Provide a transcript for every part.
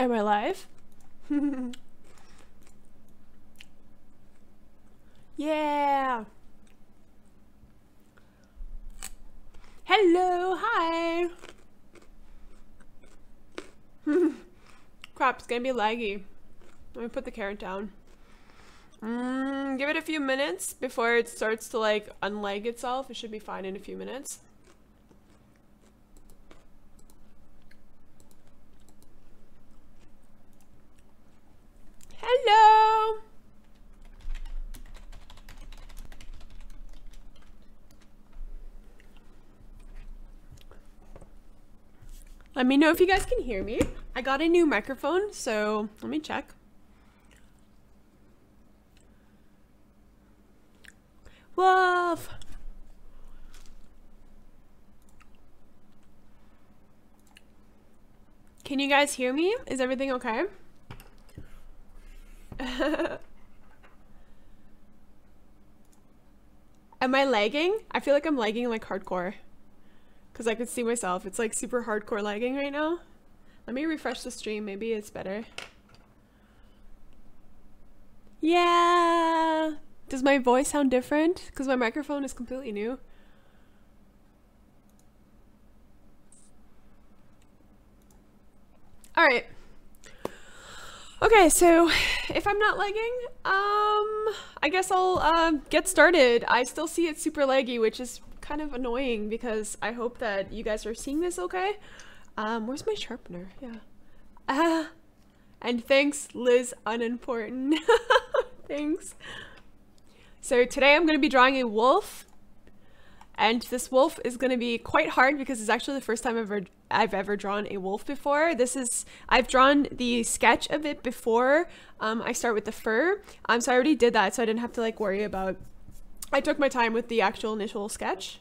Am I live? yeah. Hello, hi. Crap, it's gonna be laggy. Let me put the carrot down. Mm, give it a few minutes before it starts to like unleg itself. It should be fine in a few minutes. Hello! Let me know if you guys can hear me. I got a new microphone, so let me check. Wolf! Can you guys hear me? Is everything okay? Am I lagging? I feel like I'm lagging like hardcore. Because I could see myself. It's like super hardcore lagging right now. Let me refresh the stream. Maybe it's better. Yeah! Does my voice sound different? Because my microphone is completely new. Alright. Okay, so if I'm not lagging, um, I guess I'll uh, get started. I still see it super laggy, which is kind of annoying because I hope that you guys are seeing this okay. Um, where's my sharpener? Yeah. Ah, uh, and thanks, Liz Unimportant. thanks. So today I'm going to be drawing a wolf and this wolf is going to be quite hard because it's actually the first time ever, I've ever drawn a wolf before. This is, I've drawn the sketch of it before um, I start with the fur. Um, so I already did that so I didn't have to like worry about, I took my time with the actual initial sketch.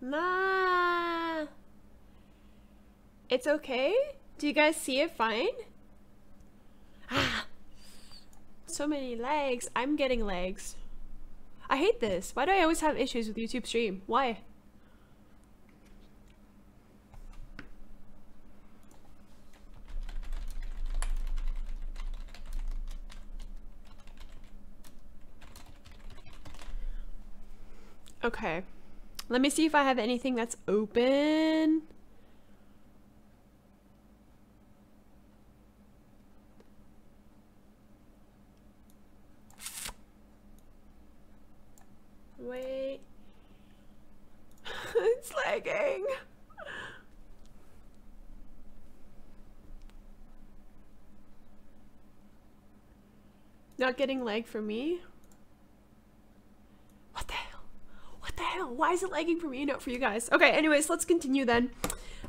Ma! It's okay? Do you guys see it fine? Ah! So many legs. I'm getting legs. I hate this. Why do I always have issues with YouTube stream? Why? Okay. Let me see if I have anything that's open. Wait. it's lagging. Getting lag for me? What the hell? What the hell? Why is it lagging for me, not for you guys? Okay, anyways, let's continue then.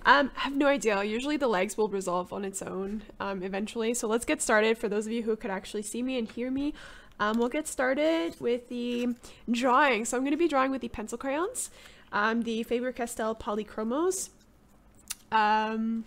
Um, I have no idea. Usually the legs will resolve on its own um, eventually. So let's get started. For those of you who could actually see me and hear me, um, we'll get started with the drawing. So I'm going to be drawing with the pencil crayons, um, the Faber-Castell Polychromos. Um,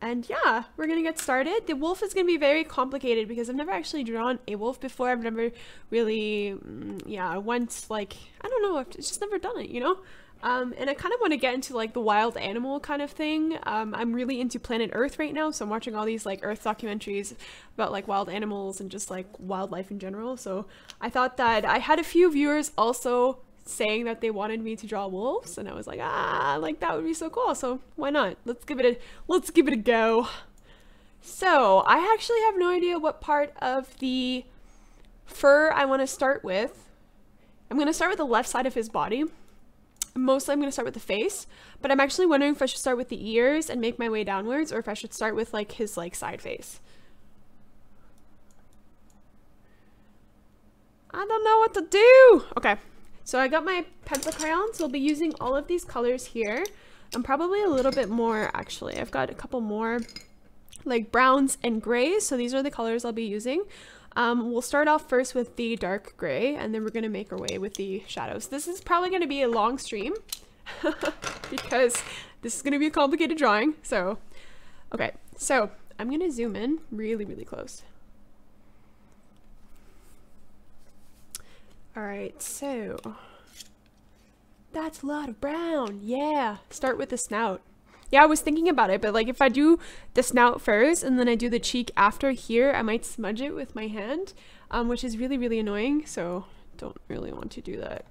and yeah, we're gonna get started. The wolf is gonna be very complicated because I've never actually drawn a wolf before. I've never really, mm, yeah, once like, I don't know, I've just never done it, you know? Um, and I kind of want to get into like the wild animal kind of thing. Um, I'm really into Planet Earth right now, so I'm watching all these like Earth documentaries about like wild animals and just like wildlife in general. So I thought that I had a few viewers also saying that they wanted me to draw wolves and I was like ah like that would be so cool. So why not? Let's give it a let's give it a go. So I actually have no idea what part of the fur I want to start with. I'm going to start with the left side of his body. Mostly I'm going to start with the face but I'm actually wondering if I should start with the ears and make my way downwards or if I should start with like his like side face. I don't know what to do. Okay so I got my pencil crayons. We'll be using all of these colors here and probably a little bit more actually. I've got a couple more like browns and grays. So these are the colors I'll be using. Um, we'll start off first with the dark gray and then we're going to make our way with the shadows. This is probably going to be a long stream because this is going to be a complicated drawing. So, okay, so I'm going to zoom in really, really close. All right, so that's a lot of brown. Yeah, start with the snout. Yeah, I was thinking about it, but like if I do the snout first and then I do the cheek after here, I might smudge it with my hand, um, which is really, really annoying. So don't really want to do that.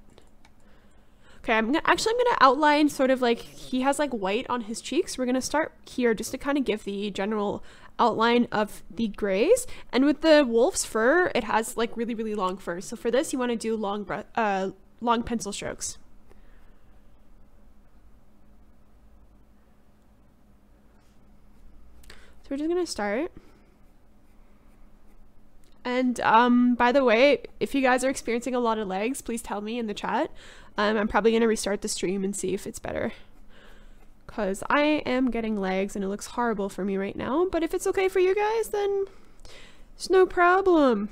Okay, I'm gonna, actually I'm gonna outline sort of like he has like white on his cheeks. We're gonna start here just to kind of give the general outline of the grays. And with the wolf's fur, it has like really, really long fur. So for this, you want to do long, uh, long pencil strokes. So we're just gonna start. And um, by the way, if you guys are experiencing a lot of legs, please tell me in the chat. Um, I'm probably gonna restart the stream and see if it's better. Cause I am getting legs and it looks horrible for me right now. But if it's okay for you guys, then it's no problem.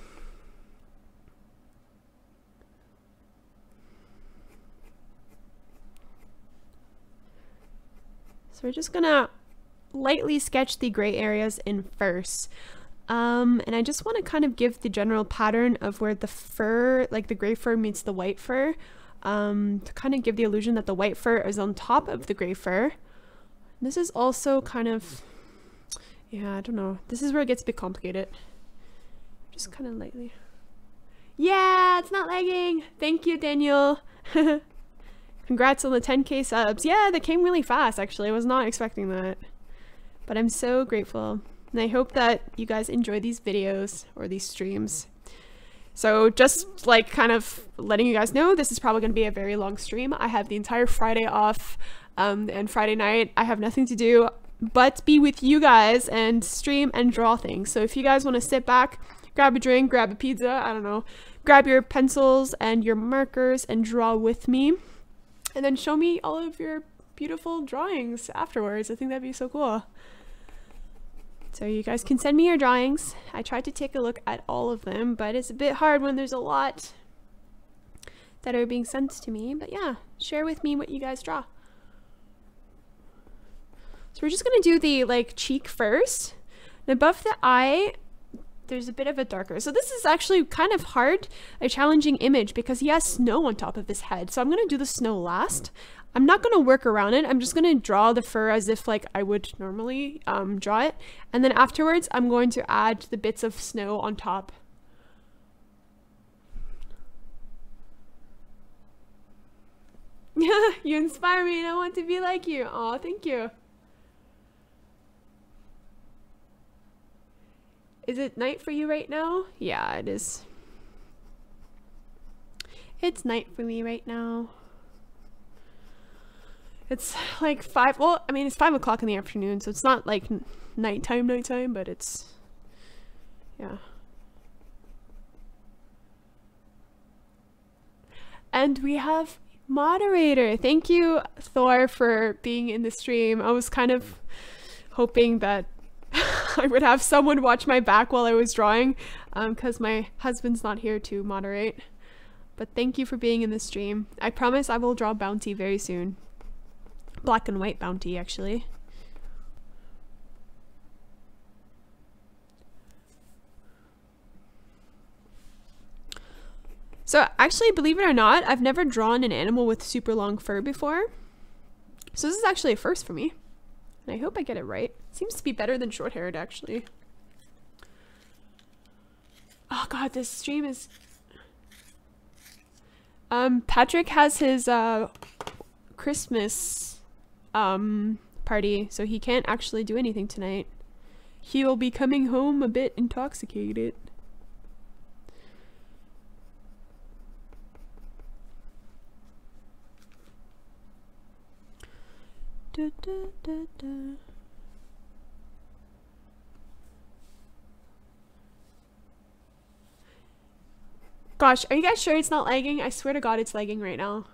So we're just gonna lightly sketch the gray areas in first. Um, and I just want to kind of give the general pattern of where the fur, like the gray fur meets the white fur, um, to kind of give the illusion that the white fur is on top of the gray fur. This is also kind of, yeah, I don't know. This is where it gets a bit complicated. Just kind of lightly. Yeah, it's not lagging. Thank you, Daniel. Congrats on the 10k subs. Yeah, that came really fast, actually. I was not expecting that. But I'm so grateful. And I hope that you guys enjoy these videos or these streams. So just like kind of letting you guys know, this is probably going to be a very long stream. I have the entire Friday off um, and Friday night. I have nothing to do but be with you guys and stream and draw things. So if you guys want to sit back, grab a drink, grab a pizza, I don't know, grab your pencils and your markers and draw with me. And then show me all of your beautiful drawings afterwards. I think that'd be so cool. So you guys can send me your drawings. I tried to take a look at all of them, but it's a bit hard when there's a lot that are being sent to me. But yeah, share with me what you guys draw. So we're just gonna do the like cheek first. And above the eye, there's a bit of a darker. So this is actually kind of hard, a challenging image because he has snow on top of his head. So I'm gonna do the snow last. I'm not going to work around it. I'm just going to draw the fur as if like I would normally um, draw it. And then afterwards, I'm going to add the bits of snow on top. You inspire me and I want to be like you. Oh, thank you. Is it night for you right now? Yeah, it is. It's night for me right now. It's like five. Well, I mean, it's five o'clock in the afternoon, so it's not like nighttime, nighttime, but it's yeah. And we have moderator. Thank you, Thor, for being in the stream. I was kind of hoping that I would have someone watch my back while I was drawing, because um, my husband's not here to moderate. But thank you for being in the stream. I promise I will draw Bounty very soon black and white bounty actually. So actually, believe it or not, I've never drawn an animal with super long fur before. So this is actually a first for me. And I hope I get it right. Seems to be better than short haired actually. Oh god, this stream is... Um, Patrick has his, uh, Christmas um, party, so he can't actually do anything tonight. He will be coming home a bit intoxicated. Gosh, are you guys sure it's not lagging? I swear to god it's lagging right now.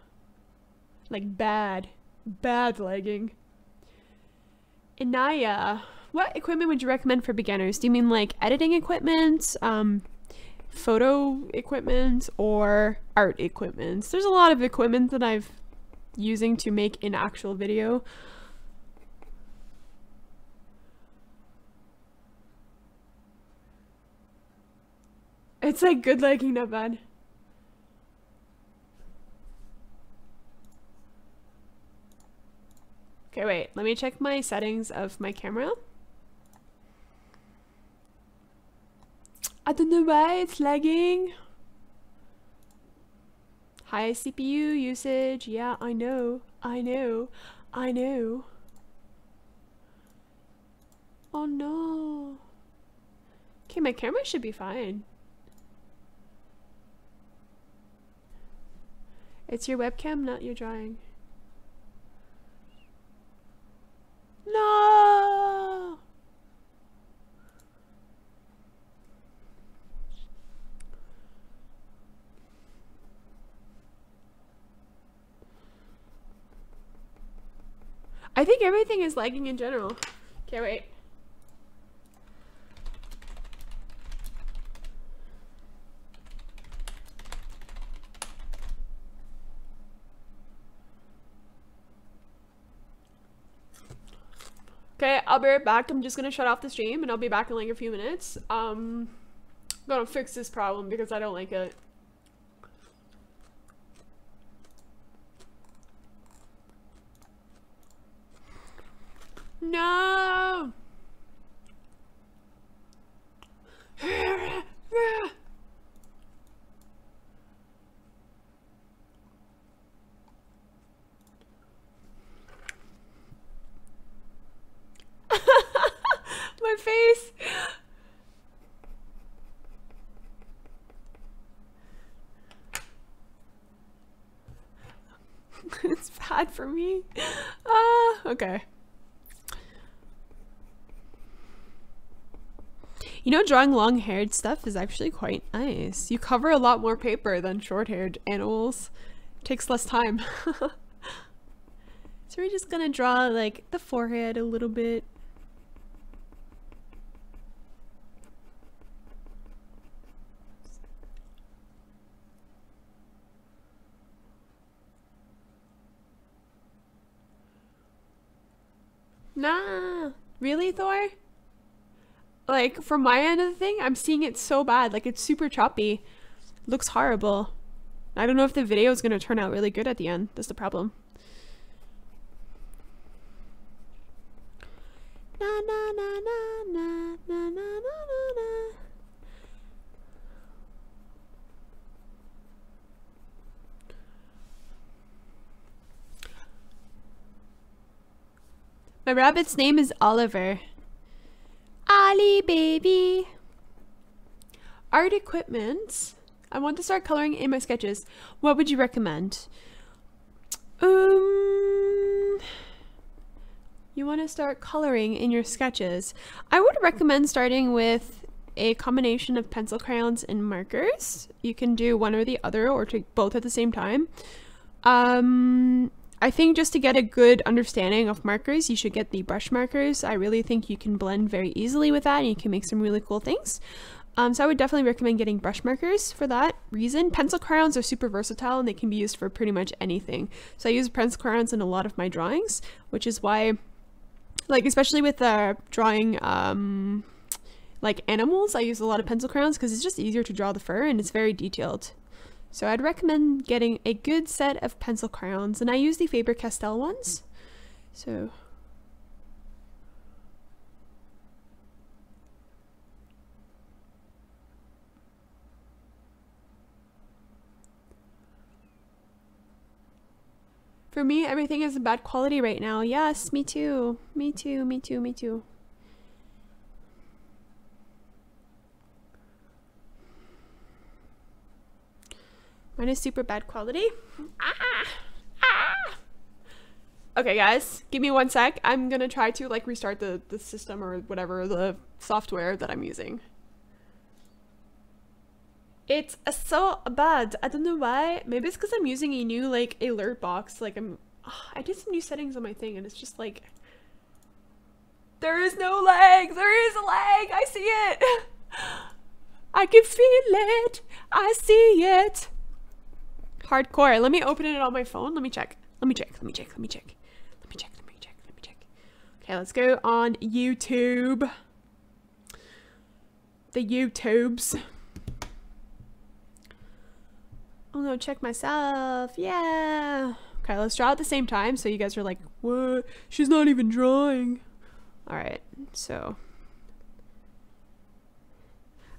Like bad. Bad lagging. Inaya, what equipment would you recommend for beginners? Do you mean like editing equipment? Um, photo equipment or art equipment. There's a lot of equipment that I've using to make an actual video. It's like good liking, not bad. Okay, wait. Let me check my settings of my camera. I don't know why it's lagging. High CPU usage. Yeah, I know. I know. I know. Oh no. Okay, my camera should be fine. It's your webcam, not your drawing. No! I think everything is lagging in general. Okay, wait. Okay, I'll be right back. I'm just gonna shut off the stream and I'll be back in like a few minutes. Um, I'm gonna fix this problem because I don't like it. No! My face! it's bad for me. Ah, uh, okay. You know, drawing long haired stuff is actually quite nice. You cover a lot more paper than short haired animals. It takes less time. so we're just gonna draw like the forehead a little bit. Nah, really, Thor? Like, from my end of the thing, I'm seeing it so bad. Like, it's super choppy. Looks horrible. I don't know if the video is going to turn out really good at the end. That's the problem. Na na na na na na na na na. My rabbit's name is Oliver. Ali baby. Art equipment. I want to start coloring in my sketches. What would you recommend? Um, you want to start coloring in your sketches. I would recommend starting with a combination of pencil crayons and markers. You can do one or the other or take both at the same time. Um, I think just to get a good understanding of markers, you should get the brush markers. I really think you can blend very easily with that and you can make some really cool things. Um, so I would definitely recommend getting brush markers for that reason. Pencil crayons are super versatile and they can be used for pretty much anything. So I use pencil crayons in a lot of my drawings, which is why, like especially with uh, drawing um, like animals, I use a lot of pencil crayons because it's just easier to draw the fur and it's very detailed. So I'd recommend getting a good set of pencil crayons, and I use the Faber-Castell ones. So For me, everything is bad quality right now. Yes, me too. Me too, me too, me too. Mine is super bad quality. Ah! Ah! Okay, guys, give me one sec. I'm gonna try to like restart the, the system or whatever the software that I'm using. It's so bad. I don't know why. Maybe it's because I'm using a new like alert box. Like I'm, oh, I did some new settings on my thing, and it's just like there is no lag. There is a lag. I see it. I I can feel it. I see it. Hardcore. Let me open it on my phone. Let me check. Let me check. Let me check. Let me check. Let me check. Let me check. Let me check. Okay, let's go on YouTube. The YouTubes. Oh no, check myself. Yeah. Okay, let's draw at the same time so you guys are like, what? She's not even drawing. Alright, so.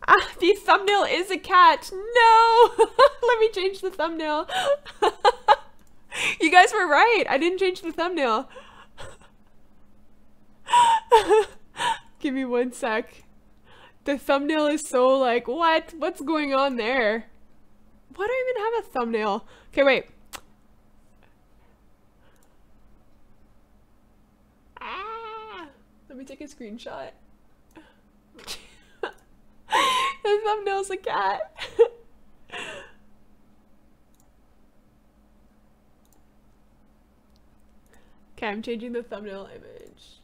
Ah, the thumbnail is a cat. No! Let me change the thumbnail. you guys were right. I didn't change the thumbnail. Give me one sec. The thumbnail is so like, what? What's going on there? Why do I even have a thumbnail? Okay, wait. Ah! Let me take a screenshot. the thumbnail's a cat. okay, I'm changing the thumbnail image.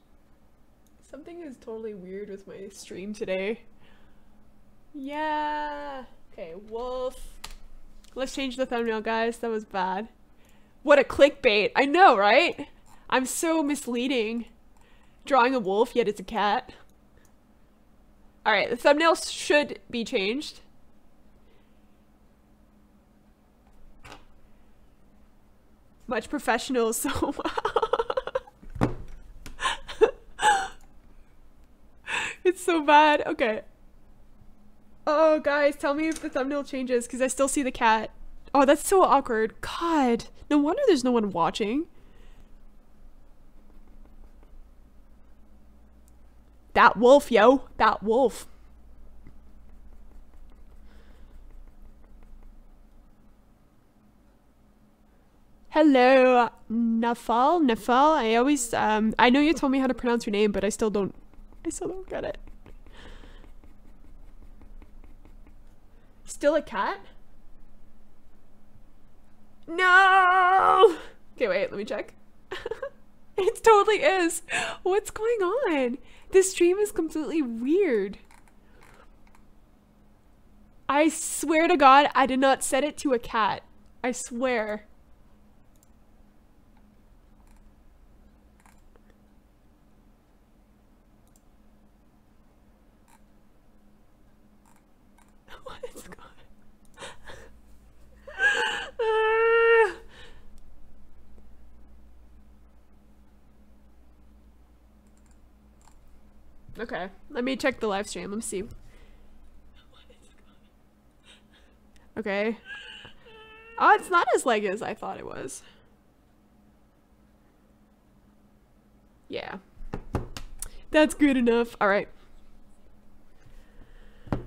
Something is totally weird with my stream today. Yeah. Okay, wolf. Let's change the thumbnail, guys. That was bad. What a clickbait. I know, right? I'm so misleading. Drawing a wolf, yet it's a cat. Alright, the thumbnail should be changed. Much professional, so it's so bad. Okay. Oh, guys, tell me if the thumbnail changes because I still see the cat. Oh, that's so awkward. God, no wonder there's no one watching. That wolf, yo. That wolf. Hello, Nafal. Nafal. I always, um, I know you told me how to pronounce your name, but I still don't, I still don't get it. Still a cat? No! Okay, wait, let me check. it totally is. What's going on? This stream is completely weird. I swear to God, I did not set it to a cat. I swear. what is going ah. Okay, let me check the live stream. Let me see. Okay. Oh, it's not as leggy as I thought it was. Yeah. That's good enough. Alright.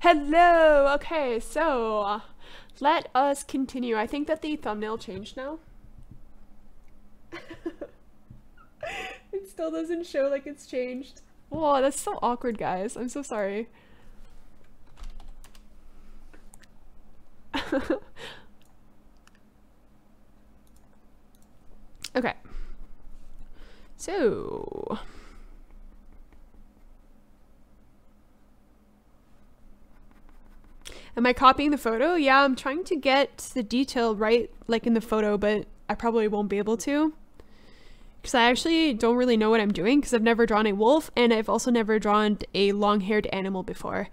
Hello! Okay, so uh, let us continue. I think that the thumbnail changed now. it still doesn't show like it's changed. Whoa, that's so awkward, guys. I'm so sorry. okay. So... Am I copying the photo? Yeah, I'm trying to get the detail right, like in the photo, but I probably won't be able to. Because I actually don't really know what I'm doing because I've never drawn a wolf and I've also never drawn a long-haired animal before.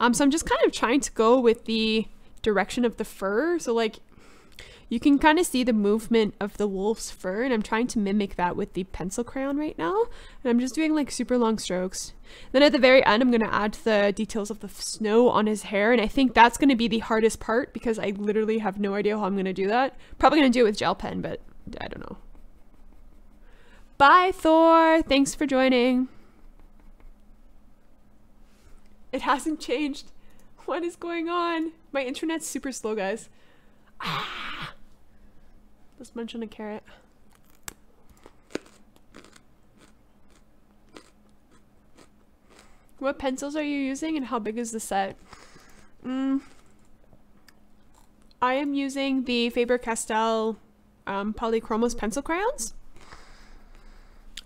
Um, so I'm just kind of trying to go with the direction of the fur. So like you can kind of see the movement of the wolf's fur and I'm trying to mimic that with the pencil crayon right now. And I'm just doing like super long strokes. Then at the very end, I'm going to add the details of the snow on his hair. And I think that's going to be the hardest part because I literally have no idea how I'm going to do that. Probably going to do it with gel pen, but I don't know. Bye, Thor. Thanks for joining. It hasn't changed. What is going on? My internet's super slow, guys. Ah. Let's munch on a carrot. What pencils are you using and how big is the set? Mm, I am using the Faber-Castell um, Polychromos pencil crayons.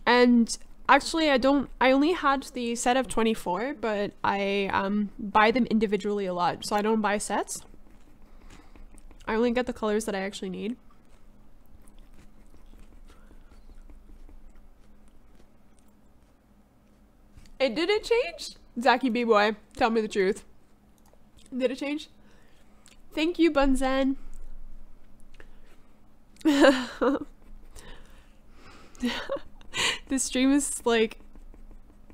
And Actually, I don't. I only had the set of 24, but I um, buy them individually a lot. So I don't buy sets. I only get the colors that I actually need. It did it change? Zaki B-Boy, tell me the truth. Did it change? Thank you, Bunzen. this stream is like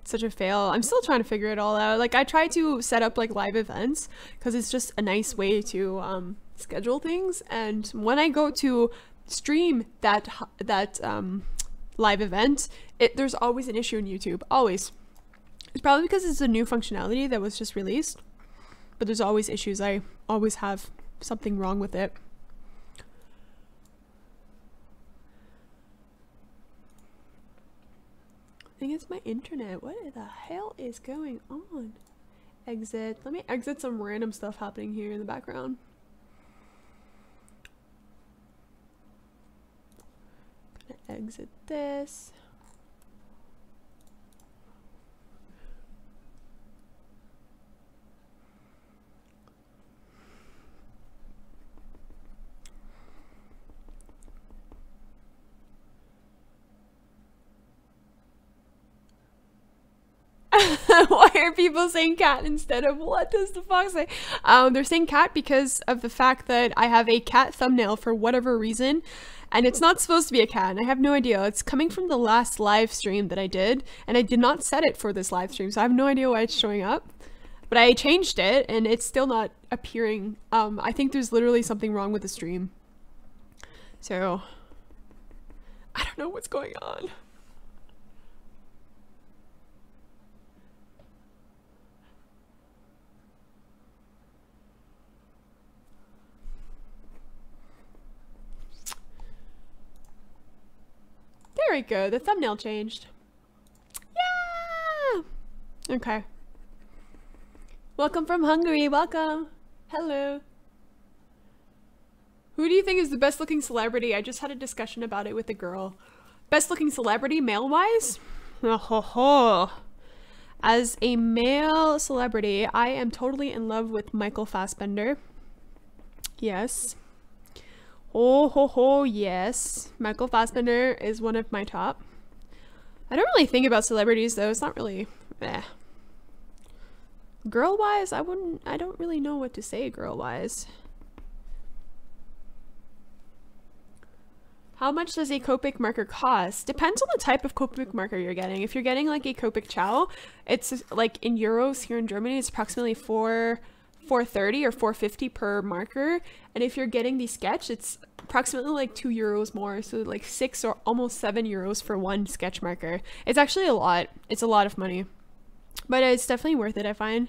such a fail. I'm still trying to figure it all out. Like I try to set up like live events because it's just a nice way to um, schedule things. And when I go to stream that that um, live event, it there's always an issue in YouTube. Always. It's probably because it's a new functionality that was just released. But there's always issues. I always have something wrong with it. Think it's my internet. What the hell is going on? Exit. Let me exit some random stuff happening here in the background. Gonna exit this. Why are people saying cat instead of what does the fox say? Um, they're saying cat because of the fact that I have a cat thumbnail for whatever reason. And it's not supposed to be a cat, and I have no idea. It's coming from the last live stream that I did, and I did not set it for this live stream, so I have no idea why it's showing up. But I changed it, and it's still not appearing. Um, I think there's literally something wrong with the stream. So, I don't know what's going on. There we go. The thumbnail changed. Yeah! Okay. Welcome from Hungary. Welcome. Hello. Who do you think is the best looking celebrity? I just had a discussion about it with a girl. Best looking celebrity, male wise? Oh, ho, ho. As a male celebrity, I am totally in love with Michael Fassbender. Yes. Oh ho ho, yes. Michael Fassbender is one of my top. I don't really think about celebrities though. It's not really eh. Girl wise, I wouldn't I don't really know what to say girl wise. How much does a Copic marker cost? Depends on the type of Copic marker you're getting. If you're getting like a Copic Ciao, it's like in euros here in Germany, it's approximately four 430 or 450 per marker. And if you're getting the sketch it's approximately like two euros more. So like six or almost seven euros for one sketch marker. It's actually a lot. It's a lot of money. But it's definitely worth it i find.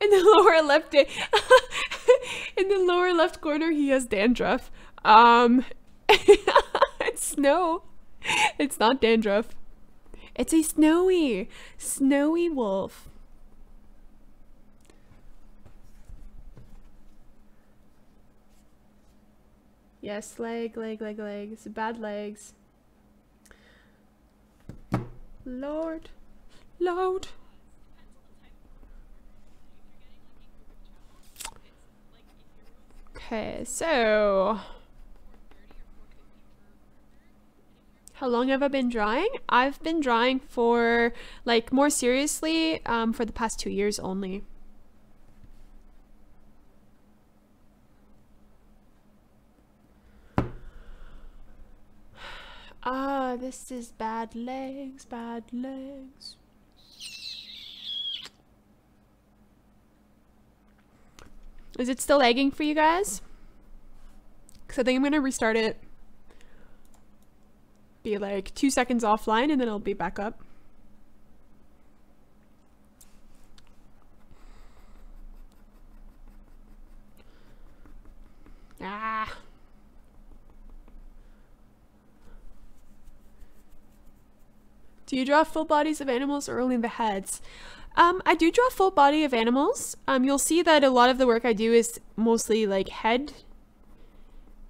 In the lower left eh, in the lower left corner he has dandruff um, it's snow. It's not dandruff. It's a snowy, snowy wolf. Yes, leg, leg, leg, legs. Bad legs. Lord. Lord. Okay, so How long have I been drawing? I've been drawing for, like, more seriously, um, for the past two years only. Ah, this is bad legs, bad legs. Is it still lagging for you guys? Because I think I'm going to restart it be like two seconds offline and then I'll be back up. Ah. Do you draw full bodies of animals or only the heads? Um, I do draw full body of animals. Um, you'll see that a lot of the work I do is mostly like head,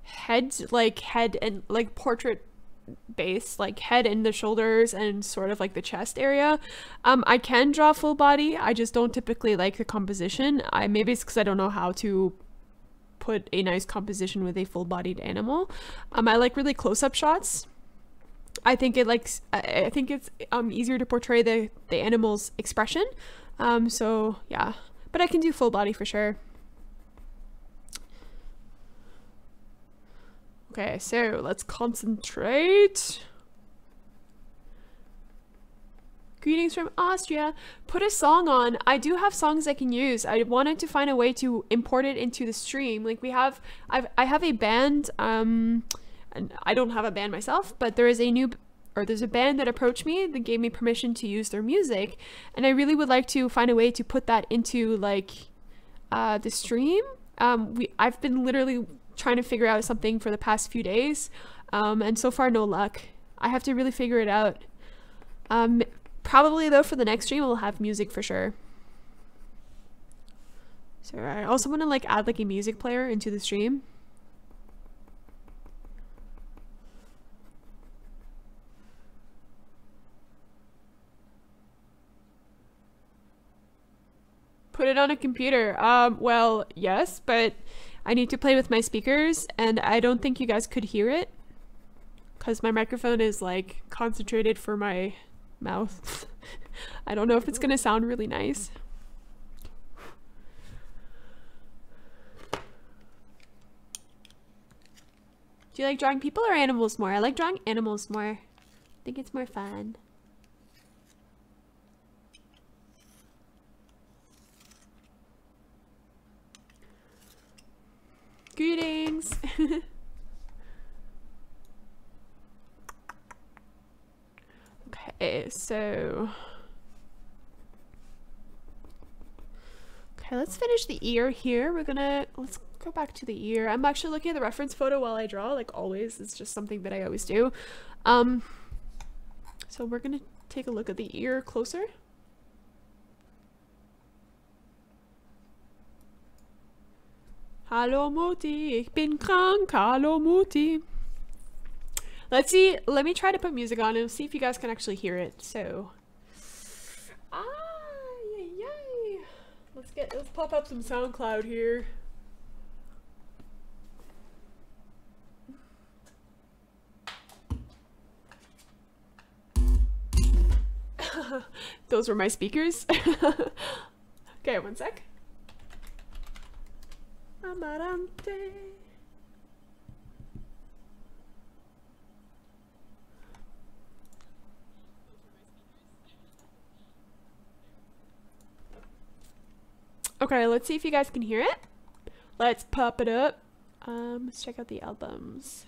head, like head and like portrait base, like head and the shoulders and sort of like the chest area. Um, I can draw full body. I just don't typically like the composition. I maybe it's because I don't know how to put a nice composition with a full-bodied animal. Um, I like really close-up shots. I think it likes. I think it's um easier to portray the the animal's expression. Um, so yeah, but I can do full body for sure. Okay, so let's concentrate. Greetings from Austria. Put a song on. I do have songs I can use. I wanted to find a way to import it into the stream. Like we have, I've, I have a band. Um, and I don't have a band myself, but there is a new, or there's a band that approached me that gave me permission to use their music, and I really would like to find a way to put that into like, uh, the stream. Um, we, I've been literally trying to figure out something for the past few days, um, and so far no luck. I have to really figure it out. Um, probably though for the next stream we'll have music for sure. So I also want to like add like a music player into the stream. Put it on a computer. Um, well, yes, but I need to play with my speakers and I don't think you guys could hear it because my microphone is like concentrated for my mouth. I don't know if it's gonna sound really nice. Do you like drawing people or animals more? I like drawing animals more. I think it's more fun. Greetings! okay, so... Okay, let's finish the ear here. We're gonna... Let's go back to the ear. I'm actually looking at the reference photo while I draw, like always. It's just something that I always do. Um, so we're gonna take a look at the ear closer. Hallo Mutti, ich bin krank. Hallo Mutti. Let's see. Let me try to put music on and see if you guys can actually hear it. So, ah, yay, yay. Let's get let's pop up some SoundCloud here. Those were my speakers. okay, one sec. Amarante. Okay, let's see if you guys can hear it. Let's pop it up. Um, let's check out the albums.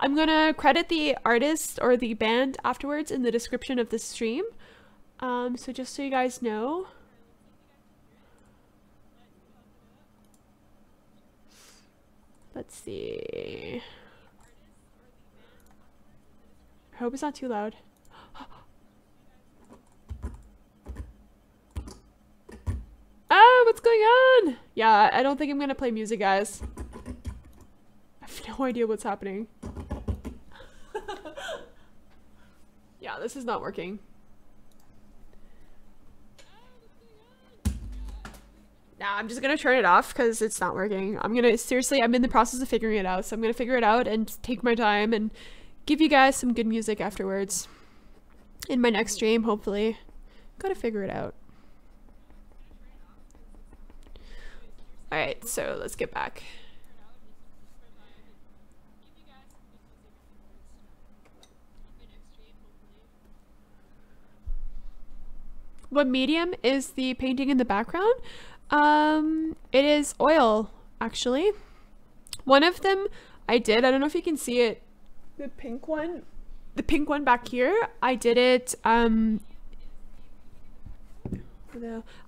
I'm gonna credit the artist or the band afterwards in the description of the stream. Um, so just so you guys know. Let's see. I hope it's not too loud. ah, what's going on? Yeah, I don't think I'm gonna play music, guys. I have no idea what's happening. yeah, this is not working. Nah, I'm just gonna turn it off because it's not working. I'm gonna, seriously, I'm in the process of figuring it out. So I'm gonna figure it out and take my time and give you guys some good music afterwards. In my next stream, hopefully. Gotta figure it out. Alright, so let's get back. What medium is the painting in the background? Um, it is oil, actually. One of them I did, I don't know if you can see it, the pink one, the pink one back here, I did it, um,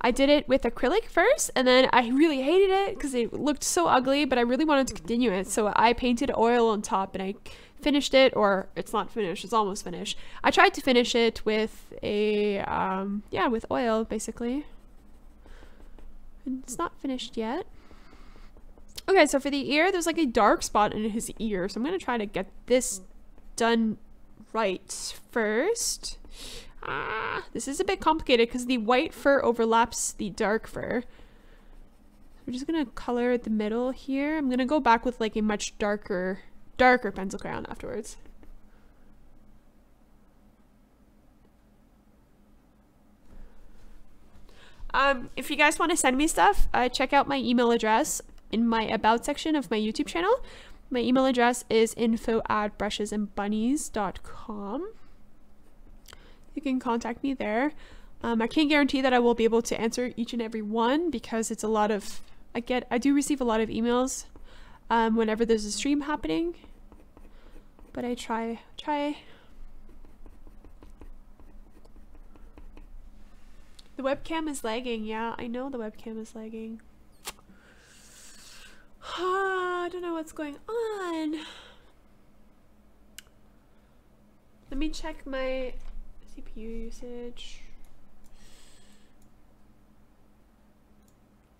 I did it with acrylic first and then I really hated it because it looked so ugly but I really wanted to continue it. So I painted oil on top and I finished it or it's not finished it's almost finished. I tried to finish it with a um, yeah with oil basically it's not finished yet okay so for the ear there's like a dark spot in his ear so I'm gonna try to get this done right first Ah, this is a bit complicated because the white fur overlaps the dark fur. We're just gonna color the middle here. I'm gonna go back with like a much darker, darker pencil crayon afterwards. Um, if you guys want to send me stuff, uh, check out my email address in my about section of my YouTube channel. My email address is info at brushesandbunnies.com you can contact me there. Um, I can't guarantee that I will be able to answer each and every one because it's a lot of I get I do receive a lot of emails um, whenever there's a stream happening. But I try try. The webcam is lagging. Yeah, I know the webcam is lagging. I don't know what's going on. Let me check my CPU usage,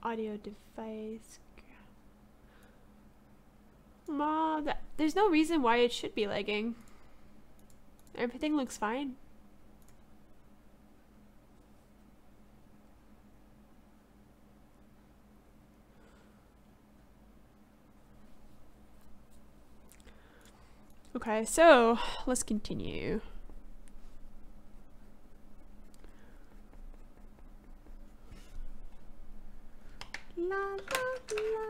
audio device. Ma, that, there's no reason why it should be lagging. Everything looks fine. Okay, so let's continue. La, la, la.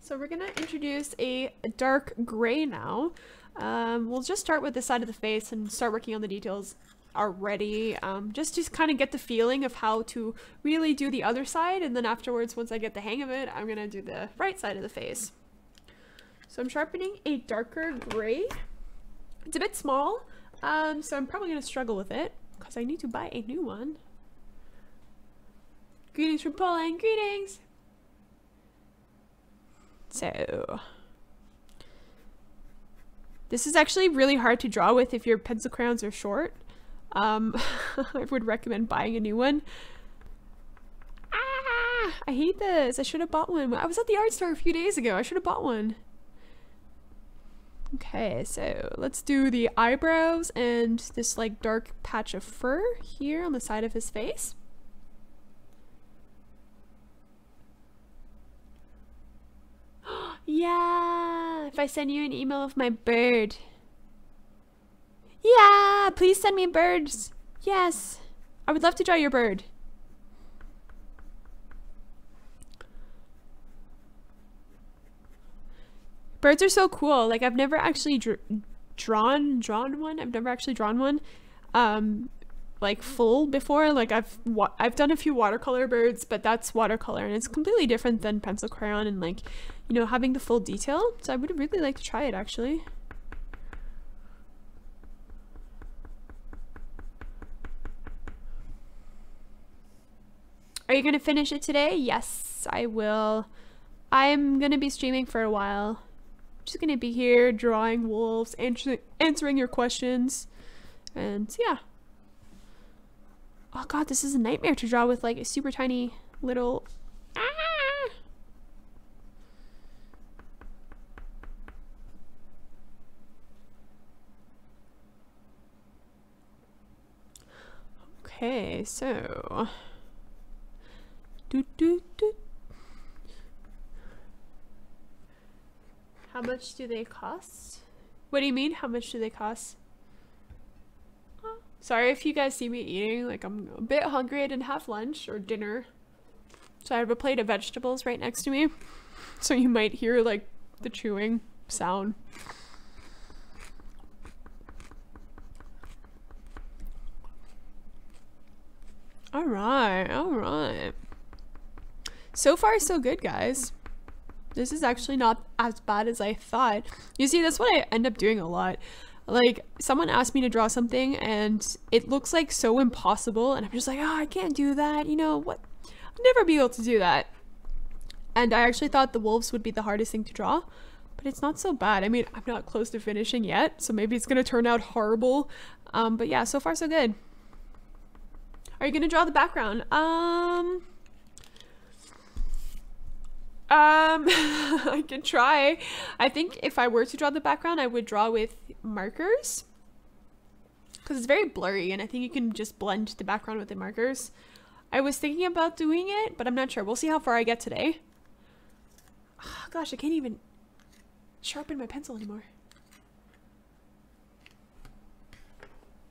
So we're gonna introduce a dark gray now. Um, we'll just start with the side of the face and start working on the details already um, just to kind of get the feeling of how to really do the other side and then afterwards once I get the hang of it I'm gonna do the right side of the face so I'm sharpening a darker gray it's a bit small um, so I'm probably gonna struggle with it because I need to buy a new one greetings from Poland greetings so this is actually really hard to draw with if your pencil crayons are short. Um, I would recommend buying a new one. Ah, I hate this. I should have bought one. I was at the art store a few days ago. I should have bought one. Okay, so let's do the eyebrows and this like dark patch of fur here on the side of his face. Yeah, if I send you an email of my bird. Yeah, please send me birds. Yes, I would love to draw your bird. Birds are so cool. Like I've never actually dr drawn drawn one. I've never actually drawn one. Um, like full before like I've I've done a few watercolor birds but that's watercolor and it's completely different than pencil crayon and like you know having the full detail so I would really like to try it actually Are you going to finish it today? Yes, I will. I'm going to be streaming for a while. Just to be here drawing wolves, answer answering your questions. And yeah. Oh god, this is a nightmare to draw with like a super tiny little... Ah! Okay, so... Do, do, do. How much do they cost? What do you mean, how much do they cost? Sorry if you guys see me eating, like I'm a bit hungry. I didn't have lunch or dinner. So I have a plate of vegetables right next to me. So you might hear like the chewing sound. All right, all right. So far, so good, guys. This is actually not as bad as I thought. You see, that's what I end up doing a lot. Like someone asked me to draw something and it looks like so impossible and I'm just like, "Oh, I can't do that." You know, what? I'll never be able to do that. And I actually thought the wolves would be the hardest thing to draw, but it's not so bad. I mean, I'm not close to finishing yet, so maybe it's going to turn out horrible. Um, but yeah, so far so good. Are you going to draw the background? Um um, I can try. I think if I were to draw the background, I would draw with markers. Because it's very blurry, and I think you can just blend the background with the markers. I was thinking about doing it, but I'm not sure. We'll see how far I get today. Oh, gosh, I can't even sharpen my pencil anymore.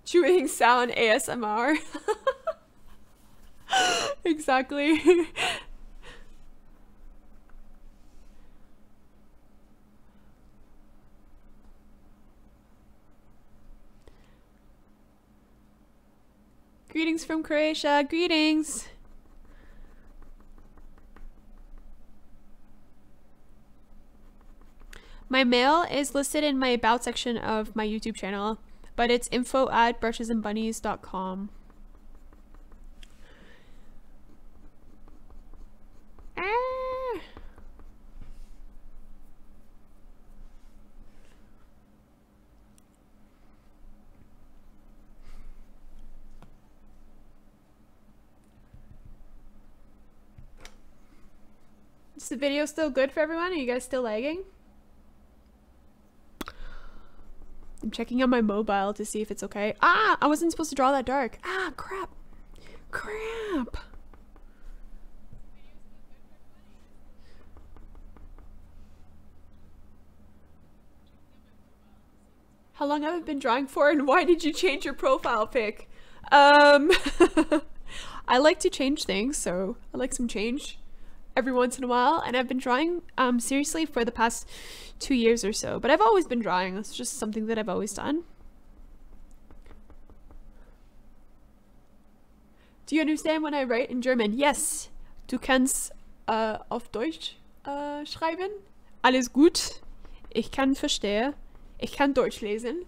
Chewing sound ASMR. exactly. Greetings from Croatia. Greetings. My mail is listed in my about section of my YouTube channel, but it's info at brushesandbunnies.com. Is ah. The video still good for everyone? Are you guys still lagging? I'm checking on my mobile to see if it's okay. Ah! I wasn't supposed to draw that dark. Ah, crap. Crap. How long have I been drawing for and why did you change your profile pic? Um, I like to change things, so I like some change every once in a while and I've been drawing um, seriously for the past two years or so but I've always been drawing it's just something that I've always done Do you understand when I write in German? Yes. Du kannst uh, auf Deutsch uh, schreiben. Alles gut. Ich kann verstehen. Ich kann Deutsch lesen.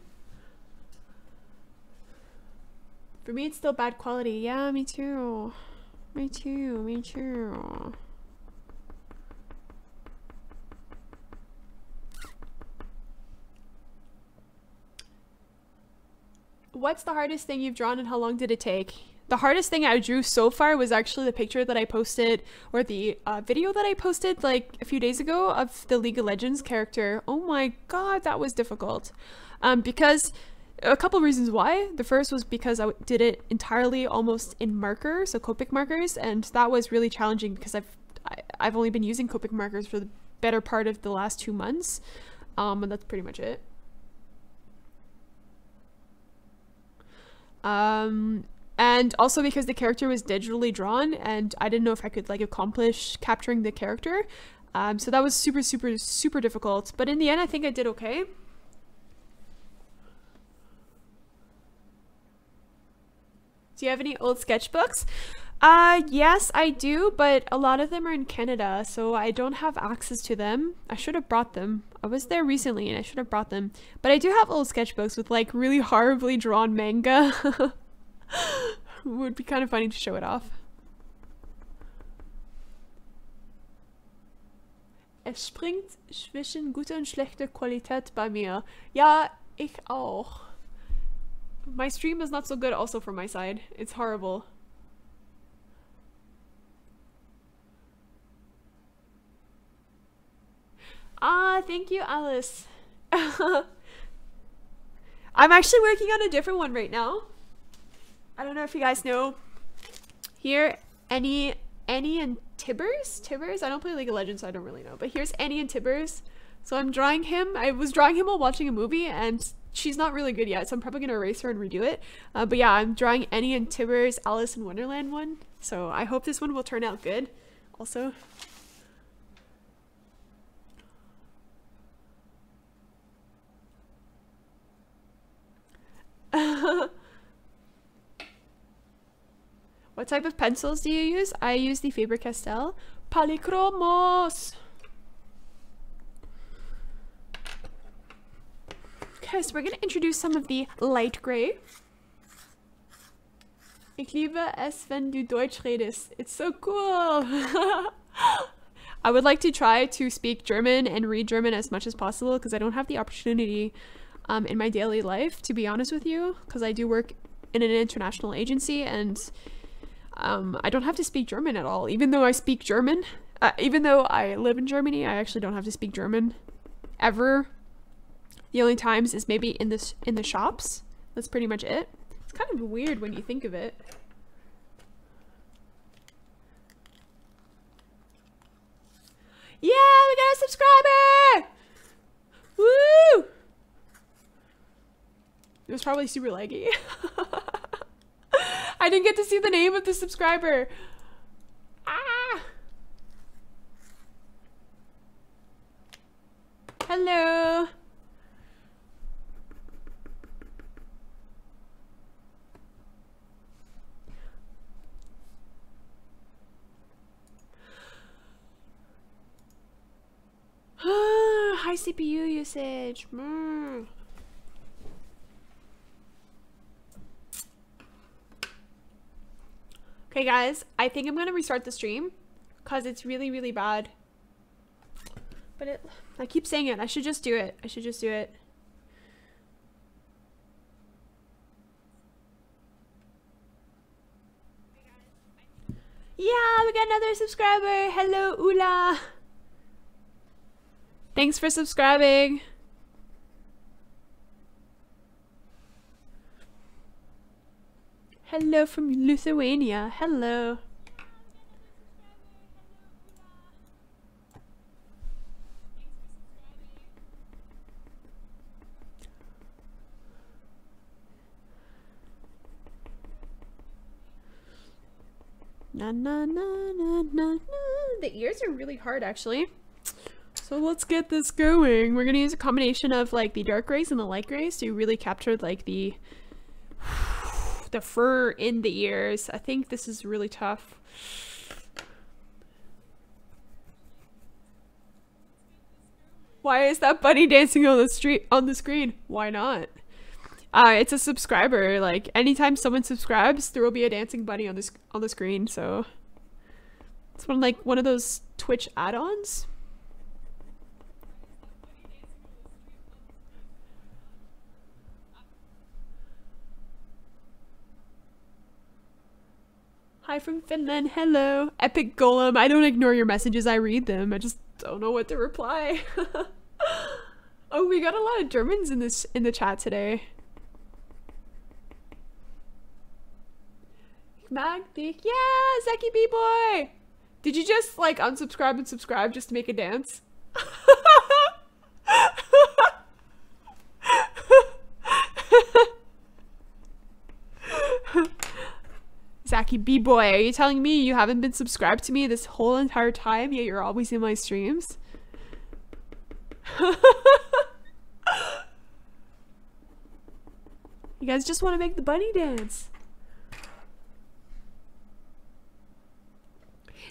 For me, it's still bad quality. Yeah, me too. Me too. Me too. What's the hardest thing you've drawn and how long did it take? The hardest thing I drew so far was actually the picture that I posted or the uh, video that I posted like a few days ago of the League of Legends character. Oh my god, that was difficult. Um, because a couple reasons why. The first was because I did it entirely almost in marker, so Copic markers, and that was really challenging because I've I, have i have only been using Copic markers for the better part of the last two months, um, and that's pretty much it. Um, and also because the character was digitally drawn and I didn't know if I could like accomplish capturing the character. Um, so that was super, super, super difficult. But in the end, I think I did okay. Do you have any old sketchbooks? Uh, yes, I do, but a lot of them are in Canada, so I don't have access to them. I should have brought them. I was there recently and I should have brought them. But I do have old sketchbooks with like really horribly drawn manga. Would be kind of funny to show it off. Es springt zwischen guter und schlechter Qualität bei mir. Ja, ich auch. My stream is not so good also from my side. It's horrible. Ah, thank you, Alice. I'm actually working on a different one right now. I don't know if you guys know. Here, Annie, Annie and Tibbers? Tibbers? I don't play League of Legends, so I don't really know. But here's Annie and Tibbers. So I'm drawing him. I was drawing him while watching a movie, and she's not really good yet, so I'm probably going to erase her and redo it. Uh, but yeah, I'm drawing Annie and Tibbers Alice in Wonderland one. So I hope this one will turn out good also. what type of pencils do you use? I use the Faber-Castell Polychromos. Okay, so we're gonna introduce some of the light gray. Ich liebe es, wenn du Deutsch redest. It's so cool. I would like to try to speak German and read German as much as possible because I don't have the opportunity um, in my daily life, to be honest with you, because I do work in an international agency and um, I don't have to speak German at all. Even though I speak German, uh, even though I live in Germany, I actually don't have to speak German ever. The only times is maybe in this in the shops. That's pretty much it. It's kind of weird when you think of it. Yeah, we got a subscriber! Woo! It was probably super laggy. I didn't get to see the name of the subscriber. Ah! Hello. High CPU usage. Mm. Okay, guys, I think I'm gonna restart the stream because it's really, really bad. But it, I keep saying it. I should just do it. I should just do it. Yeah, we got another subscriber. Hello, Ula. Thanks for subscribing. Hello from Lithuania. Hello. Na na na na na na. The ears are really hard actually. So let's get this going. We're gonna use a combination of like the dark grays and the light grays to really capture like the the fur in the ears. I think this is really tough. Why is that bunny dancing on the street on the screen? Why not? Uh, it's a subscriber. Like anytime someone subscribes, there will be a dancing bunny on the on the screen. So it's one like one of those Twitch add-ons. Hi from Finland. Hello. Epic Golem. I don't ignore your messages. I read them. I just don't know what to reply. oh, we got a lot of Germans in this in the chat today. Magdick. Yeah, Zeki B-boy. Did you just like unsubscribe and subscribe just to make a dance? Zaki B-boy, are you telling me you haven't been subscribed to me this whole entire time yet you're always in my streams? you guys just want to make the bunny dance.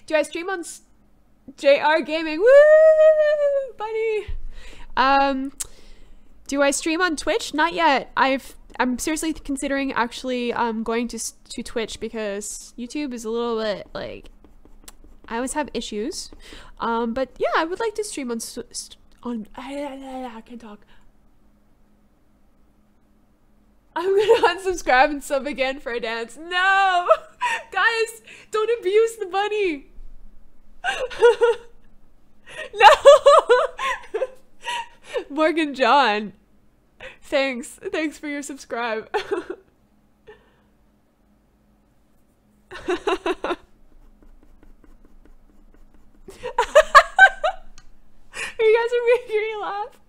Do I stream on JR Gaming? Woo! Bunny! Um, do I stream on Twitch? Not yet. I've I'm seriously considering actually um going to to Twitch because YouTube is a little bit like I always have issues. Um, but yeah, I would like to stream on on. I can't talk. I'm gonna unsubscribe and sub again for a dance. No, guys, don't abuse the bunny. no, Morgan John. Thanks. Thanks for your subscribe. you guys are making me laugh.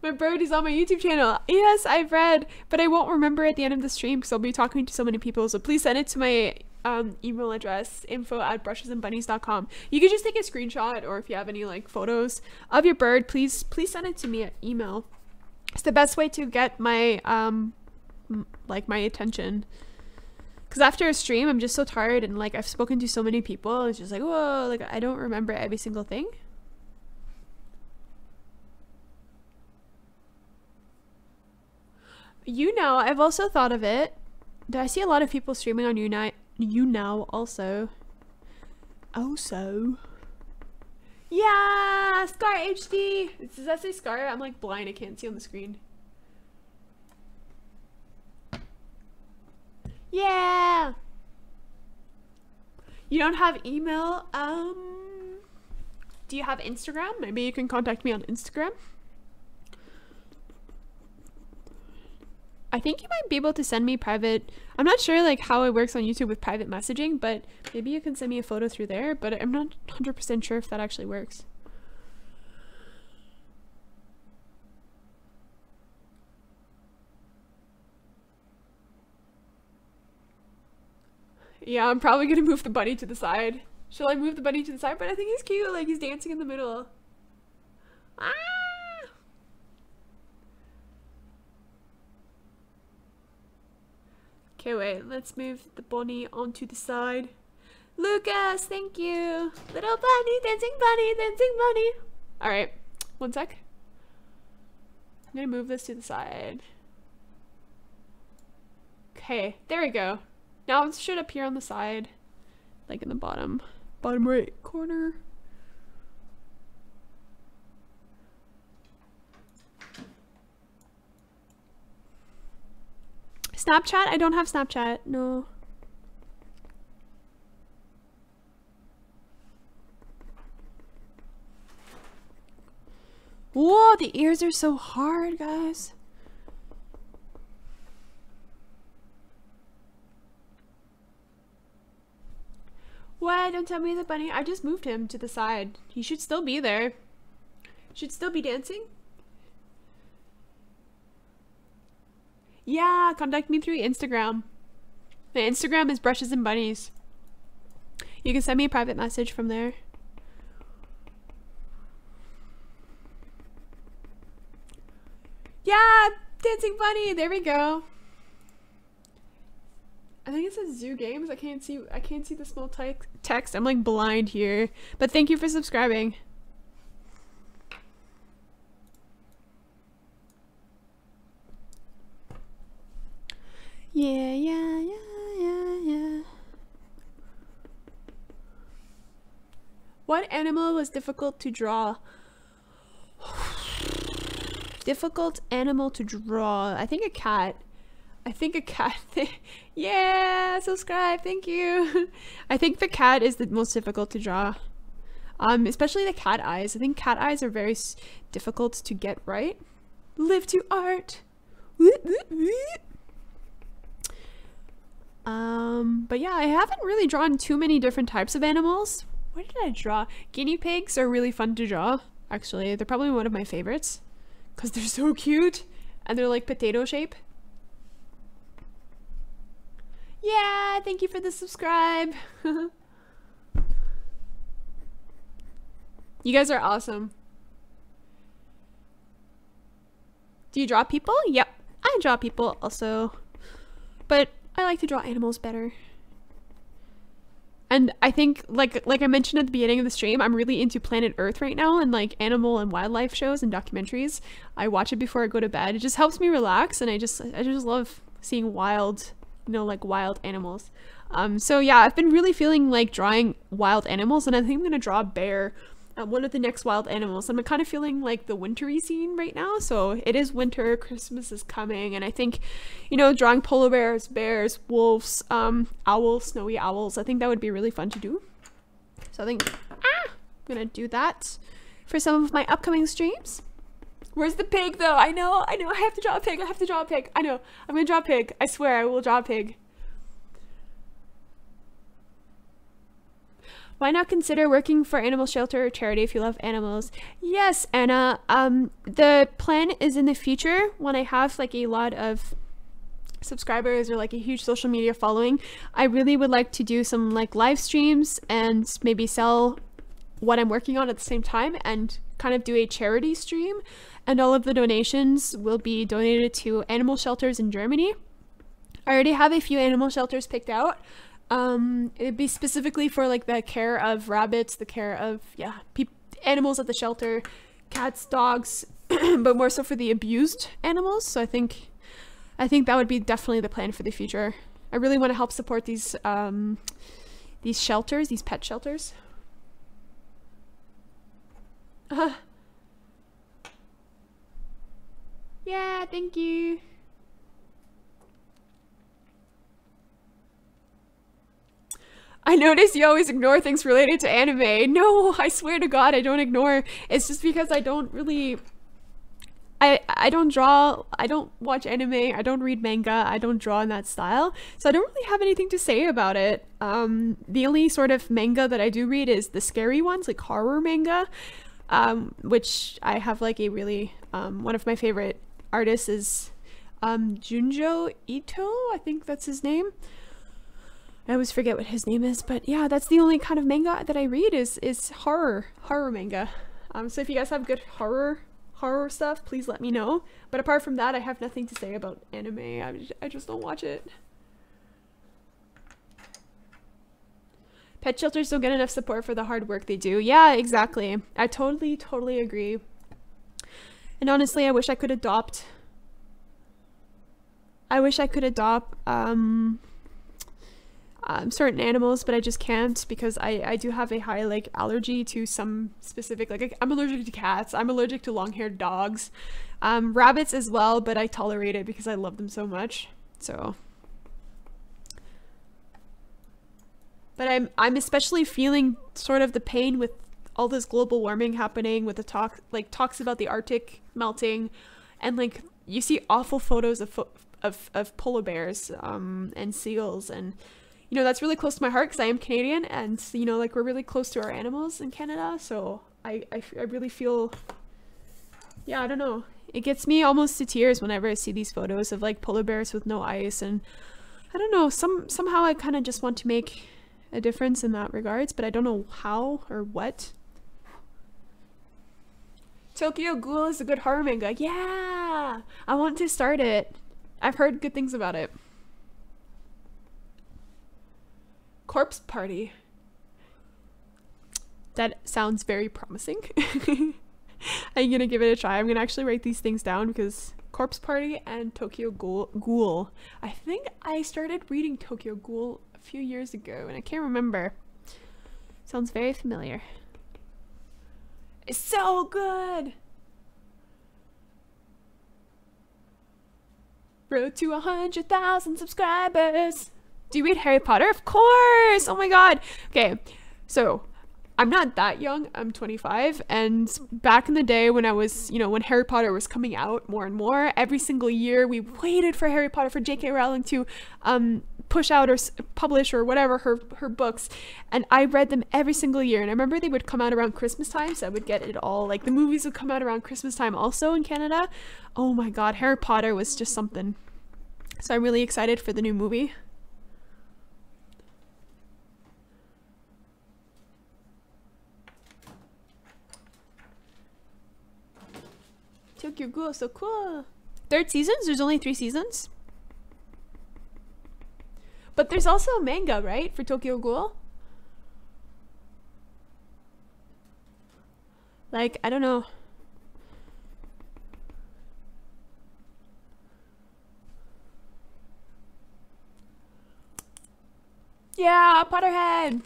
My bird is on my YouTube channel. Yes, I've read, but I won't remember at the end of the stream because I'll be talking to so many people. So please send it to my um, email address, info at brushesandbunnies.com. You can just take a screenshot or if you have any like photos of your bird, please please send it to me at email. It's the best way to get my um like my attention. Cause after a stream, I'm just so tired and like I've spoken to so many people. It's just like whoa, like I don't remember every single thing. You know, I've also thought of it. Do I see a lot of people streaming on Unite. You know, also. Also. Yeah, Scar HD. Does that say Scar? I'm like blind. I can't see on the screen. Yeah. You don't have email? Um, do you have Instagram? Maybe you can contact me on Instagram. I think you might be able to send me private. I'm not sure like how it works on YouTube with private messaging, but maybe you can send me a photo through there, but I'm not 100% sure if that actually works. Yeah, I'm probably gonna move the bunny to the side. Shall I move the bunny to the side? But I think he's cute, like he's dancing in the middle. Ah! Okay, wait, let's move the bunny onto the side. Lucas, thank you. Little bunny, dancing bunny, dancing bunny. All right, one sec. I'm gonna move this to the side. Okay, there we go. Now it should appear on the side, like in the bottom, bottom right corner. Snapchat? I don't have Snapchat. No. Whoa, the ears are so hard, guys. What? Don't tell me the bunny. I just moved him to the side. He should still be there. Should still be dancing. Yeah, contact me through Instagram. My Instagram is brushes and bunnies. You can send me a private message from there. Yeah, dancing bunny. There we go. I think it says Zoo Games. I can't see. I can't see the small text. I'm like blind here. But thank you for subscribing. Yeah, yeah, yeah, yeah, yeah. What animal was difficult to draw? difficult animal to draw. I think a cat. I think a cat. yeah, subscribe. Thank you. I think the cat is the most difficult to draw. Um, especially the cat eyes. I think cat eyes are very difficult to get right. Live to art. Um, but yeah, I haven't really drawn too many different types of animals. What did I draw? Guinea pigs are really fun to draw, actually. They're probably one of my favorites. Because they're so cute. And they're like potato shape. Yeah, thank you for the subscribe. you guys are awesome. Do you draw people? Yep, I draw people also. But I like to draw animals better. And I think like like I mentioned at the beginning of the stream, I'm really into Planet Earth right now and like animal and wildlife shows and documentaries. I watch it before I go to bed. It just helps me relax and I just I just love seeing wild, you know, like wild animals. Um so yeah, I've been really feeling like drawing wild animals and I think I'm going to draw a bear uh, one of the next wild animals. I'm kind of feeling like the wintry scene right now. So it is winter, Christmas is coming, and I think, you know, drawing polar bears, bears, wolves, um, owls, snowy owls, I think that would be really fun to do. So I think, ah, I'm gonna do that for some of my upcoming streams. Where's the pig though? I know, I know, I have to draw a pig, I have to draw a pig. I know, I'm gonna draw a pig. I swear I will draw a pig. Why not consider working for animal shelter or charity if you love animals? Yes, Anna. Um, the plan is in the future when I have like a lot of subscribers or like a huge social media following, I really would like to do some like live streams and maybe sell what I'm working on at the same time and kind of do a charity stream. And all of the donations will be donated to animal shelters in Germany. I already have a few animal shelters picked out. Um, it'd be specifically for like the care of rabbits, the care of yeah, animals at the shelter, cats, dogs, but more so for the abused animals. So I think I think that would be definitely the plan for the future. I really want to help support these um, these shelters, these pet shelters. Uh. Yeah, thank you. I notice you always ignore things related to anime. No, I swear to God, I don't ignore. It's just because I don't really. I I don't draw. I don't watch anime. I don't read manga. I don't draw in that style. So I don't really have anything to say about it. Um, the only sort of manga that I do read is the scary ones, like horror manga, um, which I have like a really um, one of my favorite artists is um, Junji Ito. I think that's his name. I always forget what his name is, but yeah, that's the only kind of manga that I read is is horror horror manga. Um, so if you guys have good horror horror stuff, please let me know. But apart from that, I have nothing to say about anime. I, I just don't watch it. Pet shelters don't get enough support for the hard work they do. Yeah, exactly. I totally, totally agree. And honestly, I wish I could adopt. I wish I could adopt um, um, certain animals, but I just can't because I, I do have a high like allergy to some specific like I'm allergic to cats. I'm allergic to long-haired dogs, um, rabbits as well, but I tolerate it because I love them so much. So, but I'm I'm especially feeling sort of the pain with all this global warming happening with the talk like talks about the Arctic melting, and like you see awful photos of of of polar bears um, and seals and you know, that's really close to my heart because I am Canadian and, you know, like we're really close to our animals in Canada. So I, I, I really feel, yeah, I don't know. It gets me almost to tears whenever I see these photos of like polar bears with no ice. And I don't know, some somehow I kind of just want to make a difference in that regards, but I don't know how or what. Tokyo Ghoul is a good horror manga. Yeah! I want to start it. I've heard good things about it. Corpse Party. That sounds very promising. I'm gonna give it a try. I'm gonna actually write these things down because Corpse Party and Tokyo Ghoul. Ghoul. I think I started reading Tokyo Ghoul a few years ago and I can't remember. Sounds very familiar. It's so good! Road to a hundred thousand subscribers. Do you read Harry Potter? Of course! Oh my god! Okay, so I'm not that young. I'm 25. And back in the day when I was, you know, when Harry Potter was coming out more and more, every single year we waited for Harry Potter, for J.K. Rowling to um, push out or publish or whatever her, her books. And I read them every single year. And I remember they would come out around Christmas time. So I would get it all. Like the movies would come out around Christmas time also in Canada. Oh my god, Harry Potter was just something. So I'm really excited for the new movie. Tokyo Ghoul, so cool. Third seasons? There's only three seasons? But there's also a manga, right? For Tokyo Ghoul? Like, I don't know. Yeah, Potterhead!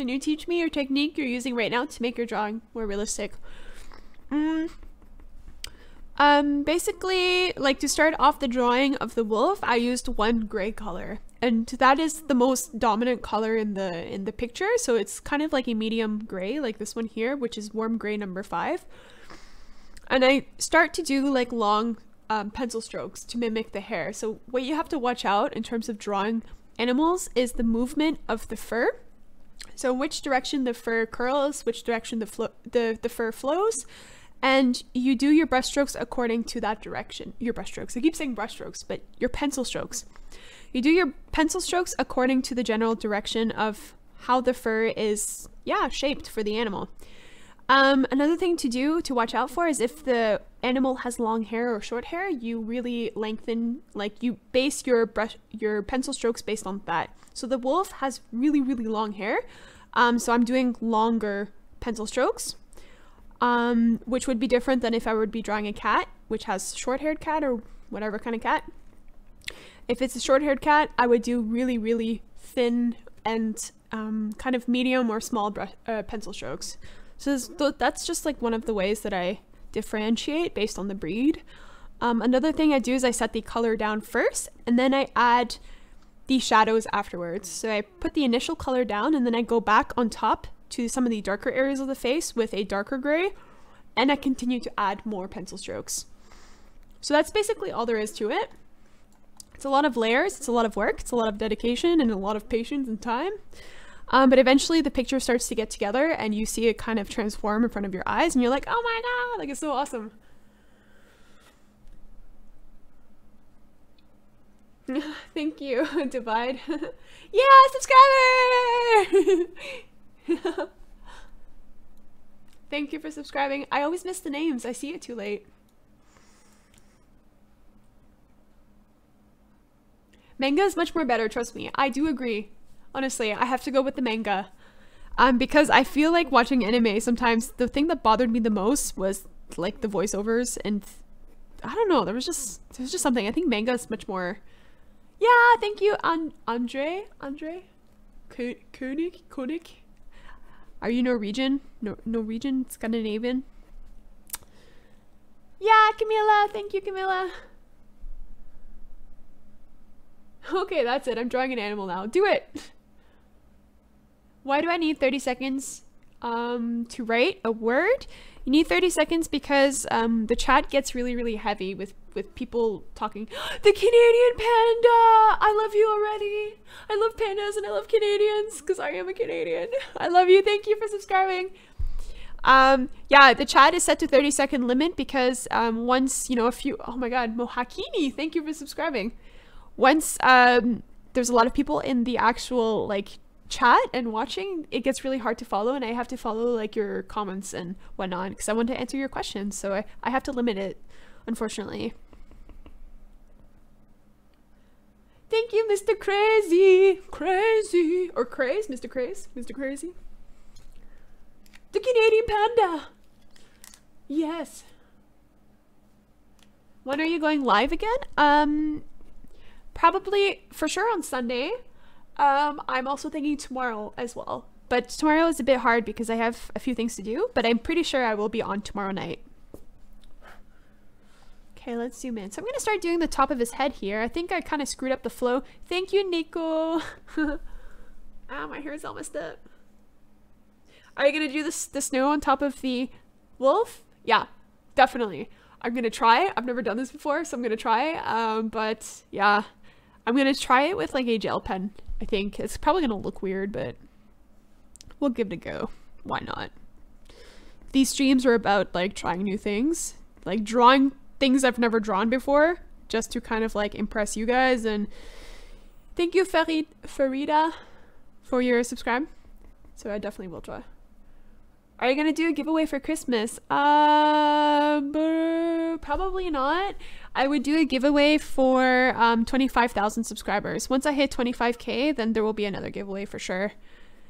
Can you teach me your technique you're using right now to make your drawing more realistic? Mm. Um, basically, like to start off the drawing of the wolf, I used one gray color, and that is the most dominant color in the in the picture. So it's kind of like a medium gray, like this one here, which is warm gray number five. And I start to do like long um, pencil strokes to mimic the hair. So what you have to watch out in terms of drawing animals is the movement of the fur so which direction the fur curls, which direction the, flo- the, the fur flows, and you do your brushstrokes according to that direction. Your brushstrokes. I keep saying brushstrokes, but your pencil strokes. You do your pencil strokes according to the general direction of how the fur is, yeah, shaped for the animal. Um, another thing to do to watch out for is if the animal has long hair or short hair, you really lengthen, like you base your brush, your pencil strokes based on that. So the wolf has really, really long hair. Um, so I'm doing longer pencil strokes, um, which would be different than if I would be drawing a cat, which has short-haired cat or whatever kind of cat. If it's a short-haired cat, I would do really, really thin and um, kind of medium or small brush, uh, pencil strokes. So th that's just like one of the ways that I differentiate based on the breed. Um, another thing I do is I set the color down first and then I add the shadows afterwards. So I put the initial color down and then I go back on top to some of the darker areas of the face with a darker gray and I continue to add more pencil strokes. So that's basically all there is to it. It's a lot of layers, it's a lot of work, it's a lot of dedication and a lot of patience and time. Um, but eventually the picture starts to get together and you see it kind of transform in front of your eyes and you're like, oh my god, like it's so awesome. Thank you, Divide. yeah, subscriber! Thank you for subscribing. I always miss the names. I see it too late. Manga is much more better, trust me. I do agree. Honestly, I have to go with the manga. Um, because I feel like watching anime sometimes the thing that bothered me the most was like the voiceovers and I don't know, there was just there was just something. I think manga is much more Yeah, thank you, An Andre. Andre? Koenig? Koenig? Are you Norwegian? No Norwegian? Scandinavian? Yeah, Camilla! Thank you, Camilla! Okay, that's it. I'm drawing an animal now. Do it! Why do I need 30 seconds um, to write a word? You need 30 seconds because um, the chat gets really, really heavy with, with people talking. the Canadian panda! I love you already! I love pandas and I love Canadians because I am a Canadian. I love you. Thank you for subscribing. Um, yeah, the chat is set to 30 second limit because um, once, you know, a few, oh my god, Mohakini, thank you for subscribing once um, there's a lot of people in the actual like chat and watching, it gets really hard to follow, and I have to follow like your comments and whatnot because I want to answer your questions. So I, I have to limit it, unfortunately. Thank you, Mr. Crazy. Crazy. Or Craze, Mr. Craze, Mr. Crazy. The Canadian Panda. Yes. When are you going live again? Um, Probably for sure on Sunday. Um, I'm also thinking tomorrow as well. But tomorrow is a bit hard because I have a few things to do, but I'm pretty sure I will be on tomorrow night. Okay, let's zoom in. So I'm going to start doing the top of his head here. I think I kind of screwed up the flow. Thank you, Nico. ah, my hair is almost up. Are you going to do this, the snow on top of the wolf? Yeah, definitely. I'm going to try. I've never done this before, so I'm going to try. Um, but yeah, I'm gonna try it with like a gel pen. I think it's probably gonna look weird, but we'll give it a go. Why not? These streams are about like trying new things, like drawing things I've never drawn before, just to kind of like impress you guys. And thank you, Farid Farida, for your subscribe. So I definitely will try. Are you gonna do a giveaway for Christmas? Uh, probably not. I would do a giveaway for um, 25,000 subscribers. Once I hit 25k, then there will be another giveaway for sure.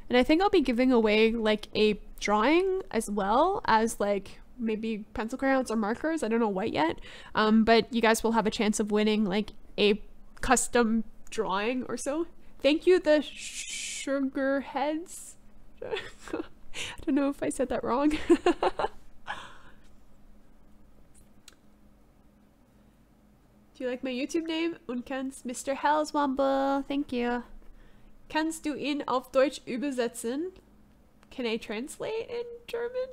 And I think I'll be giving away like a drawing as well as like maybe pencil crayons or markers. I don't know what yet. Um, but you guys will have a chance of winning like a custom drawing or so. Thank you, the sugar heads. I don't know if I said that wrong. Do you like my YouTube name? Und kannst Mr. Hellswamble. Thank you. Kannst du ihn auf Deutsch übersetzen? Can I translate in German?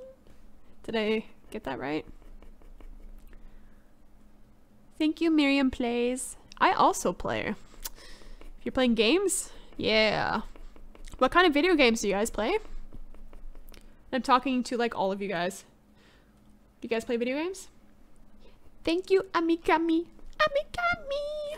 Did I get that right? Thank you, Miriam Plays. I also play. If you're playing games, yeah. What kind of video games do you guys play? I'm talking to like all of you guys. Do you guys play video games? Thank you, Amikami. Amikami!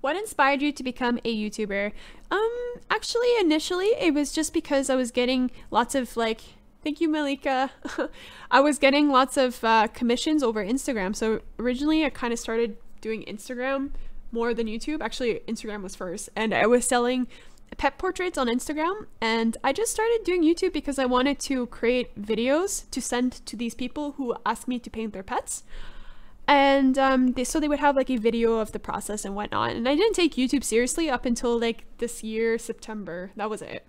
What inspired you to become a YouTuber? Um, actually, initially, it was just because I was getting lots of like, thank you, Malika. I was getting lots of uh, commissions over Instagram. So originally, I kind of started doing Instagram more than YouTube. Actually, Instagram was first, and I was selling pet portraits on Instagram, and I just started doing YouTube because I wanted to create videos to send to these people who ask me to paint their pets. And um, they, so they would have like a video of the process and whatnot. And I didn't take YouTube seriously up until like this year, September. That was it.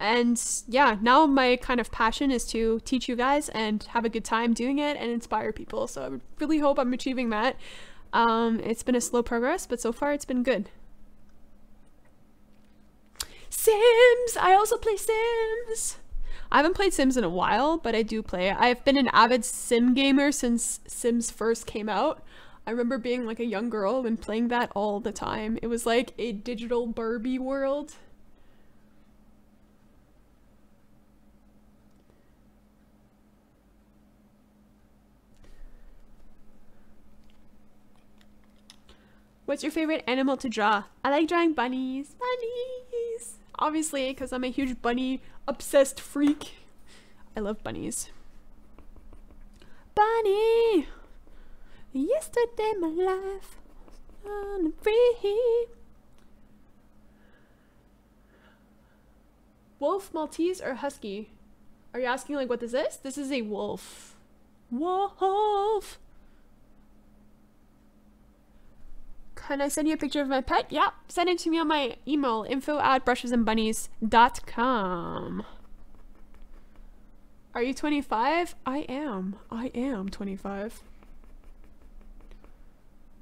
And yeah, now my kind of passion is to teach you guys and have a good time doing it and inspire people. So I really hope I'm achieving that. Um, it's been a slow progress, but so far it's been good. Sims! I also play Sims! I haven't played Sims in a while, but I do play. I've been an avid Sim gamer since Sims first came out. I remember being like a young girl and playing that all the time. It was like a digital Barbie world. What's your favorite animal to draw? I like drawing bunnies. Bunnies! Obviously, because I'm a huge bunny obsessed freak. I love bunnies. Bunny! Yesterday my life on free. Wolf, Maltese, or Husky? Are you asking like what this is? This is a wolf. Wolf! Can I send you a picture of my pet? Yeah, send it to me on my email, info at brushesandbunnies.com. Are you 25? I am. I am 25.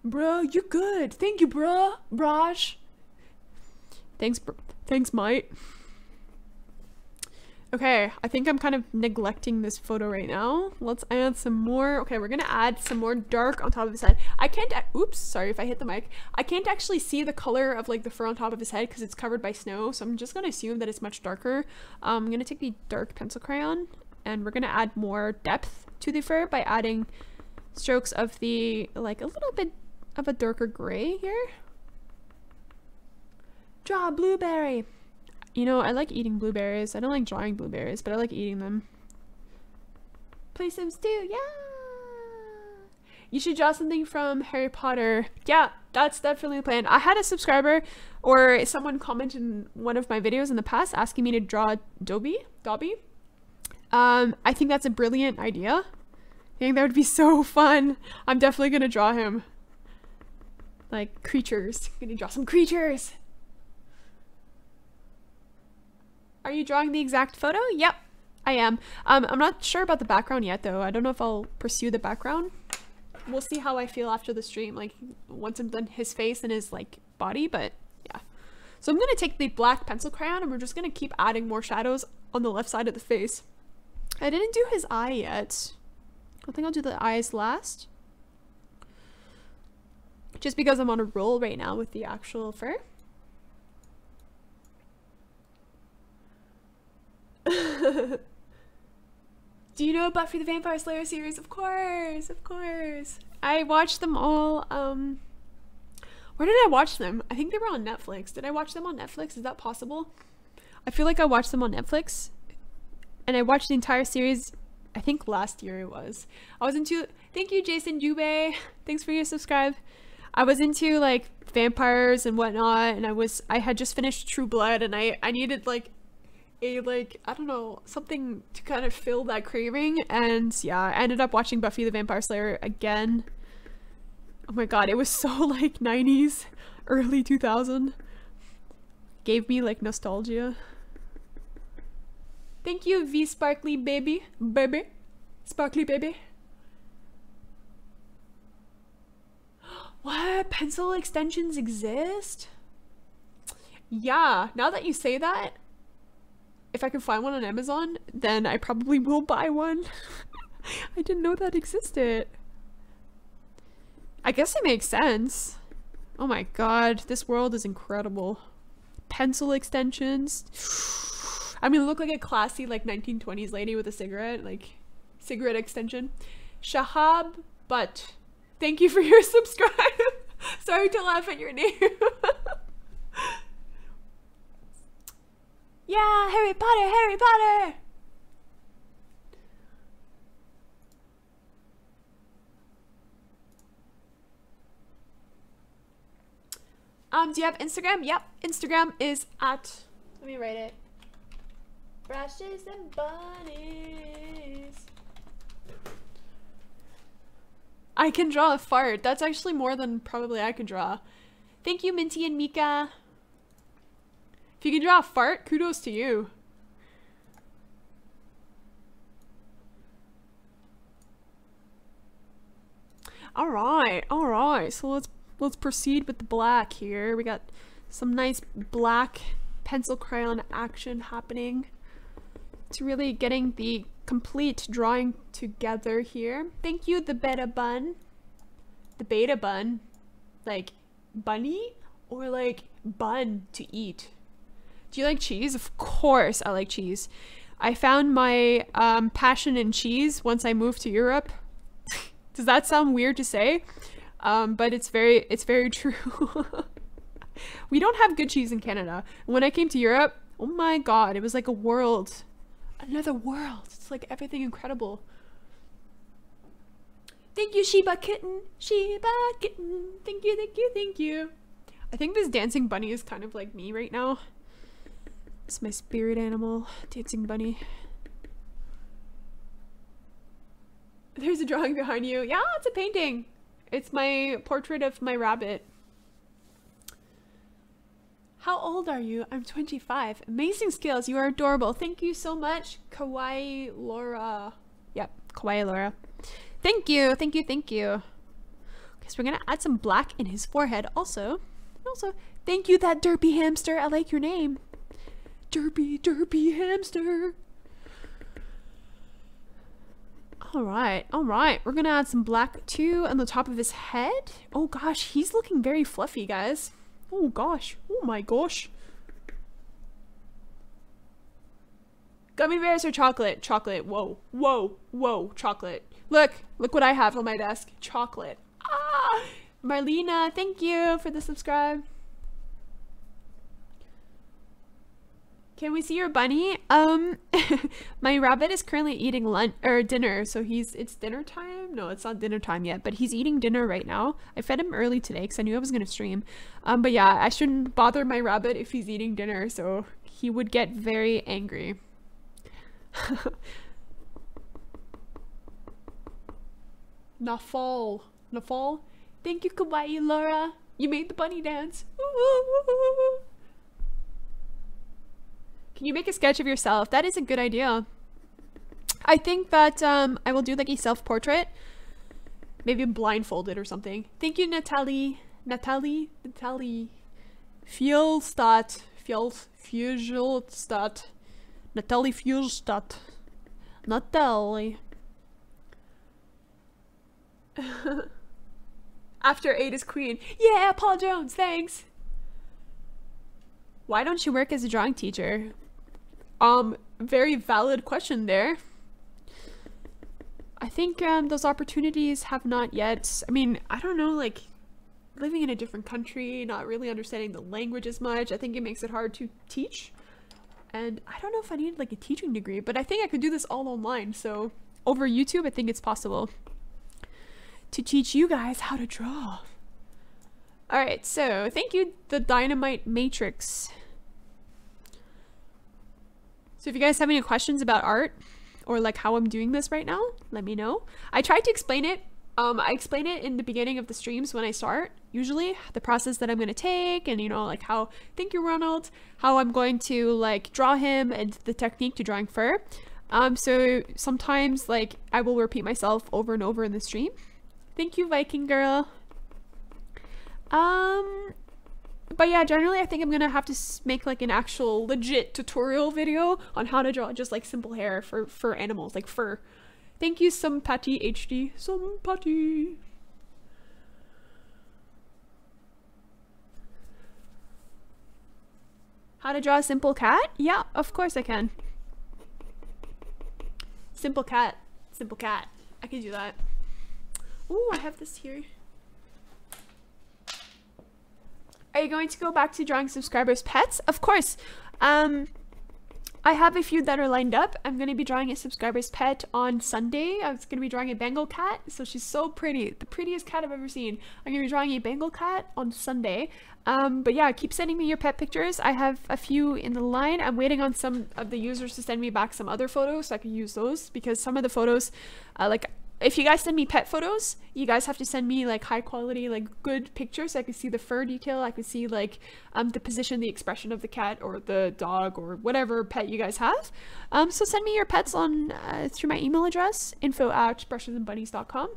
Bruh, you're good. Thank you, bruh. Brush. Thanks, br thanks, mate. Okay, I think I'm kind of neglecting this photo right now. Let's add some more. Okay, we're gonna add some more dark on top of his head. I can't, oops, sorry if I hit the mic. I can't actually see the color of like the fur on top of his head because it's covered by snow. So I'm just gonna assume that it's much darker. Um, I'm gonna take the dark pencil crayon and we're gonna add more depth to the fur by adding strokes of the, like a little bit of a darker gray here. Draw blueberry. You know, I like eating blueberries. I don't like drawing blueberries, but I like eating them. Play Sims 2, yeah! You should draw something from Harry Potter. Yeah, that's definitely the plan. I had a subscriber or someone commented in one of my videos in the past asking me to draw Dobby. Dobby. Um, I think that's a brilliant idea. I think that would be so fun. I'm definitely gonna draw him. Like creatures. I'm gonna draw some creatures. Are you drawing the exact photo? Yep, I am. Um, I'm not sure about the background yet though. I don't know if I'll pursue the background. We'll see how I feel after the stream, like once I'm done his face and his like body, but yeah. So I'm gonna take the black pencil crayon and we're just gonna keep adding more shadows on the left side of the face. I didn't do his eye yet. I think I'll do the eyes last. Just because I'm on a roll right now with the actual fur. Do you know Buffy the Vampire Slayer series? Of course, of course. I watched them all. Um, where did I watch them? I think they were on Netflix. Did I watch them on Netflix? Is that possible? I feel like I watched them on Netflix, and I watched the entire series. I think last year it was. I was into. Thank you, Jason Jube. Thanks for your subscribe. I was into like vampires and whatnot, and I was. I had just finished True Blood, and I I needed like a like I don't know something to kind of fill that craving. And yeah I ended up watching Buffy the Vampire Slayer again. Oh my god it was so like 90s early 2000 gave me like nostalgia. Thank you V Sparkly baby. Baby? Sparkly baby? What? Pencil extensions exist? Yeah now that you say that if I can find one on Amazon, then I probably will buy one. I didn't know that existed. I guess it makes sense. Oh my god, this world is incredible. Pencil extensions. I mean, look like a classy like 1920s lady with a cigarette, like cigarette extension. Shahab But. Thank you for your subscribe. Sorry to laugh at your name. Yeah, Harry Potter, Harry Potter! Um, do you have Instagram? Yep. Instagram is at, let me write it. Brushes and bunnies. I can draw a fart. That's actually more than probably I can draw. Thank you, Minty and Mika. If you can draw a fart, kudos to you. All right, all right. So let's let's proceed with the black here. We got some nice black pencil crayon action happening. It's really getting the complete drawing together here. Thank you, the beta bun. The beta bun. Like, bunny? Or like, bun to eat? Do you like cheese? Of course I like cheese. I found my um, passion in cheese once I moved to Europe. Does that sound weird to say? Um, but it's very, it's very true. we don't have good cheese in Canada. When I came to Europe, oh my god, it was like a world another world. It's like everything incredible. Thank you, Shiba Kitten. Shiba Kitten. Thank you, thank you, thank you. I think this dancing bunny is kind of like me right now. It's my spirit animal, dancing bunny. There's a drawing behind you. Yeah, it's a painting. It's my portrait of my rabbit. How old are you? I'm 25. Amazing skills. You are adorable. Thank you so much, Kawaii Laura. Yep, Kawaii Laura. Thank you. Thank you. Thank you. Okay, so we're to add some black in his forehead also. Also, thank you, that derpy hamster. I like your name. Derpy, derpy hamster. All right, all right. We're gonna add some black too on the top of his head. Oh gosh, he's looking very fluffy, guys. Oh gosh. Oh my gosh. Gummy bears or chocolate? Chocolate. Whoa. Whoa. Whoa. Chocolate. Look. Look what I have on my desk. Chocolate. Ah! Marlena, thank you for the subscribe. Can we see your bunny? Um, my rabbit is currently eating lunch or dinner, so he's it's dinner time. No, it's not dinner time yet, but he's eating dinner right now. I fed him early today because I knew I was gonna stream. Um, but yeah, I shouldn't bother my rabbit if he's eating dinner, so he would get very angry. Nafal, Nafal, thank you, Kawaii Laura. You made the bunny dance. Can you make a sketch of yourself? That is a good idea. I think that um, I will do like a self-portrait. Maybe blindfolded or something. Thank you, Natalie. Natalie? Natalie. Fjellstadt. Fjell... Fjellstadt. Natalie Fjellstadt. Natalie. After eight is queen. Yeah, Paul Jones, thanks. Why don't you work as a drawing teacher? Um, very valid question there. I think um, those opportunities have not yet. I mean, I don't know, like living in a different country, not really understanding the language as much. I think it makes it hard to teach. And I don't know if I need like a teaching degree, but I think I could do this all online. So over YouTube, I think it's possible to teach you guys how to draw. All right, so thank you, the Dynamite Matrix. So if you guys have any questions about art or like how I'm doing this right now, let me know. I tried to explain it. Um, I explain it in the beginning of the streams when I start, usually, the process that I'm going to take and, you know, like how, thank you, Ronald, how I'm going to like draw him and the technique to drawing fur. Um, so sometimes like I will repeat myself over and over in the stream. Thank you, Viking girl. Um, but yeah, generally I think I'm gonna have to make like an actual legit tutorial video on how to draw just like simple hair for, for animals, like fur. Thank you, some patty HD. Some patty. How to draw a simple cat? Yeah, of course I can. Simple cat. Simple cat. I can do that. Oh, I have this here. Are you going to go back to drawing subscribers' pets? Of course. Um, I have a few that are lined up. I'm going to be drawing a subscriber's pet on Sunday. I was going to be drawing a Bengal cat. So she's so pretty. The prettiest cat I've ever seen. I'm going to be drawing a Bengal cat on Sunday. Um, but yeah, keep sending me your pet pictures. I have a few in the line. I'm waiting on some of the users to send me back some other photos so I can use those because some of the photos, uh, like if you guys send me pet photos, you guys have to send me like high quality, like good pictures so I can see the fur detail. I can see like um, the position, the expression of the cat or the dog or whatever pet you guys have. Um, so send me your pets on uh, through my email address, info at brushesandbunnies.com.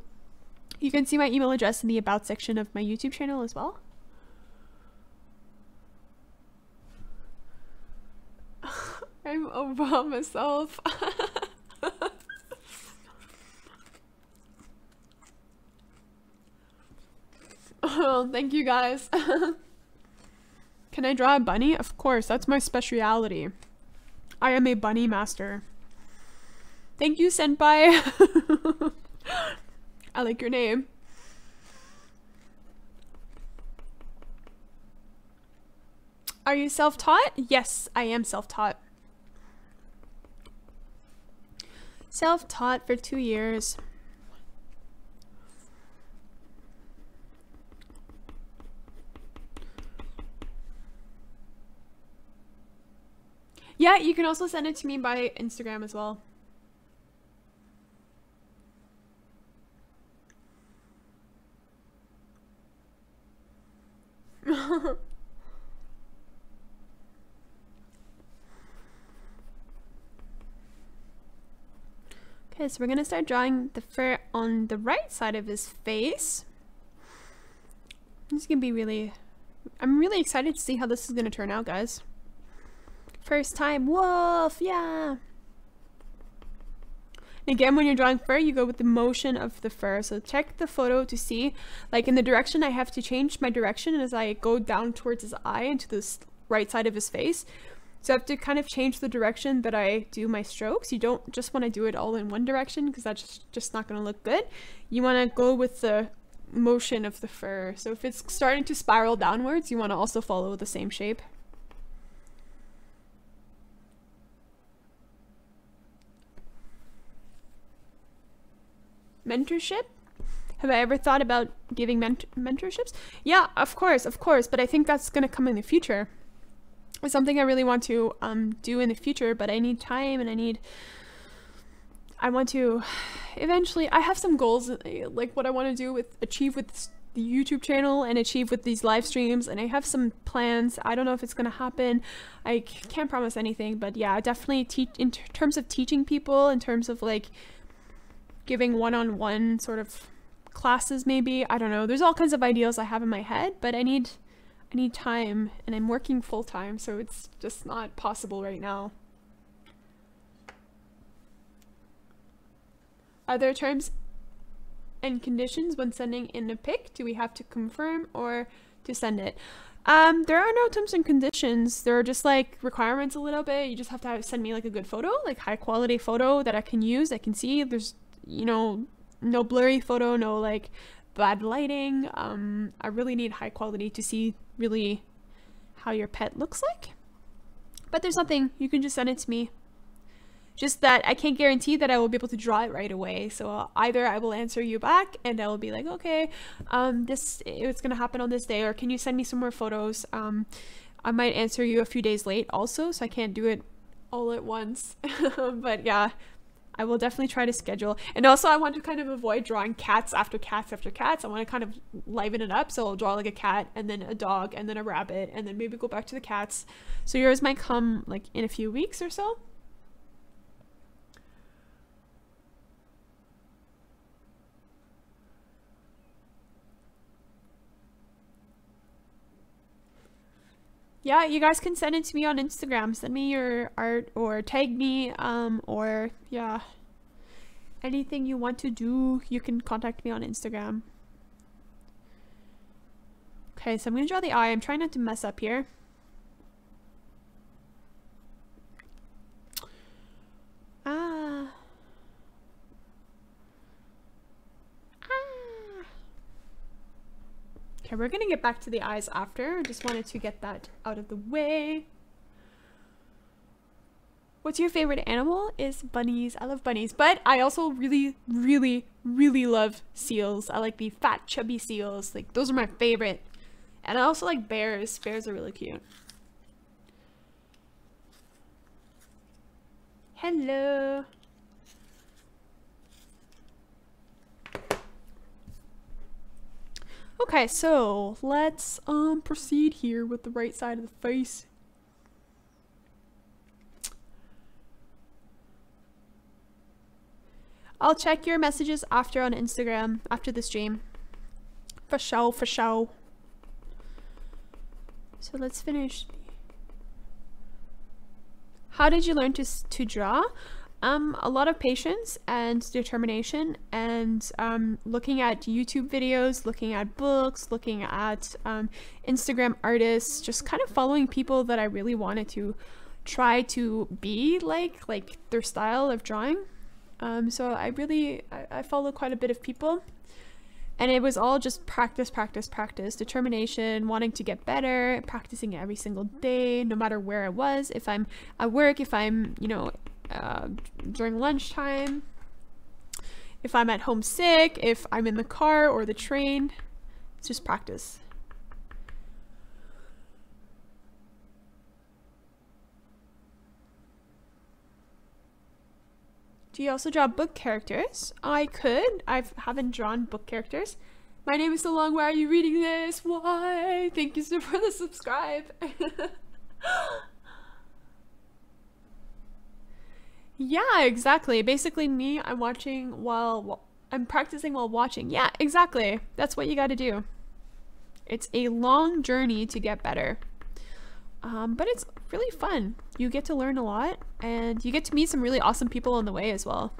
You can see my email address in the about section of my YouTube channel as well. I'm over myself. Oh, thank you guys. Can I draw a bunny? Of course, that's my speciality. I am a bunny master. Thank you, senpai. I like your name. Are you self-taught? Yes, I am self-taught. Self-taught for two years. Yeah, you can also send it to me by Instagram as well. okay, so we're gonna start drawing the fur on the right side of his face. This is gonna be really, I'm really excited to see how this is gonna turn out, guys. First time wolf, yeah. Again, when you're drawing fur, you go with the motion of the fur. So check the photo to see, like in the direction I have to change my direction as I go down towards his eye into the right side of his face. So I have to kind of change the direction that I do my strokes. You don't just want to do it all in one direction because that's just, just not going to look good. You want to go with the motion of the fur. So if it's starting to spiral downwards, you want to also follow the same shape. Mentorship have I ever thought about giving ment mentorships? Yeah, of course, of course, but I think that's going to come in the future. It's something I really want to um, do in the future, but I need time and I need. I want to eventually. I have some goals, like what I want to do with achieve with the YouTube channel and achieve with these live streams, and I have some plans. I don't know if it's going to happen. I can't promise anything, but yeah, definitely teach in terms of teaching people, in terms of like giving one-on-one sort of classes maybe i don't know there's all kinds of ideas i have in my head but i need i need time and i'm working full-time so it's just not possible right now are there terms and conditions when sending in a pic do we have to confirm or to send it um, there are no terms and conditions. There are just like requirements a little bit. You just have to have, send me like a good photo, like high quality photo that I can use. I can see. There's you know, no blurry photo, no like bad lighting. Um, I really need high quality to see really how your pet looks like. But there's nothing, you can just send it to me. Just that I can't guarantee that I will be able to draw it right away. So uh, either I will answer you back and I will be like, okay, um, this it's gonna happen on this day, or can you send me some more photos? Um, I might answer you a few days late also, so I can't do it all at once. but yeah, I will definitely try to schedule. And also I want to kind of avoid drawing cats after cats after cats. I want to kind of liven it up. So I'll draw like a cat and then a dog and then a rabbit and then maybe go back to the cats. So yours might come like in a few weeks or so. Yeah, you guys can send it to me on Instagram. Send me your art or tag me um or yeah. Anything you want to do, you can contact me on Instagram. Okay, so I'm going to draw the eye. I'm trying not to mess up here. Okay, we're gonna get back to the eyes after. I just wanted to get that out of the way. What's your favorite animal? Is bunnies. I love bunnies, but I also really, really, really love seals. I like the fat, chubby seals. Like those are my favorite. And I also like bears. Bears are really cute. Hello. Okay, so let's um proceed here with the right side of the face. I'll check your messages after on Instagram after the stream. For show, for show. So let's finish. How did you learn to to draw? Um, a lot of patience and determination, and um, looking at YouTube videos, looking at books, looking at um, Instagram artists, just kind of following people that I really wanted to try to be like, like their style of drawing. Um, so I really, I, I follow quite a bit of people and it was all just practice, practice, practice, determination, wanting to get better, practicing every single day, no matter where I was. If I'm at work, if I'm, you know, uh, during lunchtime, if I'm at home sick, if I'm in the car or the train, it's just practice. Do you also draw book characters? I could. I haven't drawn book characters. My name is so long. Why are you reading this? Why? Thank you so for the subscribe. yeah, exactly. Basically, me, I'm watching while I'm practicing while watching. Yeah, exactly. That's what you got to do. It's a long journey to get better. Um, but it's really fun. You get to learn a lot and you get to meet some really awesome people on the way as well.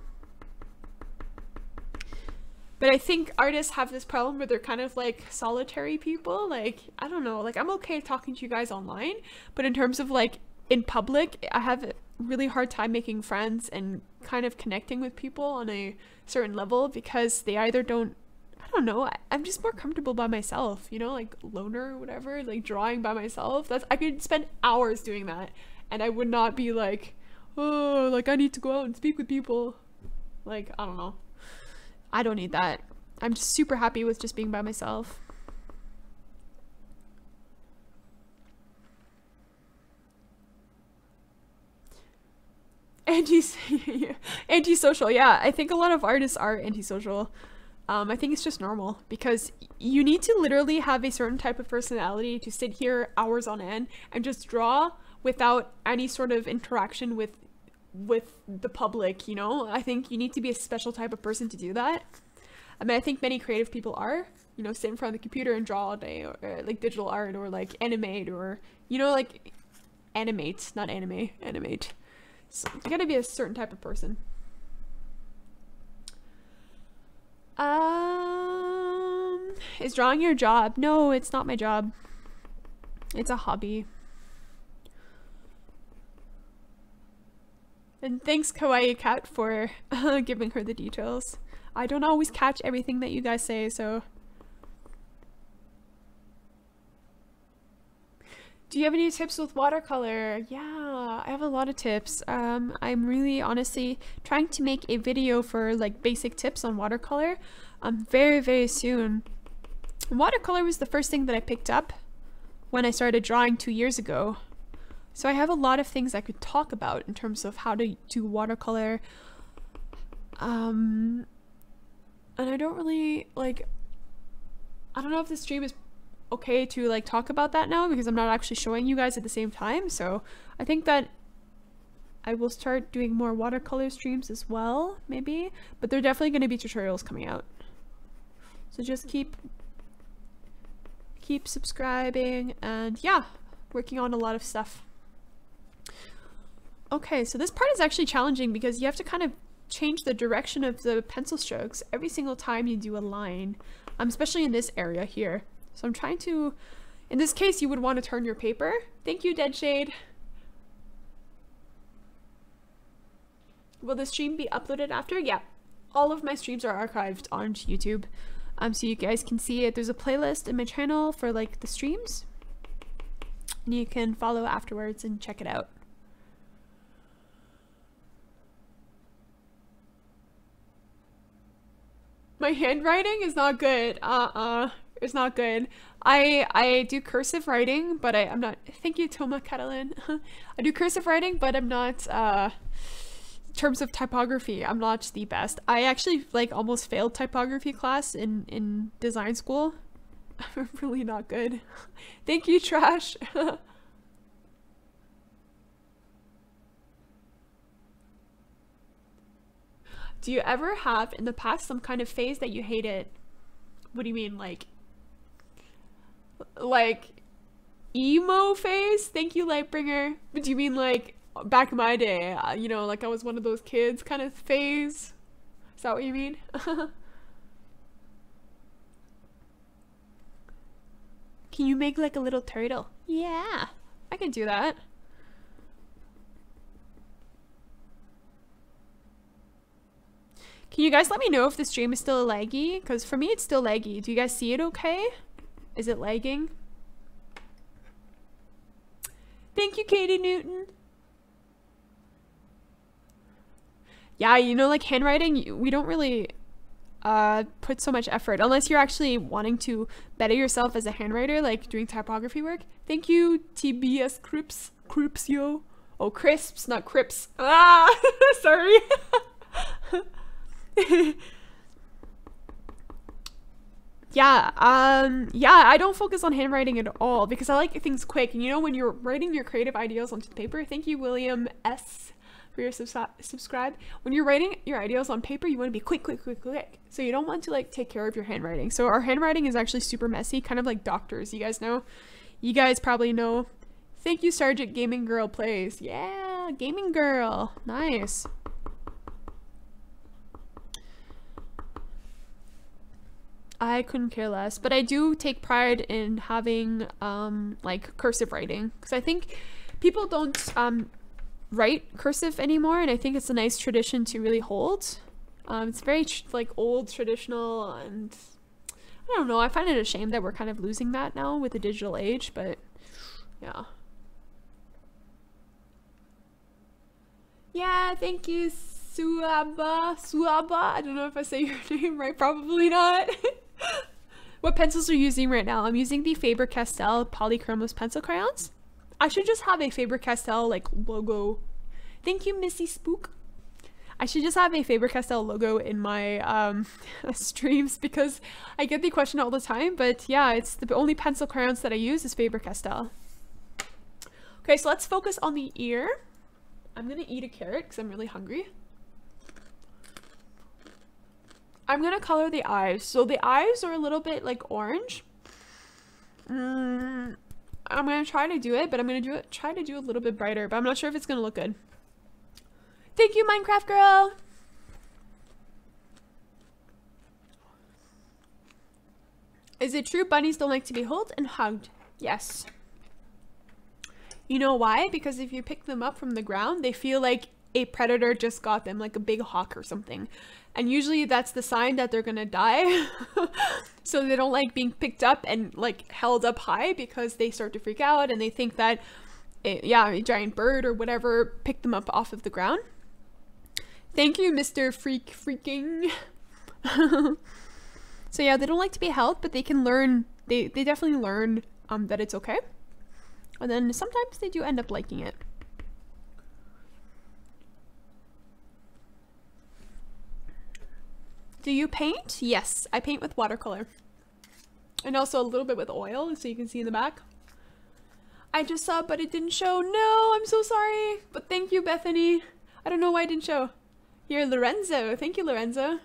But I think artists have this problem where they're kind of like solitary people. Like, I don't know, like I'm okay talking to you guys online, but in terms of like in public, I have really hard time making friends and kind of connecting with people on a certain level because they either don't I don't know. I, am just more comfortable by myself, you know, like loner or whatever, like drawing by myself. That's I could spend hours doing that and I would not be like, oh, like I need to go out and speak with people. Like, I don't know. I don't need that. I'm just super happy with just being by myself. Anti antisocial, yeah. I think a lot of artists are antisocial. Um, I think it's just normal because you need to literally have a certain type of personality to sit here hours on end and just draw without any sort of interaction with with the public, you know? I think you need to be a special type of person to do that. I mean, I think many creative people are, you know, sit in front of the computer and draw all day or, or like digital art or like animate or, you know, like animate, not anime, animate. So you gotta be a certain type of person. Um, is drawing your job? No, it's not my job. It's a hobby. And thanks Kawaii Cat for giving her the details. I don't always catch everything that you guys say, so Do you have any tips with watercolor? Yeah, I have a lot of tips. Um, I'm really honestly trying to make a video for like basic tips on watercolor um, very, very soon. Watercolor was the first thing that I picked up when I started drawing two years ago. So I have a lot of things I could talk about in terms of how to do watercolor. Um, and I don't really like, I don't know if the stream is okay to like talk about that now because I'm not actually showing you guys at the same time. So I think that I will start doing more watercolor streams as well, maybe. But there are definitely going to be tutorials coming out. So just keep keep subscribing and yeah, working on a lot of stuff. Okay, so this part is actually challenging because you have to kind of change the direction of the pencil strokes every single time you do a line, um, especially in this area here. So I'm trying to, in this case, you would want to turn your paper. Thank you, Dead Shade. Will the stream be uploaded after? Yeah, all of my streams are archived on YouTube. Um, so you guys can see it. There's a playlist in my channel for like the streams. And you can follow afterwards and check it out. My handwriting is not good. Uh-uh. It's not good. I I do cursive writing, but I, I'm not thank you, Toma Catalan. I do cursive writing, but I'm not uh in terms of typography, I'm not the best. I actually like almost failed typography class in in design school. I'm really not good. Thank you, trash. Do you ever have in the past some kind of phase that you hated? What do you mean, like, like emo phase? Thank you, Lightbringer. But do you mean like back in my day? Uh, you know, like I was one of those kids kind of phase. Is that what you mean? Can you make like a little turtle? Yeah, I can do that. Can you guys let me know if the stream is still laggy? Because for me, it's still laggy. Do you guys see it okay? Is it lagging? Thank you, Katie Newton. Yeah, you know, like handwriting, we don't really uh, put so much effort unless you're actually wanting to better yourself as a handwriter, like doing typography work. Thank you, TBS Crips. Crips, yo. Oh, crisps, not crips. Ah, sorry. yeah, um, yeah, I don't focus on handwriting at all because I like things quick. And you know, when you're writing your creative ideas onto the paper, thank you, William S, for your subs- subscribe. When you're writing your ideas on paper, you want to be quick, quick, quick, quick. So you don't want to like take care of your handwriting. So our handwriting is actually super messy, kind of like doctors. You guys know? You guys probably know. Thank you, Sergeant Gaming Girl Plays. Yeah, Gaming Girl. Nice. I couldn't care less, but I do take pride in having um, like cursive writing because I think people don't um, write cursive anymore, and I think it's a nice tradition to really hold. Um, it's very like old, traditional, and I don't know. I find it a shame that we're kind of losing that now with the digital age, but yeah. Yeah, thank you, Suaba. Suaba. I don't know if I say your name right. Probably not. what pencils are you using right now? I'm using the Faber-Castell Polychromos pencil crayons. I should just have a Faber-Castell like logo. Thank you, Missy Spook. I should just have a Faber-Castell logo in my um, streams because I get the question all the time. But yeah, it's the only pencil crayons that I use is Faber-Castell. Okay, so let's focus on the ear. I'm gonna eat a carrot because I'm really hungry. I'm gonna color the eyes. So the eyes are a little bit like orange. Mm, I'm gonna try to do it, but I'm gonna do it try to do a little bit brighter, but I'm not sure if it's gonna look good. Thank you, Minecraft girl! Is it true bunnies don't like to be held and hugged? Yes. You know why? Because if you pick them up from the ground, they feel like a predator just got them, like a big hawk or something. And usually that's the sign that they're gonna die. so they don't like being picked up and like held up high because they start to freak out and they think that, a, yeah, a giant bird or whatever picked them up off of the ground. Thank you, Mr. Freak Freaking. so yeah, they don't like to be held, but they can learn, they, they definitely learn um, that it's okay. And then sometimes they do end up liking it. Do you paint? Yes, I paint with watercolor. And also a little bit with oil, so you can see in the back. I just saw, but it didn't show. No, I'm so sorry. But thank you, Bethany. I don't know why it didn't show. You're Lorenzo. Thank you, Lorenzo.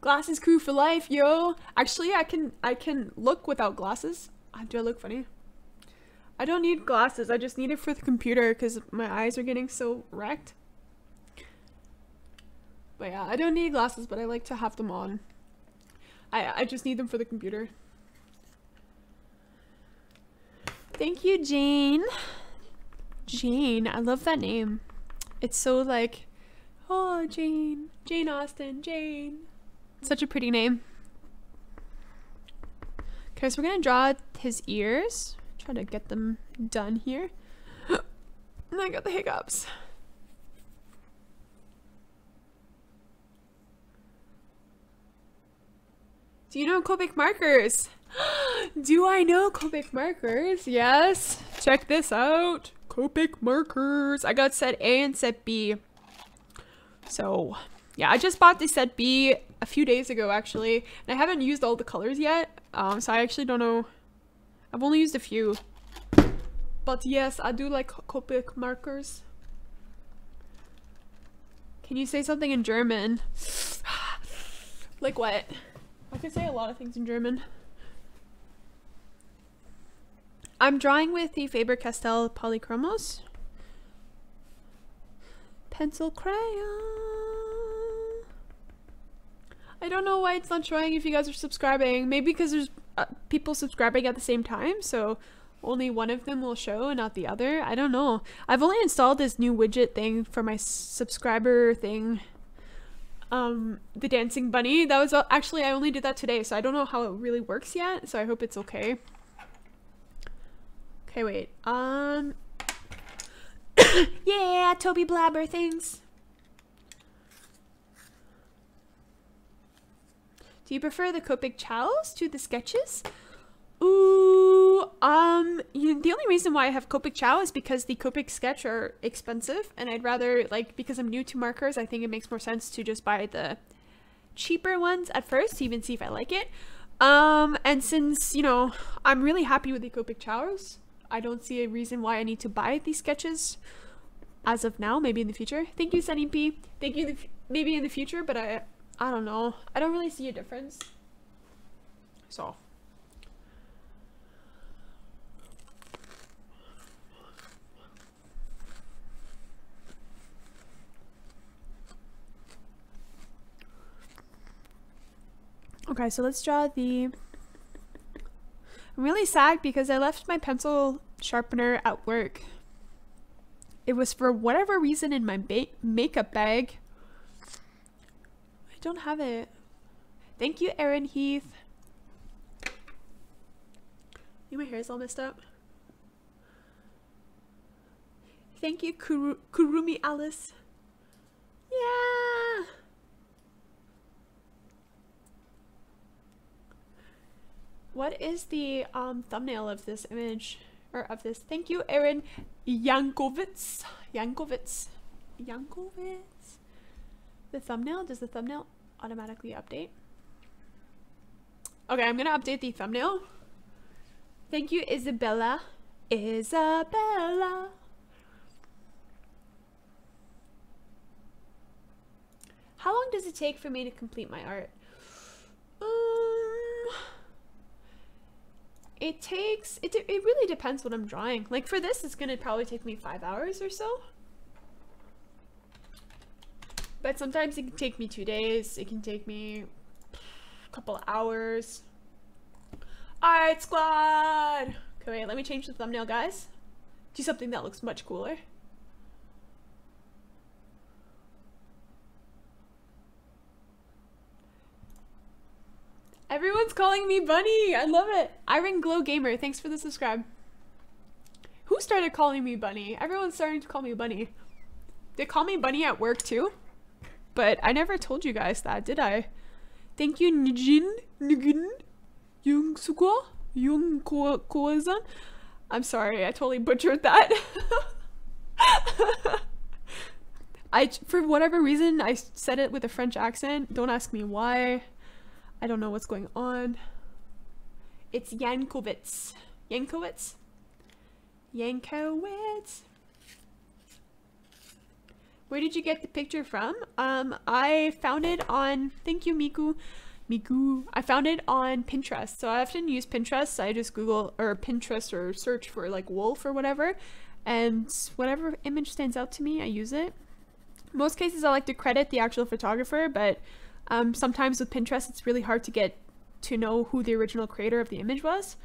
Glasses crew for life, yo. Actually, I can I can look without glasses. Ah, do I look funny? I don't need glasses. I just need it for the computer because my eyes are getting so wrecked. But yeah, I don't need glasses, but I like to have them on. I, I just need them for the computer. Thank you, Jane. Jane, I love that name. It's so like, oh, Jane, Jane Austen, Jane. Such a pretty name. Okay, so we're gonna draw his ears. Try to get them done here. I got the hiccups. Do you know Copic markers? Do I know Copic markers? Yes. Check this out. Copic markers. I got set A and set B. So, yeah, I just bought the set B a few days ago, actually. And I haven't used all the colors yet. Um, so I actually don't know. I've only used a few. But yes, I do like Copic markers. Can you say something in German? like what? I can say a lot of things in German. I'm drawing with the Faber-Castell Polychromos. Pencil crayon. I don't know why it's not showing if you guys are subscribing. Maybe because there's uh, people subscribing at the same time, so only one of them will show and not the other. I don't know. I've only installed this new widget thing for my subscriber thing. Um, the dancing bunny. That was actually I only did that today, so I don't know how it really works yet. So I hope it's okay. Okay, wait. Um. yeah, Toby Blabber things. Do you prefer the Copic Ciaos to the sketches? Ooh, um, you, the only reason why I have Copic Ciao is because the Copic sketch are expensive, and I'd rather, like, because I'm new to markers, I think it makes more sense to just buy the cheaper ones at first to even see if I like it. Um, and since, you know, I'm really happy with the Copic Ciaos, I don't see a reason why I need to buy these sketches as of now, maybe in the future. Thank you, Sunny P. Thank you, maybe in the future, but I, I don't know. I don't really see a difference. So. Okay, so let's draw the... I'm really sad because I left my pencil sharpener at work. It was for whatever reason in my makeup bag. I don't have it. Thank you, Erin Heath. my hair is all messed up. Thank you, Kuru Kurumi Alice. Yeah. What is the um, thumbnail of this image? Or of this? Thank you, Aaron Yankovitz. Yankovitz. Yankovitz. The thumbnail? Does the thumbnail automatically update? Okay, I'm gonna update the thumbnail. Thank you, Isabella. Isabella. How long does it take for me to complete my art? Um, it takes, it, it really depends what I'm drawing. Like for this, it's gonna probably take me five hours or so. But sometimes it can take me two days. It can take me a couple hours. Alright, squad! Okay, wait, let me change the thumbnail, guys. Do something that looks much cooler. Everyone's calling me Bunny. I love it. Iron Glow Gamer, thanks for the subscribe. Who started calling me Bunny? Everyone's starting to call me Bunny. They call me Bunny at work too. But I never told you guys that, did I? Thank you, Nijin, Nugin, Youngsuko, Youngkoazan. I'm sorry, I totally butchered that. I, for whatever reason, I said it with a French accent. Don't ask me why. I don't know what's going on. It's Yankovitz. Yankovitz? Yankowitz. Where did you get the picture from? Um, I found it on, thank you Miku. Miku. I found it on Pinterest. So I often use Pinterest. I just Google or Pinterest or search for like wolf or whatever. And whatever image stands out to me, I use it. Most cases I like to credit the actual photographer, but um, sometimes with Pinterest, it's really hard to get to know who the original creator of the image was.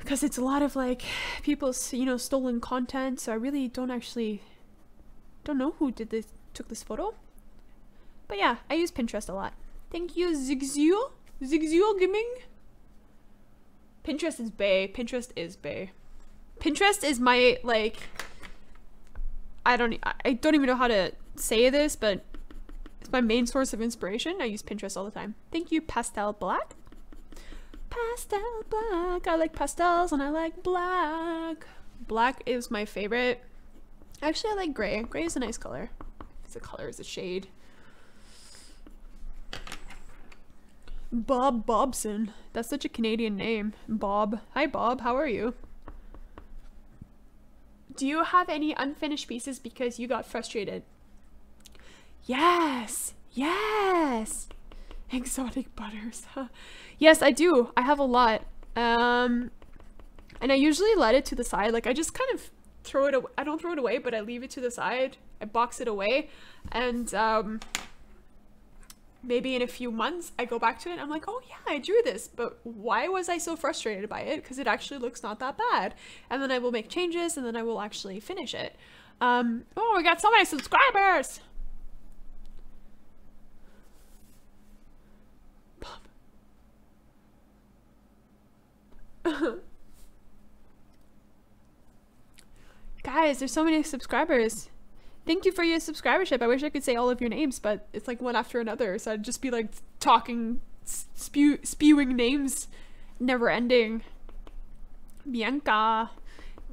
Because it's a lot of like people's, you know, stolen content. So I really don't actually don't know who did this took this photo. But yeah, I use Pinterest a lot. Thank you, Zigzio. Zigzio Gaming. Pinterest is Bay. Pinterest is Bay. Pinterest is my like I don't I don't even know how to say this, but it's my main source of inspiration. I use Pinterest all the time. Thank you, Pastel Black. Pastel Black. I like pastels and I like black. Black is my favorite. Actually, I like gray. Gray is a nice color. It's a color, it's a shade. Bob Bobson. That's such a Canadian name. Bob. Hi, Bob. How are you? Do you have any unfinished pieces because you got frustrated? Yes. Yes. Exotic butters. yes, I do. I have a lot. Um, and I usually let it to the side. Like I just kind of throw it. I don't throw it away, but I leave it to the side. I box it away, and um, maybe in a few months I go back to it I'm like, oh yeah, I drew this, but why was I so frustrated by it? Because it actually looks not that bad. And then I will make changes and then I will actually finish it. Um, oh, we got so many subscribers! Guys, there's so many subscribers. Thank you for your subscribership. I wish I could say all of your names, but it's like one after another. So I'd just be like talking, spew, spewing names, never ending. Bianca.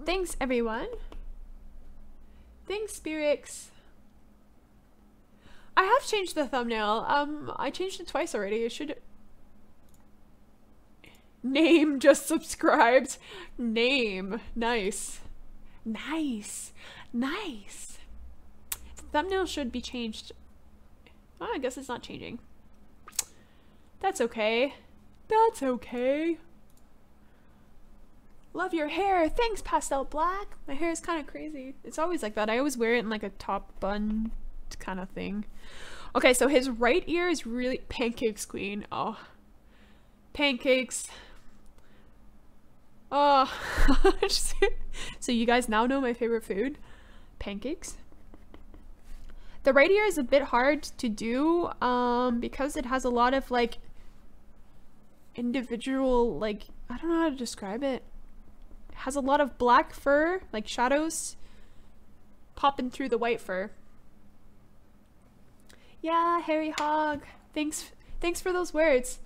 Thanks, everyone. Thanks, Spirix. I have changed the thumbnail. Um, I changed it twice already. It should... Name just subscribed. Name. Nice. Nice. Nice thumbnail should be changed. Oh, I guess it's not changing. That's okay. That's okay. Love your hair. Thanks, Pastel Black. My hair is kind of crazy. It's always like that. I always wear it in like a top bun kind of thing. Okay, so his right ear is really pancakes queen. Oh. Pancakes. Oh. so you guys now know my favorite food? Pancakes. The right ear is a bit hard to do um, because it has a lot of like individual like I don't know how to describe it. it has a lot of black fur like shadows popping through the white fur. Yeah, Harry Hog. Thanks thanks for those words.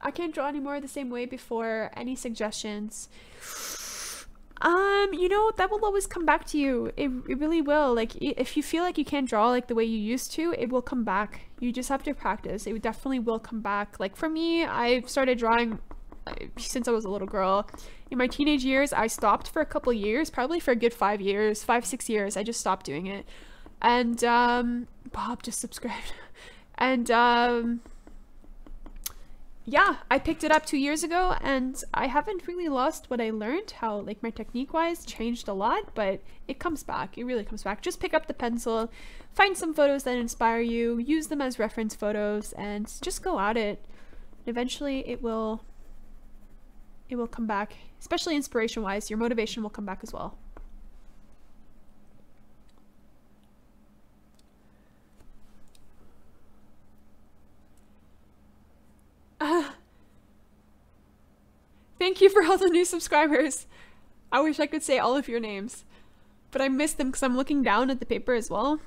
I can't draw anymore the same way before. Any suggestions? Um, you know, that will always come back to you. It, it really will. Like, if you feel like you can't draw like the way you used to, it will come back. You just have to practice. It definitely will come back. Like, for me, I started drawing since I was a little girl. In my teenage years, I stopped for a couple years, probably for a good five years, five, six years. I just stopped doing it. And, um, Bob just subscribed. and, um, yeah, I picked it up two years ago and I haven't really lost what I learned, how like my technique wise changed a lot, but it comes back. It really comes back. Just pick up the pencil, find some photos that inspire you, use them as reference photos and just go at it. Eventually it will it will come back, especially inspiration wise, your motivation will come back as well. Uh, thank you for all the new subscribers. I wish I could say all of your names, but I missed them because I'm looking down at the paper as well.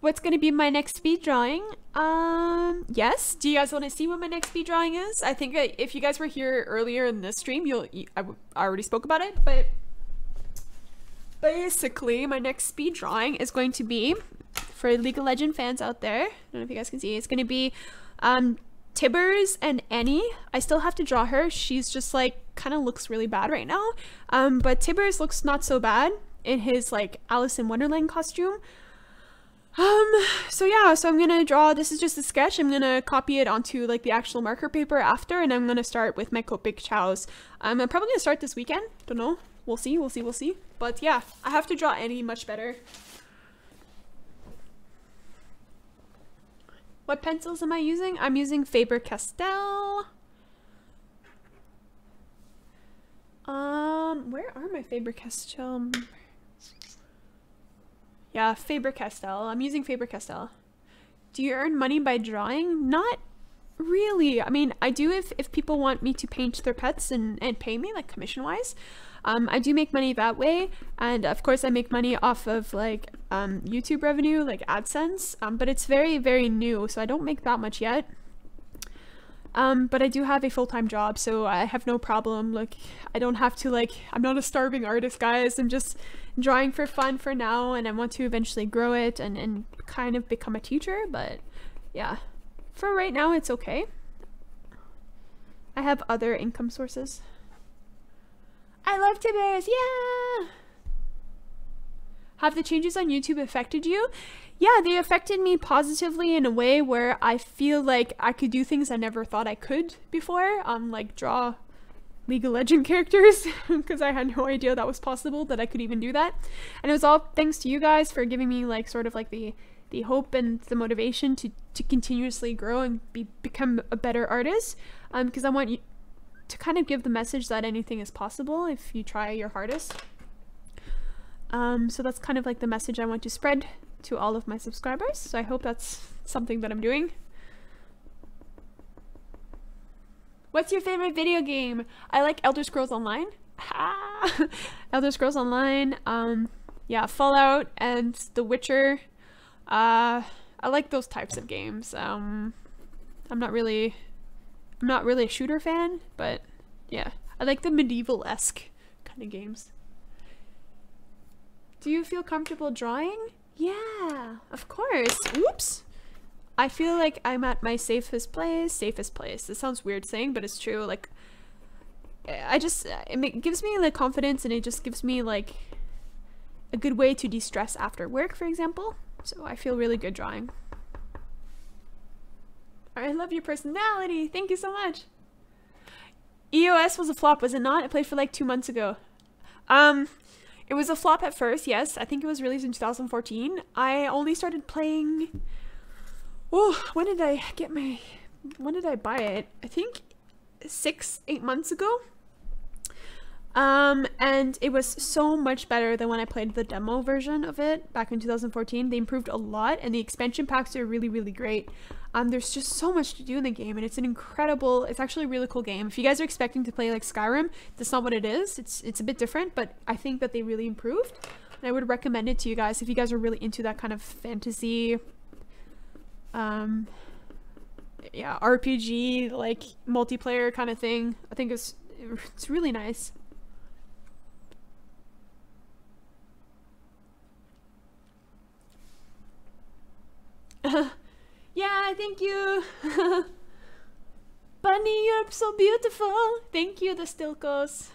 What's going to be my next speed drawing? Um, yes. Do you guys want to see what my next speed drawing is? I think if you guys were here earlier in this stream, you'll, I already spoke about it, but basically my next speed drawing is going to be for League of Legend fans out there, I don't know if you guys can see, it's going to be um, Tibbers and Annie. I still have to draw her. She's just like kind of looks really bad right now. Um, but Tibbers looks not so bad in his like Alice in Wonderland costume. Um, so yeah, so I'm gonna draw, this is just a sketch, I'm gonna copy it onto like the actual marker paper after, and I'm gonna start with my Copic Ciaos. Um, I'm probably gonna start this weekend, don't know, we'll see, we'll see, we'll see. But yeah, I have to draw Annie much better. What pencils am I using? I'm using Faber-Castell. Um, where are my Faber-Castell? Yeah, Faber-Castell. I'm using Faber-Castell. Do you earn money by drawing? Not really. I mean, I do if, if people want me to paint their pets and, and pay me, like commission-wise. Um, I do make money that way, and of course, I make money off of like um, YouTube revenue, like AdSense, um, but it's very, very new, so I don't make that much yet. Um, but I do have a full-time job, so I have no problem. Like, I don't have to like, I'm not a starving artist, guys. I'm just drawing for fun for now, and I want to eventually grow it and, and kind of become a teacher, but yeah. For right now, it's okay. I have other income sources. I love Tiberius, yeah! Have the changes on YouTube affected you? Yeah, they affected me positively in a way where I feel like I could do things I never thought I could before. Um, like draw League of Legend characters because I had no idea that was possible that I could even do that. And it was all thanks to you guys for giving me like sort of like the the hope and the motivation to to continuously grow and be become a better artist. Um, because I want you to kind of give the message that anything is possible if you try your hardest. Um, so that's kind of like the message I want to spread to all of my subscribers. So I hope that's something that I'm doing. What's your favorite video game? I like Elder Scrolls Online. Ah! Elder Scrolls Online. Um, yeah, Fallout and The Witcher. Uh, I like those types of games. Um, I'm not really, I'm not really a shooter fan, but yeah, I like the medieval-esque kind of games. Do you feel comfortable drawing? Yeah, of course. Oops. I feel like I'm at my safest place. Safest place. This sounds weird saying, but it's true. Like, I just, it gives me the confidence and it just gives me like a good way to de-stress after work, for example. So I feel really good drawing. I love your personality. Thank you so much. ESO was a flop, was it not? I played for like two months ago. Um, it was a flop at first, yes. I think it was released in 2014. I only started playing... Oh, when did I get my... When did I buy it? I think six, eight months ago. Um, and it was so much better than when I played the demo version of it back in 2014. They improved a lot, and the expansion packs are really, really great. Um, there's just so much to do in the game, and it's an incredible. It's actually a really cool game. If you guys are expecting to play like Skyrim, that's not what it is. It's it's a bit different, but I think that they really improved, and I would recommend it to you guys if you guys are really into that kind of fantasy. Um, yeah, RPG like multiplayer kind of thing. I think it's it's really nice. yeah, I thank you. Bunny, you're so beautiful. Thank you, the Stilkos.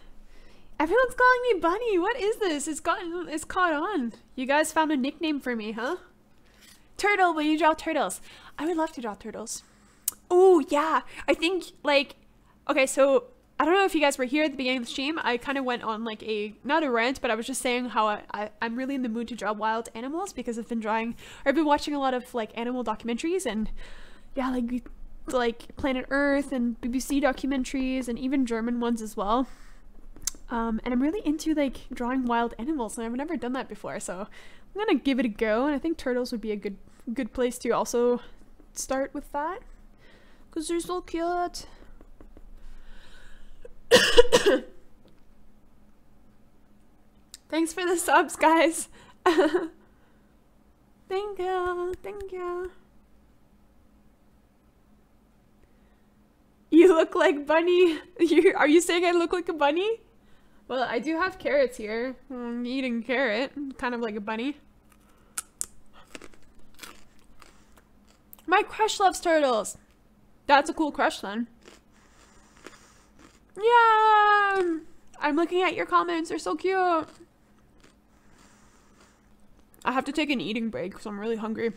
Everyone's calling me Bunny. What is this? It's gotten it's caught on. You guys found a nickname for me, huh? Turtle, will you draw turtles? I would love to draw turtles. Oh yeah. I think like okay, so I don't know if you guys were here at the beginning of the stream. I kind of went on like a not a rant, but I was just saying how I, I am really in the mood to draw wild animals because I've been drawing or I've been watching a lot of like animal documentaries and yeah, like like Planet Earth and BBC documentaries and even German ones as well. Um, and I'm really into like drawing wild animals, and I've never done that before, so I'm gonna give it a go. And I think turtles would be a good good place to also start with that because they're so cute. Thanks for the subs, guys. thank you, thank you. You look like bunny. You are you saying I look like a bunny? Well, I do have carrots here. I'm eating carrot, kind of like a bunny. My crush loves turtles. That's a cool crush then. Yeah! I'm looking at your comments. They're so cute. I have to take an eating break because I'm really hungry.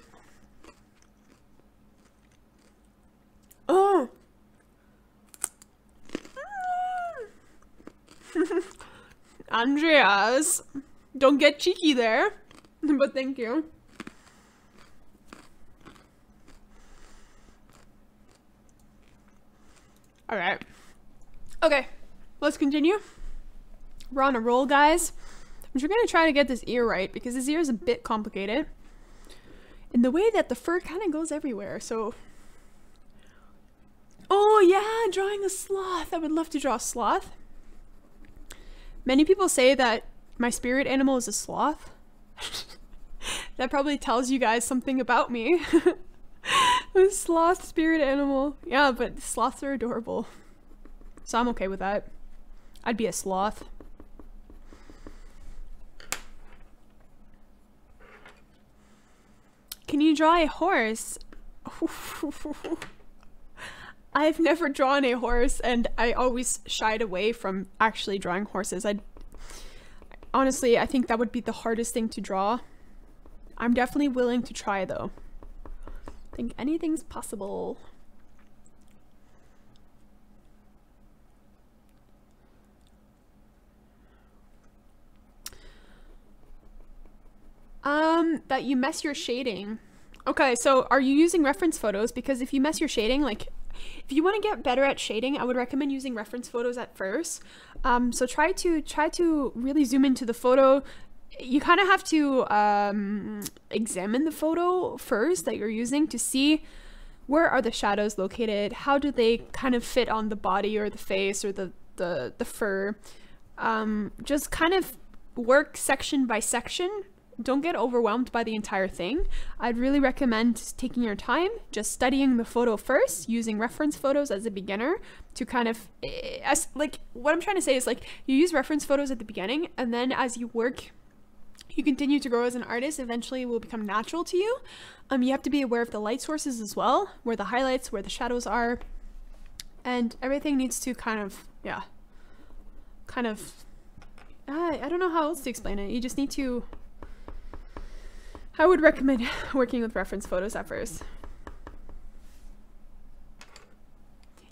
Oh! Andreas! Don't get cheeky there. but thank you. Alright. Okay, let's continue. We're on a roll, guys. I'm just gonna try to get this ear right because this ear is a bit complicated. In the way that the fur kind of goes everywhere, so... Oh yeah, drawing a sloth. I would love to draw a sloth. Many people say that my spirit animal is a sloth. that probably tells you guys something about me. a sloth spirit animal. Yeah, but sloths are adorable. So I'm okay with that. I'd be a sloth. Can you draw a horse? I've never drawn a horse and I always shied away from actually drawing horses. I honestly, I think that would be the hardest thing to draw. I'm definitely willing to try though. I think anything's possible. Um, that you mess your shading. Okay, so are you using reference photos? Because if you mess your shading, like, if you want to get better at shading, I would recommend using reference photos at first. Um, so try to try to really zoom into the photo. You kind of have to um, examine the photo first that you're using to see where are the shadows located. How do they kind of fit on the body or the face or the the the fur? Um, just kind of work section by section don't get overwhelmed by the entire thing. I'd really recommend taking your time, just studying the photo first, using reference photos as a beginner to kind of, eh, as like what I'm trying to say is like you use reference photos at the beginning, and then as you work, you continue to grow as an artist. Eventually, it will become natural to you. Um, you have to be aware of the light sources as well, where the highlights, where the shadows are, and everything needs to kind of yeah, kind of. I, I don't know how else to explain it. You just need to I would recommend working with reference photos at first.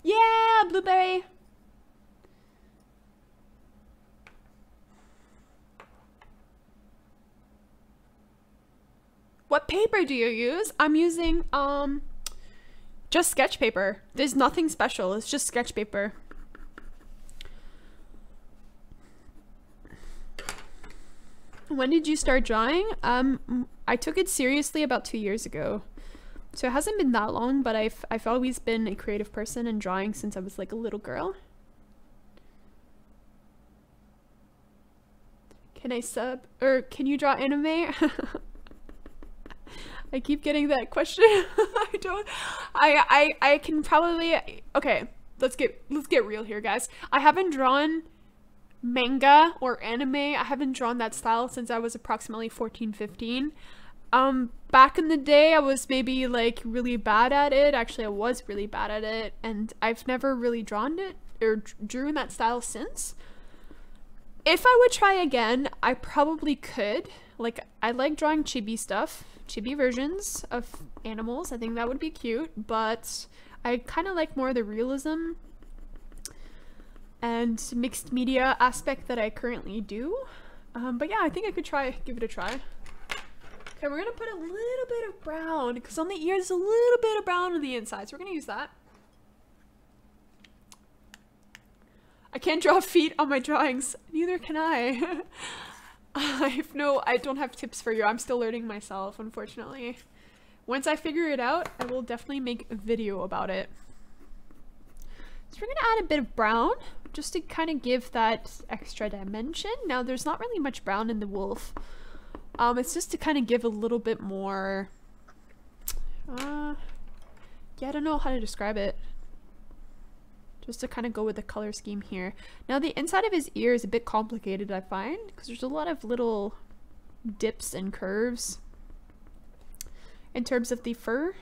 Yeah, blueberry. What paper do you use? I'm using um just sketch paper. There's nothing special. It's just sketch paper. When did you start drawing? Um, I took it seriously about two years ago. So it hasn't been that long, but I've, I've always been a creative person and drawing since I was like a little girl. Can I sub? Or can you draw anime? I keep getting that question. I don't I I I can probably okay, let's get let's get real here guys. I haven't drawn manga or anime. I haven't drawn that style since I was approximately 14, 15. Um, back in the day, I was maybe like really bad at it. Actually, I was really bad at it, and I've never really drawn it or drew in that style since. If I would try again, I probably could. Like, I like drawing chibi stuff, chibi versions of animals. I think that would be cute, but I kind of like more the realism and mixed media aspect that I currently do. Um, but yeah, I think I could try, give it a try. Okay, we're gonna put a little bit of brown because on the ears, a little bit of brown on the inside. So we're gonna use that. I can't draw feet on my drawings. Neither can I. I have no, I don't have tips for you. I'm still learning myself, unfortunately. Once I figure it out, I will definitely make a video about it. So we're gonna add a bit of brown just to kind of give that extra dimension. Now there's not really much brown in the wolf. Um, it's just to kind of give a little bit more, uh, yeah, I don't know how to describe it. Just to kind of go with the color scheme here. Now the inside of his ear is a bit complicated, I find, because there's a lot of little dips and curves in terms of the fur.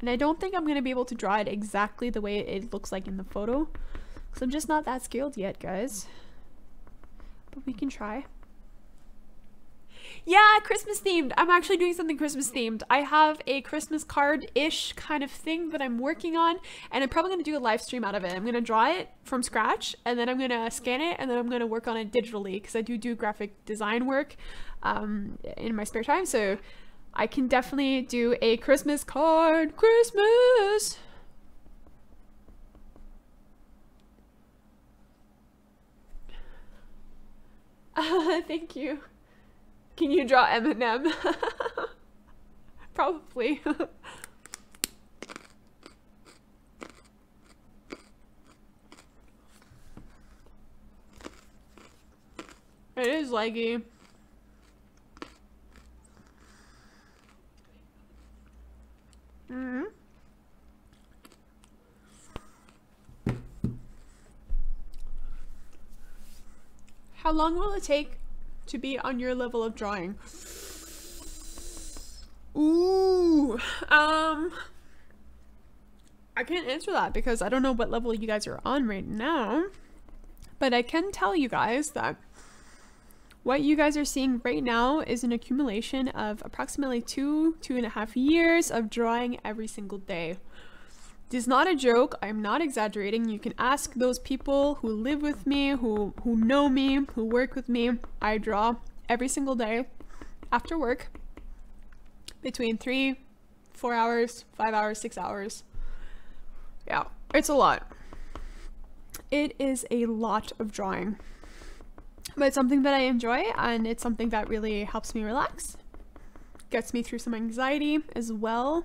And I don't think I'm going to be able to draw it exactly the way it looks like in the photo. Because I'm just not that skilled yet, guys. But we can try. Yeah, Christmas themed. I'm actually doing something Christmas themed. I have a Christmas card-ish kind of thing that I'm working on, and I'm probably going to do a live stream out of it. I'm going to draw it from scratch, and then I'm going to scan it, and then I'm going to work on it digitally, because I do do graphic design work um, in my spare time, so I can definitely do a Christmas card. Christmas! Uh, thank you. Can you draw Eminem? Probably. It is leggy. Mm hmm How long will it take to be on your level of drawing? Ooh, um, I can't answer that because I don't know what level you guys are on right now. But I can tell you guys that what you guys are seeing right now is an accumulation of approximately two, two and a half years of drawing every single day. It is not a joke. I'm not exaggerating. You can ask those people who live with me, who who know me, who work with me. I draw every single day after work between 3 4 hours, 5 hours, 6 hours. Yeah, it's a lot. It is a lot of drawing. But it's something that I enjoy and it's something that really helps me relax. Gets me through some anxiety as well.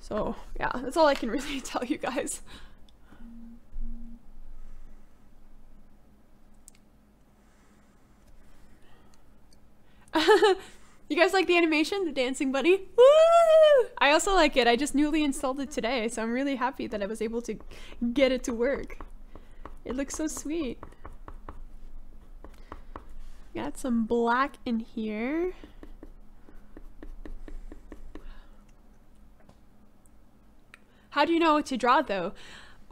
So yeah, that's all I can really tell you guys. you guys like the animation, the dancing bunny? Woo! I also like it. I just newly installed it today, so I'm really happy that I was able to get it to work. It looks so sweet. Got some black in here. How do you know what to draw though?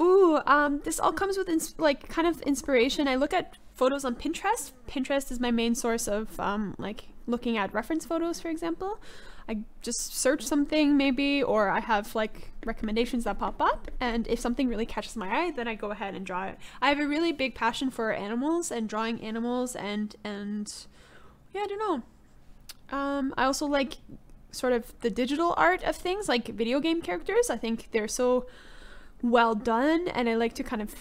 Ooh, um, this all comes with like kind of inspiration. I look at photos on Pinterest. Pinterest is my main source of um, like looking at reference photos, for example. I just search something maybe, or I have like recommendations that pop up, and if something really catches my eye, then I go ahead and draw it. I have a really big passion for animals and drawing animals, and and yeah, I don't know. Um, I also like sort of the digital art of things like video game characters. I think they're so well done and I like to kind of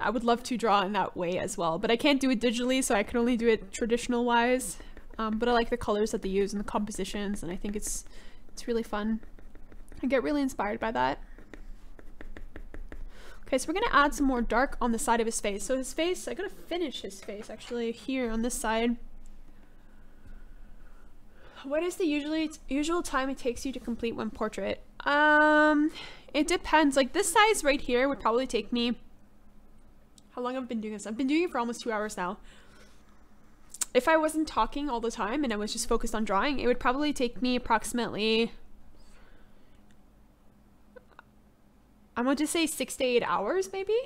I would love to draw in that way as well, but I can't do it digitally, so I can only do it traditional wise. Um, but I like the colors that they use and the compositions, and I think it's it's really fun. I get really inspired by that. Okay, so we're gonna add some more dark on the side of his face. So his face, I gotta finish his face actually here on this side. What is the usually usual time it takes you to complete one portrait? Um, it depends. Like this size right here would probably take me. How long I've been doing this? I've been doing it for almost two hours now. If I wasn't talking all the time and I was just focused on drawing, it would probably take me approximately. I'm going to say six to eight hours, maybe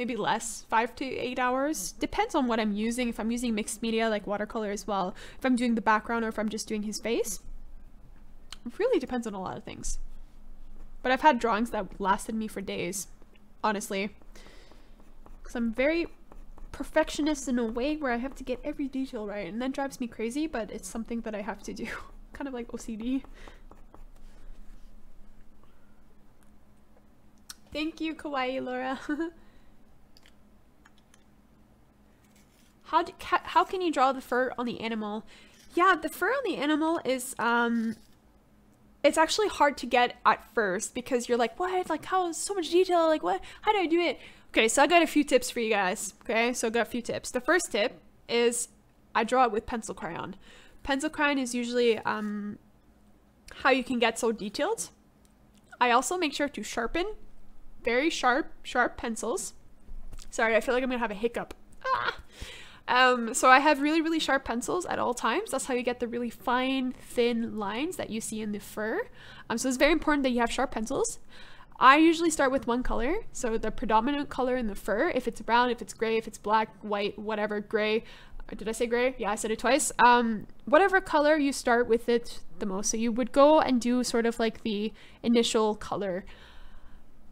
maybe less, five to eight hours. Mm-hmm. Depends on what I'm using. If I'm using mixed media like watercolor as well, if I'm doing the background or if I'm just doing his face. It really depends on a lot of things. But I've had drawings that lasted me for days, honestly. Because I'm very perfectionist in a way where I have to get every detail right and that drives me crazy, but it's something that I have to do. kind of like OCD. Thank you, Kawaii Laura. How, do, how can you draw the fur on the animal? Yeah, the fur on the animal is, um, it's actually hard to get at first because you're like, what? Like, how so much detail? Like, what? How do I do it? Okay, so I got a few tips for you guys. Okay, so I got a few tips. The first tip is I draw it with pencil crayon. Pencil crayon is usually um, how you can get so detailed. I also make sure to sharpen very sharp, sharp pencils. Sorry, I feel like I'm gonna have a hiccup. Ah! Um, so I have really, really sharp pencils at all times. That's how you get the really fine, thin lines that you see in the fur. Um, so it's very important that you have sharp pencils. I usually start with one color, so the predominant color in the fur, if it's brown, if it's gray, if it's black, white, whatever, gray. Uh, did I say gray? Yeah, I said it twice. Um, whatever color you start with it the most. So you would go and do sort of like the initial color.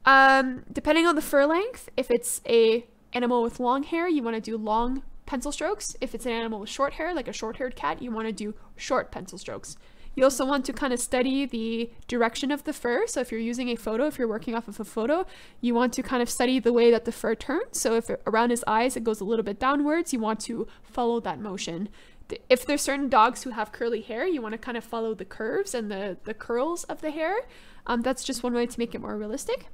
Um, depending on the fur length, if it's a animal with long hair, you want to do long pencil strokes. If it's an animal with short hair, like a short-haired cat, you want to do short pencil strokes. You also want to kind of study the direction of the fur. So if you're using a photo, if you're working off of a photo, you want to kind of study the way that the fur turns. So if around his eyes it goes a little bit downwards, you want to follow that motion. If there's certain dogs who have curly hair, you want to kind of follow the curves and the, the curls of the hair. Um, that's just one way to make it more realistic.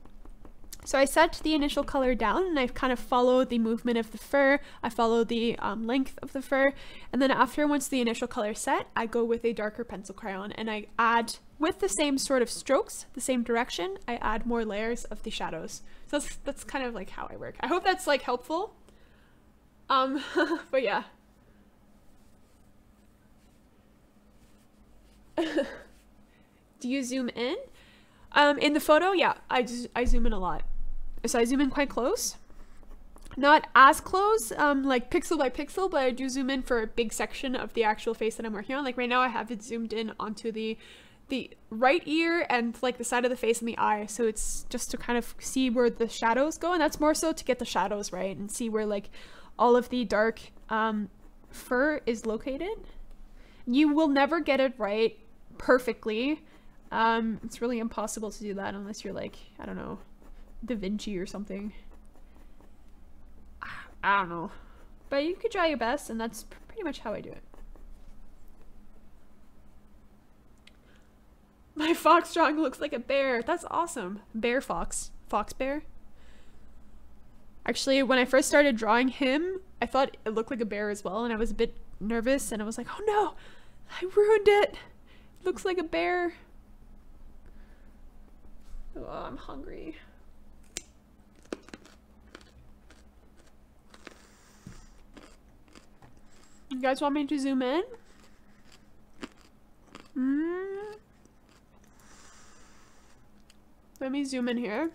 So I set the initial color down and I kind of follow the movement of the fur. I follow the um, length of the fur. And then after, once the initial color set, I go with a darker pencil crayon and I add, with the same sort of strokes, the same direction, I add more layers of the shadows. So that's, that's kind of like how I work. I hope that's like helpful. Um, but yeah. Do you zoom in? Um, in the photo, yeah, I, I zoom in a lot. So I zoom in quite close. Not as close, um, like pixel by pixel, but I do zoom in for a big section of the actual face that I'm working on. Like right now I have it zoomed in onto the the right ear and like the side of the face and the eye. So it's just to kind of see where the shadows go. And that's more so to get the shadows right and see where like all of the dark um, fur is located. You will never get it right perfectly. Um, it's really impossible to do that unless you're like, I don't know, Da Vinci or something. I don't know. But you could try your best, and that's pretty much how I do it. My fox drawing looks like a bear. That's awesome. Bear fox. Fox bear. Actually, when I first started drawing him, I thought it looked like a bear as well, and I was a bit nervous, and I was like, oh no, I ruined it. it looks like a bear. Oh, I'm hungry. You guys want me to zoom in? Mm. Let me zoom in here.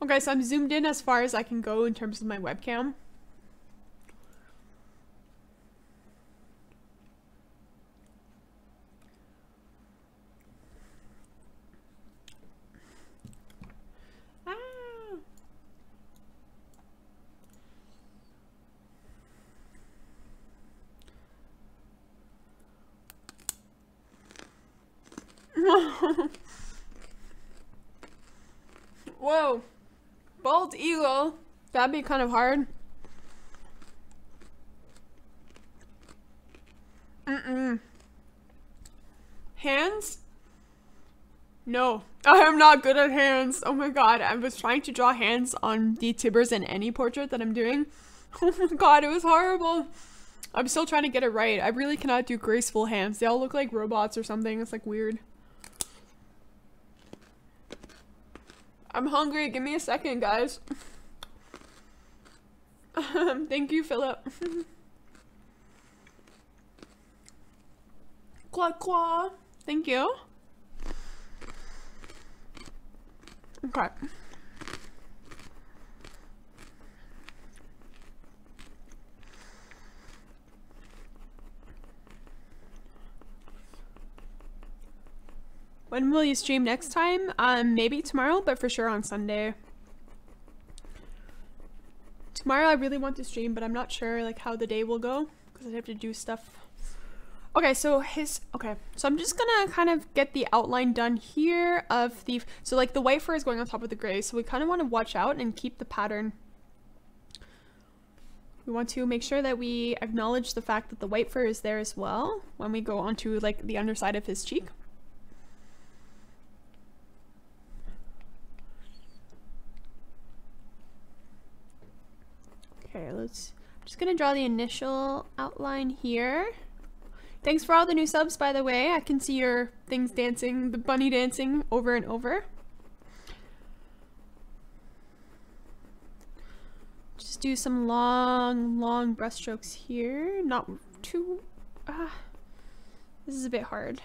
Okay, so I'm zoomed in as far as I can go in terms of my webcam. Whoa. Bald eagle. That'd be kind of hard. Mm-mm. Hands? No. I am not good at hands. Oh my god. I was trying to draw hands on the Tibbers and Annie portrait that I'm doing. Oh my god, it was horrible. I'm still trying to get it right. I really cannot do graceful hands. They all look like robots or something. It's like weird. I'm hungry. Give me a second, guys. Um, thank you, Philip. Qua qua. Thank you. Okay. When will you stream next time? Um, maybe tomorrow, but for sure on Sunday. Tomorrow I really want to stream, but I'm not sure like how the day will go because I have to do stuff. Okay, so his okay, so I'm just gonna kind of get the outline done here of the so like the white fur is going on top of the gray, so we kind of want to watch out and keep the pattern. We want to make sure that we acknowledge the fact that the white fur is there as well when we go onto like the underside of his cheek. Okay, let's, I'm just gonna draw the initial outline here. Thanks for all the new subs, by the way. I can see your things dancing, the bunny dancing over and over. Just do some long, long brushstrokes here. Not too, ah, this is a bit hard.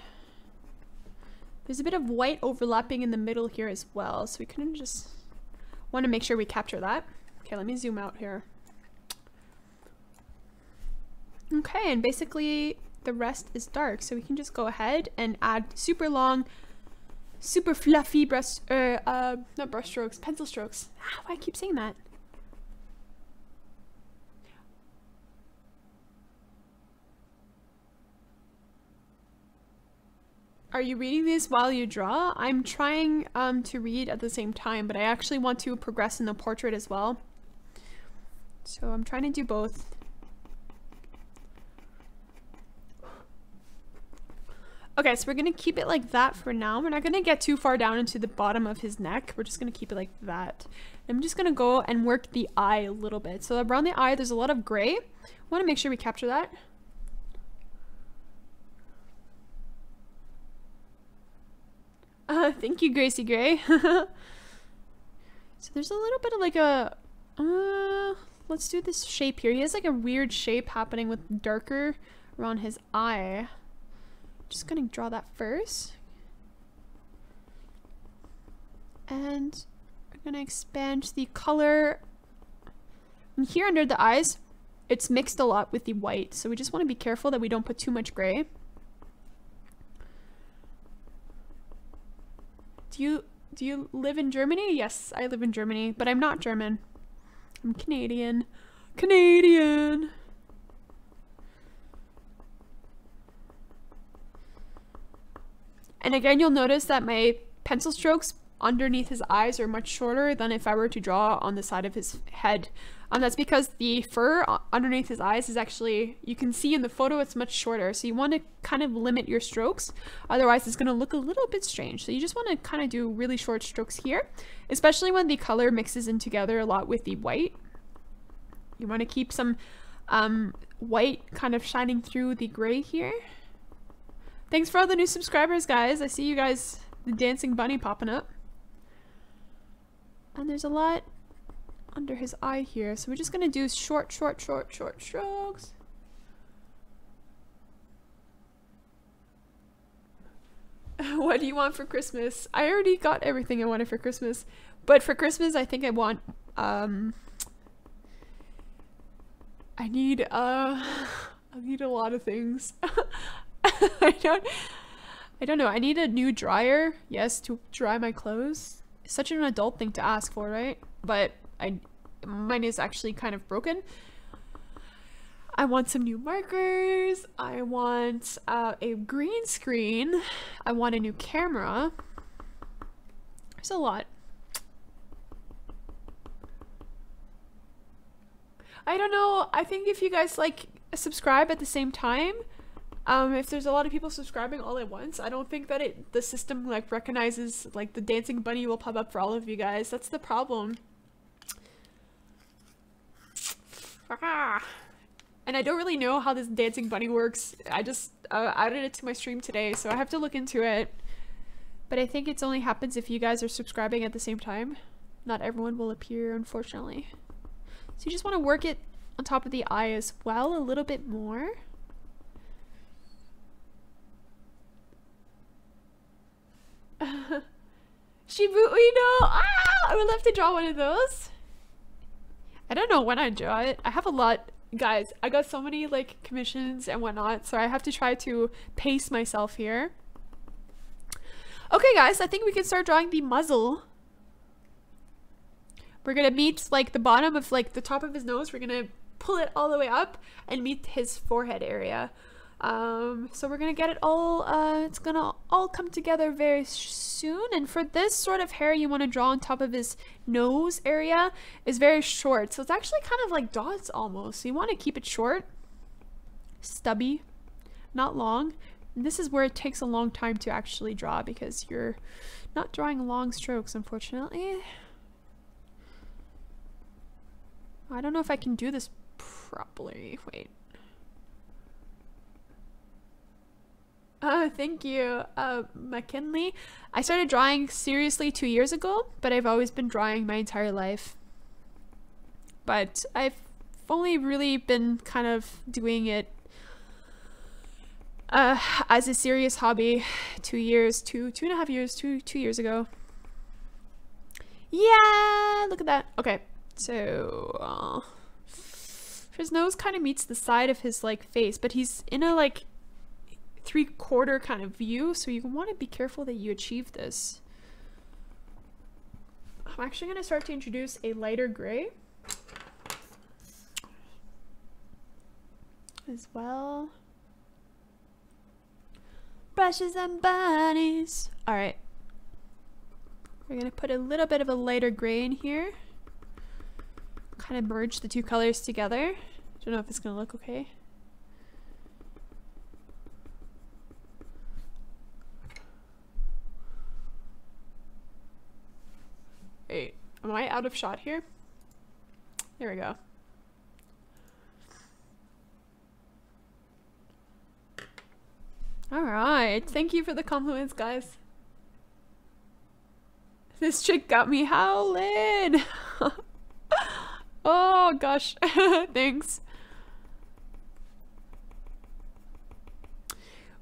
There's a bit of white overlapping in the middle here as well, so we of just want to make sure we capture that. Okay, let me zoom out here. Okay, and basically the rest is dark, so we can just go ahead and add super long, super fluffy brush, uh, uh, not brush strokes, pencil strokes. Ah, why I keep saying that? Are you reading this while you draw? I'm trying um, to read at the same time, but I actually want to progress in the portrait as well. So I'm trying to do both. Okay, so we're to keep it like that for now. We're not to get too far down into the bottom of his neck. We're just to keep it like that. I'm just to go and work the eye a little bit. So around the eye, there's a lot of gray. To make sure we capture that. Uh, thank you, Gracie Gray. so there's a little bit of like a... Uh, let's do this shape here. He has like a weird shape happening with darker around his eye. Just gonna draw that first. And we're gonna expand the color. And here under the eyes, it's mixed a lot with the white. So we just wanna be careful that we don't put too much gray. Do you do you live in Germany? Yes, I live in Germany, but I'm not German. I'm Canadian. Canadian! And again, you'll notice that my pencil strokes underneath his eyes are much shorter than if I were to draw on the side of his head. Um, that's because the fur underneath his eyes is actually, you can see in the photo it's much shorter. So you want to kind of limit your strokes. Otherwise it's going to look a little bit strange. So you just want to kind of do really short strokes here, especially when the color mixes in together a lot with the white. You want to keep some um, white kind of shining through the gray here. Thanks for all the new subscribers, guys. I see you guys, the dancing bunny popping up. And there's a lot under his eye here. So we're just going to do short, short, short, short strokes. what do you want for Christmas? I already got everything I wanted for Christmas. But for Christmas, I think I want, um, I need, uh, I need a lot of things. I don't I don't know. I need a new dryer, yes, to dry my clothes. It's such an adult thing to ask for, right? But I mine is actually kind of broken. I want some new markers. I want uh, a green screen. I want a new camera. There's a lot. I don't know. I think if you guys like subscribe at the same time, um, if there's a lot of people subscribing all at once, I don't think that it the system like recognizes like the dancing bunny will pop up for all of you guys. That's the problem. Ah. And I don't really know how this dancing bunny works. I just uh, added it to my stream today, so I have to look into it. But I think it only happens if you guys are subscribing at the same time. Not everyone will appear, unfortunately. So you just want to work it on top of the eye as well a little bit more. Shiba Inu! Ah! I would love to draw one of those. I don't know when I draw it. I have a lot. Guys, I got so many like commissions and whatnot, so I have to try to pace myself here. Okay, guys, I think we can start drawing the muzzle. We're gonna meet like the bottom of like the top of his nose. We're gonna pull it all the way up and meet his forehead area. Um, so we're gonna get it all, uh, it's gonna all come together very soon. And for this sort of hair you want to draw on top of his nose area is very short. So it's actually kind of like dots almost. So you want to keep it short, stubby, not long. This is where it takes a long time to actually draw because you're not drawing long strokes, unfortunately. I don't know if I can do this properly. Wait. Uh, thank you, uh, McKinley. I started drawing seriously two years ago, but I've always been drawing my entire life. But I've only really been kind of doing it uh, as a serious hobby two years, two, two and a half years, two, two years ago. Yeah, look at that. Okay, so, uh, his nose kind of meets the side of his, like, face, but he's in a, like, three quarter kind of view so you want to be careful that you achieve this. I'm actually going to start to introduce a lighter gray. As well. Brushes and bunnies. All right. We're going to put a little bit of a lighter gray in here. Kind of merge the two colors together. I don't know if it's going to look okay Am I out of shot here? There we go. Alright, thank you for the compliments, guys. This chick got me howling! oh gosh, thanks.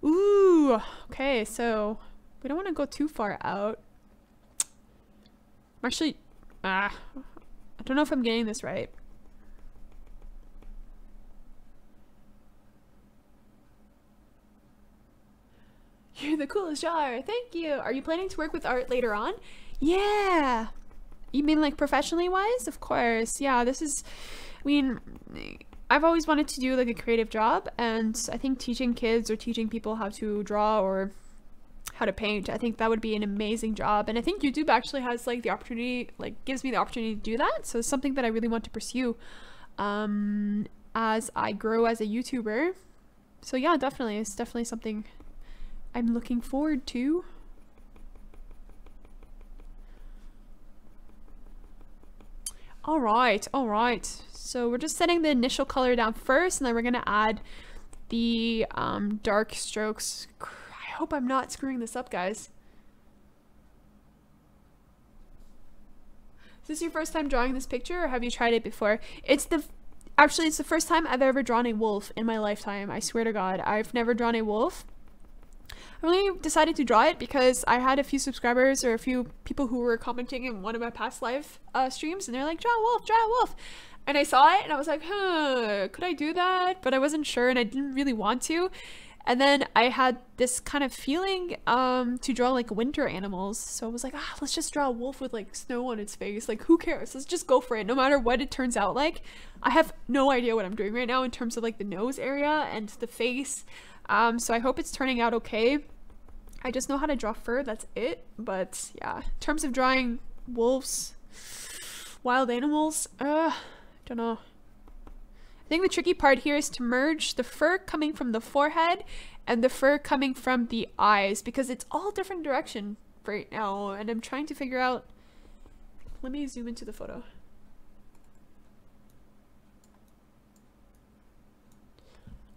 Ooh, okay, so we don't want to go too far out. I'm actually, ah, I don't know if I'm getting this right. You're the coolest jar. Thank you. Are you planning to work with art later on? Yeah. You mean like professionally wise? Of course. Yeah, this is I mean I've always wanted to do like a creative job and I think teaching kids or teaching people how to draw or how to paint, I think that would be an amazing job. And I think YouTube actually has like the opportunity like gives me the opportunity to do that. So it's something that I really want to pursue um as I grow as a YouTuber. So yeah, definitely. It's definitely something I'm looking forward to. All right, all right. So we're just setting the initial color down first, and then we're gonna add the um, dark strokes. I hope I'm not screwing this up, guys. Is this your first time drawing this picture, or have you tried it before? It's the actually it's the first time I've ever drawn a wolf in my lifetime. I swear to God, I've never drawn a wolf. I only decided to draw it because I had a few subscribers or a few people who were commenting in one of my past live uh, streams and they're like, draw a wolf, draw a wolf. And I saw it and I was like, huh, could I do that? But I wasn't sure and I didn't really want to. And then I had this kind of feeling um, to draw like winter animals. So I was like, ah, let's just draw a wolf with like snow on its face. Like, who cares? Let's just go for it. No matter what it turns out like. I have no idea what I'm doing right now in terms of like the nose area and the face. Um, so I hope it's turning out okay. I just know how to draw fur, that's it. But yeah, in terms of drawing wolves, wild animals, uh, I don't know. I think the tricky part here is to merge the fur coming from the forehead and the fur coming from the eyes because it's all different direction right now and I'm trying to figure out let me zoom into the photo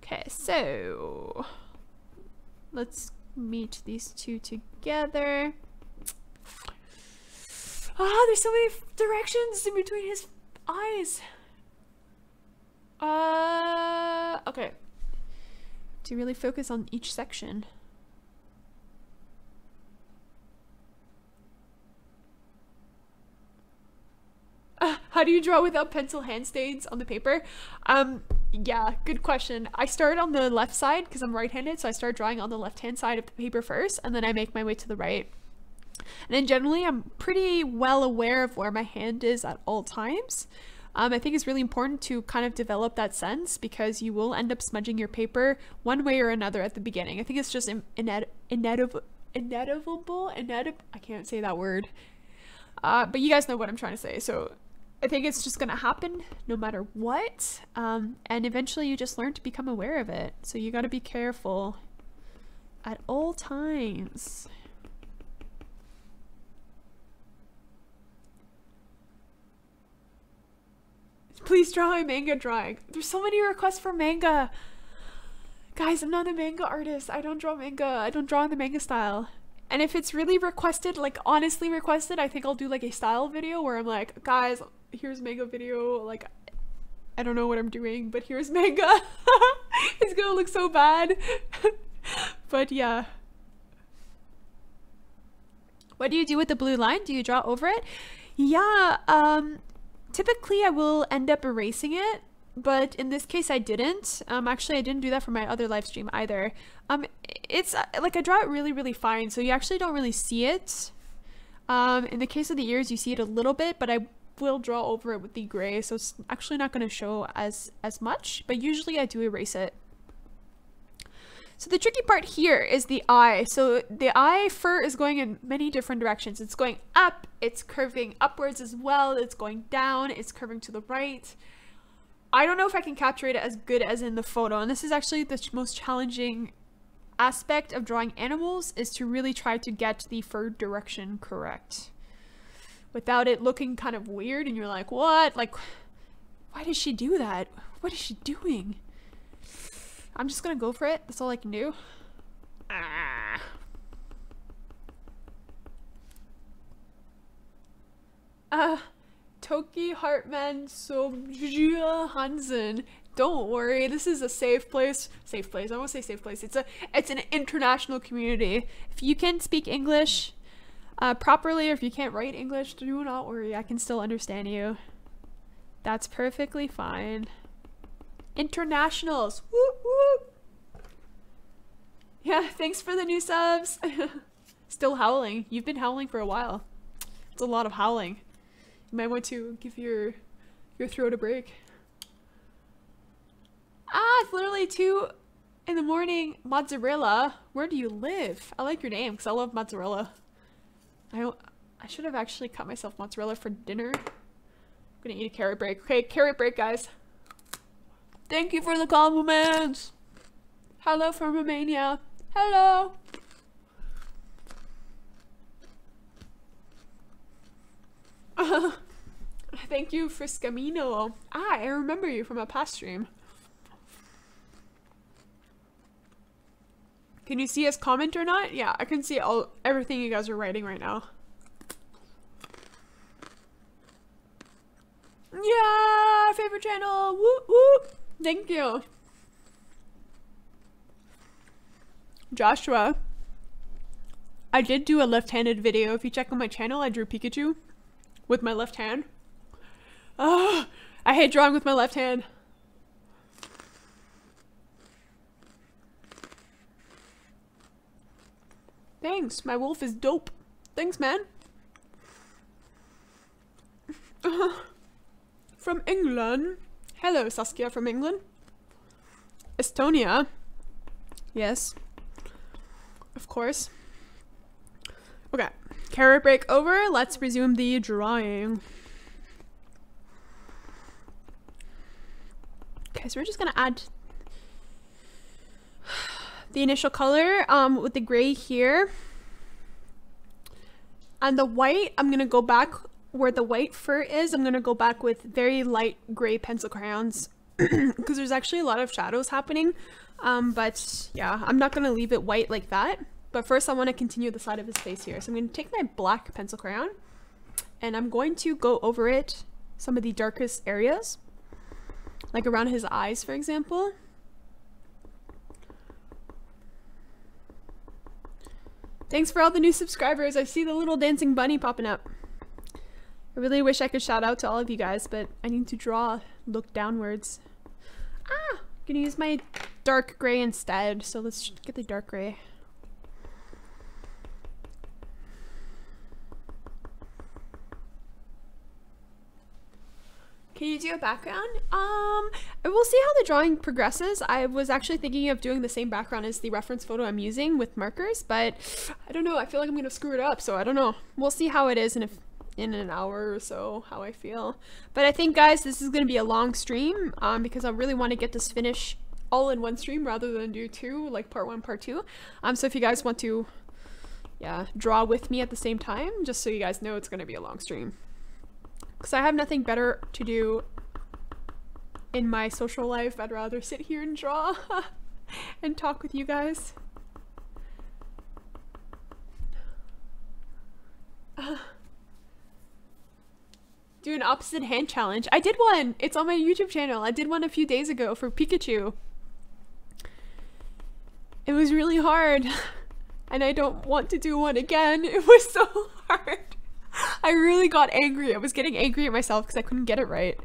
okay so let's meet these two together. Ah, oh, there's so many directions in between his eyes. Uh, okay. To really focus on each section. Uh, how do you draw without pencil hand stains on the paper? Um, yeah, good question. I start on the left side because I'm right-handed, so I start drawing on the left-hand side of the paper first, and then I make my way to the right. And then generally, I'm pretty well aware of where my hand is at all times. Um, I think it's really important to kind of develop that sense because you will end up smudging your paper one way or another at the beginning. I think it's just in inevitable, inevitable, inevitable, I can't say that word. Uh, but you guys know what I'm trying to say. So I think it's just going to happen no matter what. Um, and eventually you just learn to become aware of it. So you got to be careful at all times. Please draw a manga drawing. There's so many requests for manga. Guys, I'm not a manga artist. I don't draw manga. I don't draw in the manga style. And if it's really requested, like honestly requested, I think I'll do like a style video where I'm like, guys, here's manga video like I don't know what I'm doing, but here's manga. it's gonna look so bad. but yeah. What do you do with the blue line? Do you draw over it? Yeah, um, typically I will end up erasing it, but in this case I didn't. Um, actually I didn't do that for my other live stream either. Um, it's uh, like I draw it really, really fine, so you actually don't really see it. Um, in the case of the ears, you see it a little bit, but I will draw over it with the gray, so it's actually not going to show as, as much, but usually I do erase it. So the tricky part here is the eye. So the eye fur is going in many different directions. It's going up, it's curving upwards as well, it's going down, it's curving to the right. I don't know if I can capture it as good as in the photo, and this is actually the most challenging aspect of drawing animals is to really try to get the fur direction correct. without it looking kind of weird and you're like, what? Like, why did she do that? What is she doing? I'm just gonna go for it. That's all I can do. Ah. Uh, Toki Hartman Sobjia Hansen. Don't worry, this is a safe place. Safe place. I won't say safe place. It's a it's an international community. If you can speak English uh, properly, or if you can't write English, do not worry. I can still understand you. That's perfectly fine. Internationals. Whoop whoop. Yeah, thanks for the new subs. Still howling. You've been howling for a while. It's a lot of howling. You might want to give your your throat a break. Ah, it's literally two in the morning. Mozzarella. Where do you live? I like your name because I love mozzarella. I I should have actually cut myself mozzarella for dinner. I'm gonna eat a carrot break. Okay, carrot break, guys. Thank you for the compliments. Hello from Romania. Hello. Thank you for Scamino. Ah, I remember you from a past stream. Can you see us comment or not? Yeah, I can see all everything you guys are writing right now. Yeah, favorite channel. Whoop whoop. Thank you. Joshua. I did do a left-handed video. If you check on my channel, I drew Pikachu with my left hand. Oh, I hate drawing with my left hand. Thanks, my wolf is dope. Thanks, man. from England. Hello, Saskia from England. Estonia. Yes. Of course. Okay. Carrot break over. Let's resume the drawing. Okay, so we're just gonna add the initial color um, with the gray here. And the white, I'm gonna go back where the white fur is. I'm gonna go back with very light gray pencil crayons because there's actually a lot of shadows happening. Um, but yeah, I'm not gonna leave it white like that. But first I wanna continue the side of his face here. So I'm gonna take my black pencil crayon and I'm going to go over it some of the darkest areas like around his eyes for example Thanks for all the new subscribers. I see the little dancing bunny popping up. I really wish I could shout out to all of you guys, but I need to draw, look downwards. Ah! I'm gonna use my dark gray instead, so let's get the dark gray. Can you do a background? Um, we'll see how the drawing progresses. I was actually thinking of doing the same background as the reference photo I'm using with markers, but I don't know. I feel like I'm gonna screw it up, so I don't know. We'll see how it is in, in an hour or so, how I feel. But I think, guys, this is gonna be a long stream um, because I really want to get this finished all in one stream rather than do two, like part one, part two. Um, so if you guys want to, yeah, draw with me at the same time, just so you guys know it's gonna be a long stream because I have nothing better to do in my social life. I'd rather sit here and draw and talk with you guys. Do an opposite hand challenge. I did one. It's on my YouTube channel. I did one a few days ago for Pikachu. It was really hard. And I don't want to do one again. It was so hard. I really got angry. I was getting angry at myself because I couldn't get it right.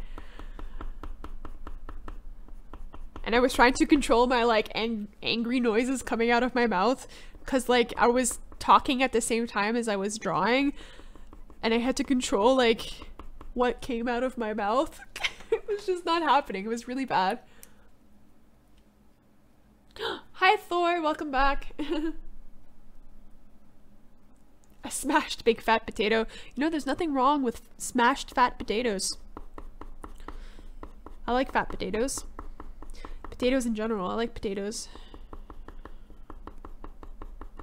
And I was trying to control my like ang angry noises coming out of my mouth because like I was talking at the same time as I was drawing and I had to control like what came out of my mouth. it was just not happening. It was really bad. Hi Thor, welcome back. a smashed big fat potato. You know, there's nothing wrong with smashed fat potatoes. I like fat potatoes. Potatoes in general. I like potatoes.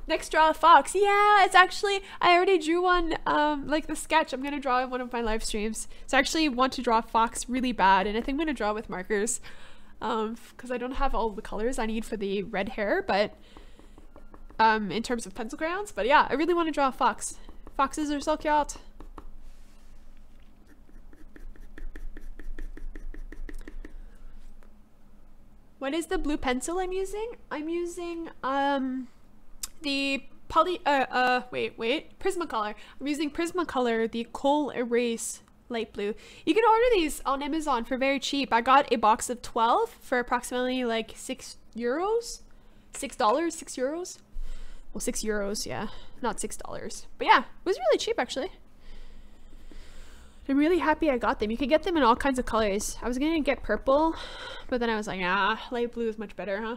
Next draw a fox. Yeah, it's actually I already drew one um like the sketch I'm gonna draw in one of my live streams. So I actually want to draw a fox really bad and I think I'm gonna draw with markers. Um because I don't have all the colors I need for the red hair, but um in terms of pencil crayons. But yeah, I really want to draw a fox. Foxes are so cute. What is the blue pencil I'm using? I'm using um the poly uh uh wait wait Prismacolor. I'm using Prismacolor the Col-Erase light blue. You can order these on Amazon for very cheap. I got a box of 12 for approximately like 6 euros. $6, 6 euros. Well, 6 euros, yeah. Not $6. But yeah, it was really cheap actually. I'm really happy I got them. You can get them in all kinds of colors. I was gonna get purple, but then I was like, ah, light blue is much better, huh?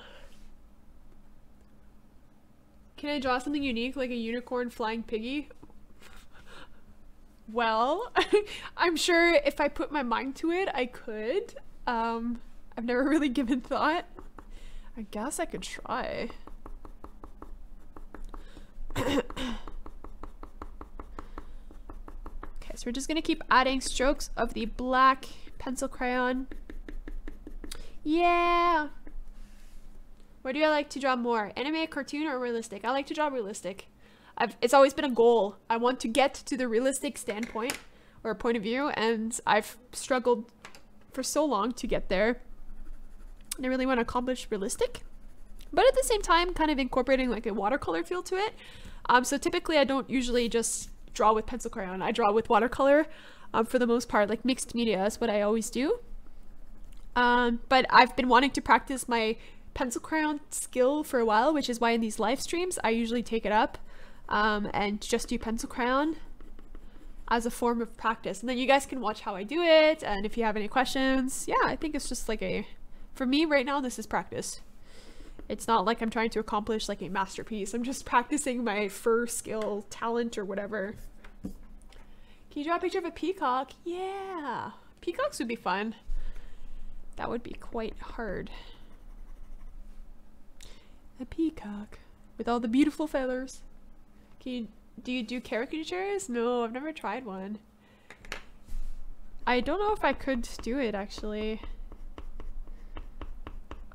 Can I draw something unique like a unicorn flying piggy? well, I'm sure if I put my mind to it, I could. Um, I've never really given thought. I guess I could try. Okay, so we're just gonna keep adding strokes of the black pencil crayon. Yeah! Where do I like to draw more? Anime, cartoon, or realistic? I like to draw realistic. I've, it's always been a goal. I want to get to the realistic standpoint or point of view, and I've struggled for so long to get there. And I really want to accomplish realistic, but at the same time, kind of incorporating like a watercolor feel to it. Um, so typically, I don't usually just draw with pencil crayon. I draw with watercolor um, for the most part, like mixed media is what I always do. Um, but I've been wanting to practice my pencil crayon skill for a while, which is why in these live streams I usually take it up um, and just do pencil crayon as a form of practice. And then you guys can watch how I do it, and if you have any questions, yeah, I think it's just like a, for me right now, this is practice. It's not like I'm trying to accomplish like a masterpiece. I'm just practicing my fur skill, talent, or whatever. Can you draw a picture of a peacock? Yeah. Peacocks would be fun. That would be quite hard. A peacock with all the beautiful feathers. Can you, do you do caricatures? No, I've never tried one. I don't know if I could do it actually.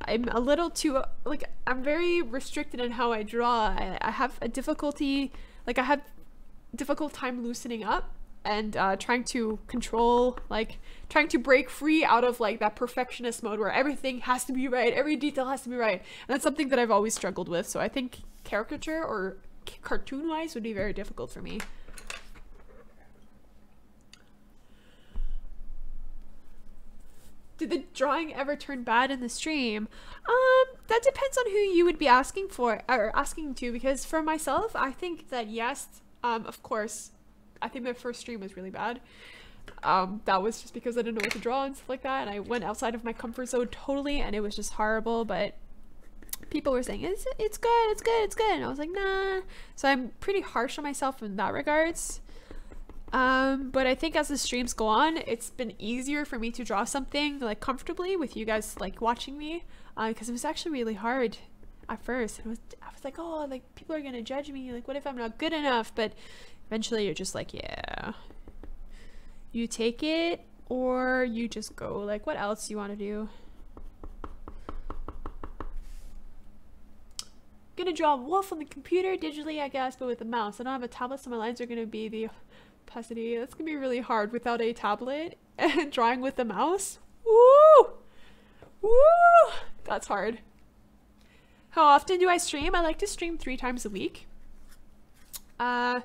I'm a little too like I'm very restricted in how I draw. I, I have a difficulty like I have difficult time loosening up and uh, trying to control like trying to break free out of like that perfectionist mode where everything has to be right every detail has to be right. And that's something that i've always struggled with. So i think caricature or cartoon wise would be very difficult for me. Did the drawing ever turn bad in the stream? Um, that depends on who you would be asking for or asking to because for myself, I think that yes, um, of course, I think my first stream was really bad. Um, that was just because I didn't know what to draw and stuff like that, and I went outside of my comfort zone totally, and it was just horrible. But people were saying it's it's good, it's good, it's good, and I was like nah. So I'm pretty harsh on myself in that regards. Um, but I think as the streams go on, it's been easier for me to draw something like comfortably with you guys like watching me, because uh, it was actually really hard at first. It was I was like, oh, like people are gonna judge me. Like, what if I'm not good enough? But eventually, you're just like, yeah, you take it or you just go. Like, what else you want to do? Gonna draw a wolf on the computer digitally, I guess, but with a mouse. I don't have a tablet, so my lines are gonna be the opacity. That's gonna be really hard without a tablet and drawing with the mouse. Woo! Woo! That's hard. How often do I stream? I like to stream three times a week. Uh,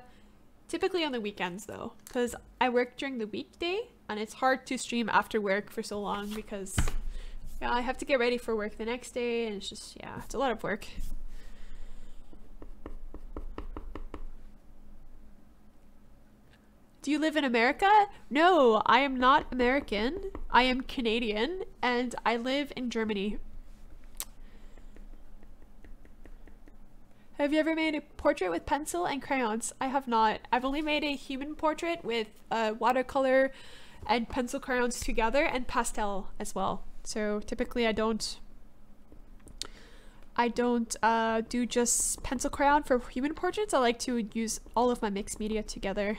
typically on the weekends though, because I work during the weekday and it's hard to stream after work for so long because yeah, I have to get ready for work the next day and it's just, yeah, it's a lot of work. Do you live in America? No, I am not American. I am Canadian and I live in Germany. Have you ever made a portrait with pencil and crayons? I have not. I've only made a human portrait with uh, watercolor and pencil crayons together and pastel as well. So typically I don't I don't uh, do just pencil crayon for human portraits. I like to use all of my mixed media together.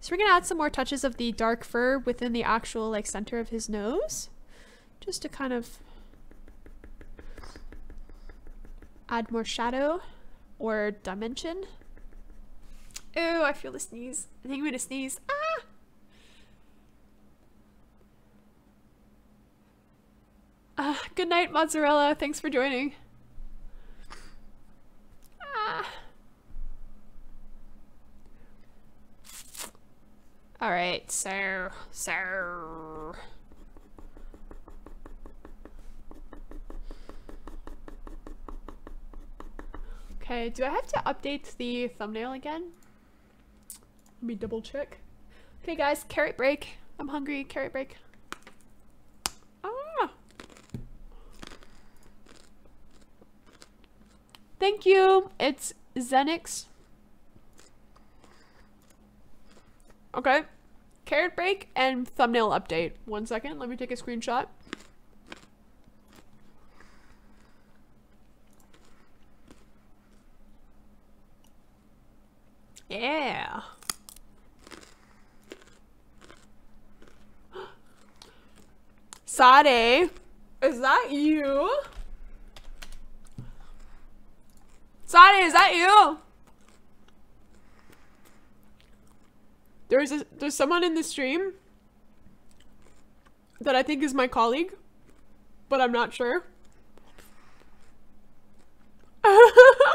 So we're gonna add some more touches of the dark fur within the actual like center of his nose. Just to kind of add more shadow or dimension. Oh, I feel the sneeze. I think I'm gonna sneeze. Ah! Uh, good night, mozzarella. Thanks for joining. Ah. All right, so, so. Okay, do I have to update the thumbnail again? Let me double check. Okay guys, carrot break. I'm hungry, carrot break. Ah! Thank you. It's Zenix. Okay. Carrot break and thumbnail update. One second, let me take a screenshot. Yeah. Sade, is that you? Sade, is that you? There's a, there's someone in the stream that I think is my colleague, but I'm not sure.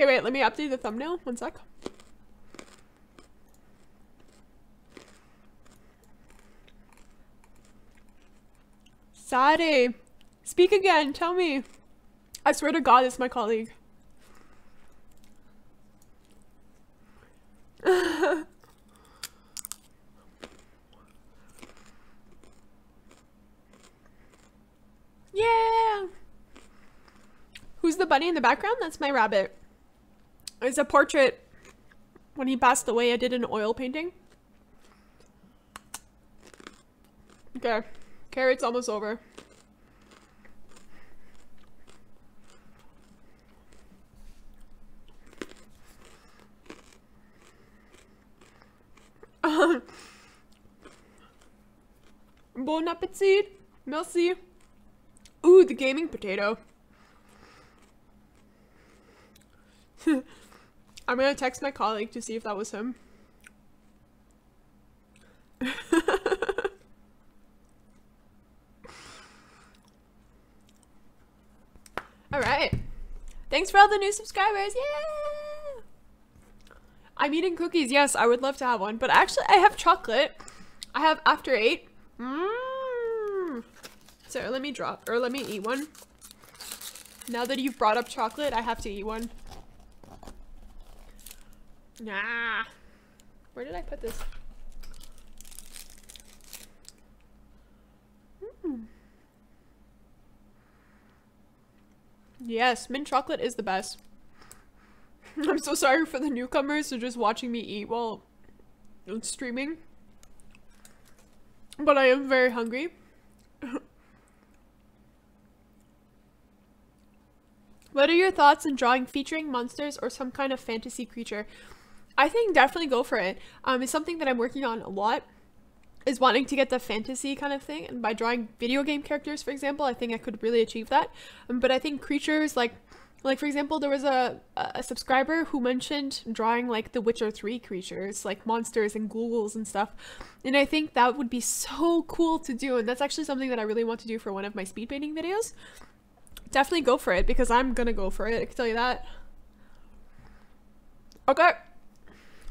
Okay, wait, let me update the thumbnail. One sec. Sade, speak again. Tell me. I swear to God, it's my colleague. yeah! Who's the bunny in the background? That's my rabbit. It's a portrait. When he passed away, I did an oil painting. Okay. Carrot's almost over. bon appetit. Merci. Ooh, the gaming potato. I'm gonna text my colleague to see if that was him. Alright. Thanks for all the new subscribers. Yeah! I'm eating cookies. Yes, I would love to have one. But actually, I have chocolate. I have after eight. Mmm. So let me drop, or let me eat one. Now that you've brought up chocolate, I have to eat one. Nah. Where did I put this? Mm. Yes, mint chocolate is the best. I'm so sorry for the newcomers who are just watching me eat while streaming. But I am very hungry. what are your thoughts on drawing featuring monsters or some kind of fantasy creature? I think definitely go for it. Um, it's something that I'm working on a lot is wanting to get the fantasy kind of thing. And by drawing video game characters for example i think i could really achieve that. Um, but i think creatures like like for example there was a, a subscriber who mentioned drawing like the witcher 3 creatures like monsters and ghouls and stuff. And i think that would be so cool to do and that's actually something that i really want to do for one of my speed painting videos. Definitely go for it because i'm gonna go for it i can tell you that. Okay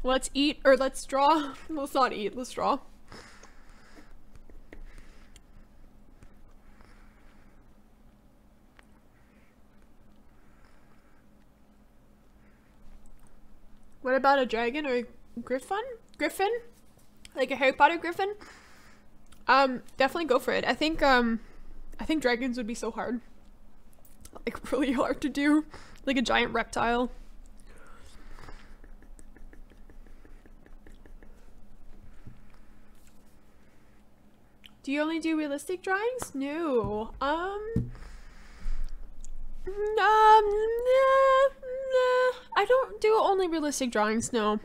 Let's eat, or let's draw. let's not eat, let's draw. What about a dragon or a griffin? Griffin? Like a Harry Potter griffin? Um, definitely go for it. I think, um, I think dragons would be so hard. Like, really hard to do. Like a giant reptile. Do you only do realistic drawings? No. Um. Um, nah, nah. I don't do only realistic drawings, no.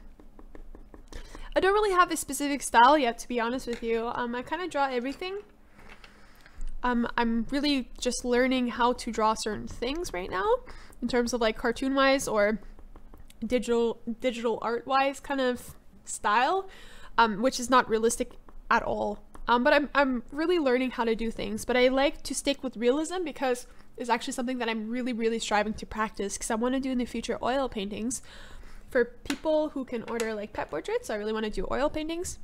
I don't really have a specific style yet, to be honest with you. Um, I kind of draw everything. Um, I'm really just learning how to draw certain things right now, in terms of like cartoon-wise or digital digital art-wise kind of style, um, which is not realistic at all. Um, but I'm I'm really learning how to do things. But I like to stick with realism because it's actually something that I'm really, really striving to practice because I want to do in the future oil paintings. For people who can order like pet portraits, I really want to do oil paintings.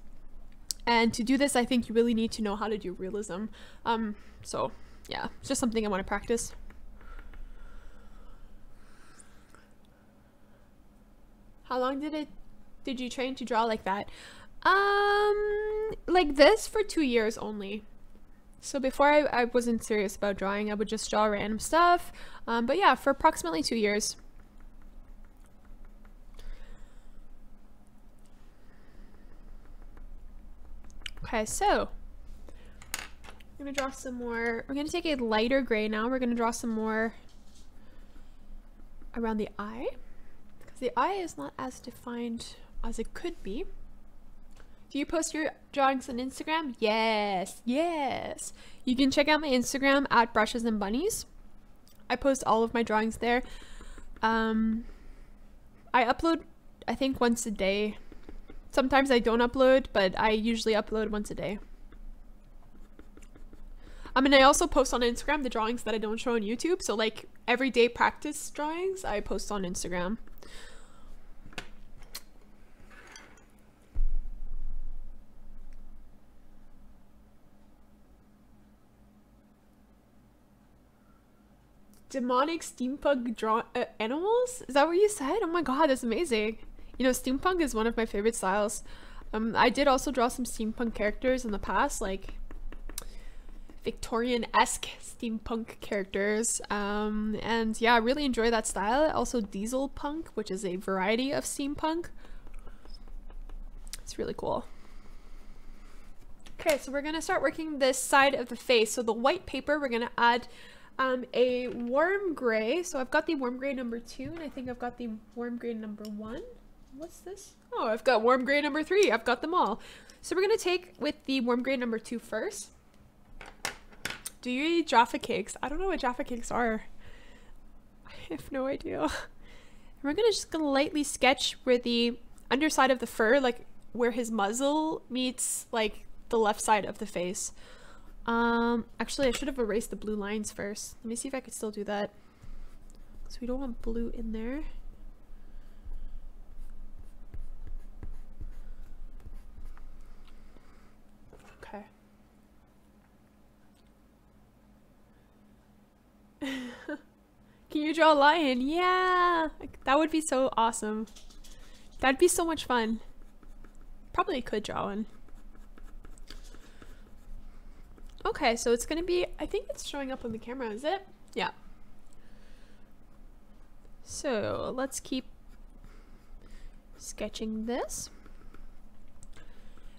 And to do this, I think you really need to know how to do realism. Um, so yeah, it's just something I want to practice. How long did it did you train to draw like that? Um, like this for two years only. So before I, I wasn't serious about drawing, I would just draw random stuff. Um, but yeah, for approximately two years. Okay, so I'm gonna draw some more. We're gonna take a lighter gray now. We're gonna draw some more around the eye because the eye is not as defined as it could be. Do you post your drawings on Instagram? Yes, yes. You can check out my Instagram at brushes and bunnies. I post all of my drawings there. Um, I upload, I think, once a day. Sometimes I don't upload, but I usually upload once a day. I mean, I also post on Instagram the drawings that I don't show on YouTube. So, like, everyday practice drawings, I post on Instagram. Demonic steampunk draw uh, animals? Is that what you said? Oh my god that's amazing. You know steampunk is one of my favorite styles. Um i did also draw some steampunk characters in the past like victorian-esque steampunk characters. Um and yeah i really enjoy that style. Also diesel punk which is a variety of steampunk. It's really cool. Okay so we're gonna start working this side of the face. So the white paper we're gonna add um, a warm gray. So I've got the warm gray number two, and I think I've got the warm gray number one. What's this? Oh, I've got warm gray number three. I've got them all. So we're going to take with the warm gray number two first. Do you eat Jaffa cakes? I don't know what Jaffa cakes are. I have no idea. And we're gonna just gonna lightly sketch where the underside of the fur, like where his muzzle meets like the left side of the face. Um, actually, I should have erased the blue lines first. Let me see if I could still do that. So we don't want blue in there. Okay. Can you draw a lion? Yeah! That would be so awesome. That'd be so much fun. Probably could draw one. Okay, so it's gonna be, I think it's showing up on the camera, is it? Yeah. So let's keep sketching this.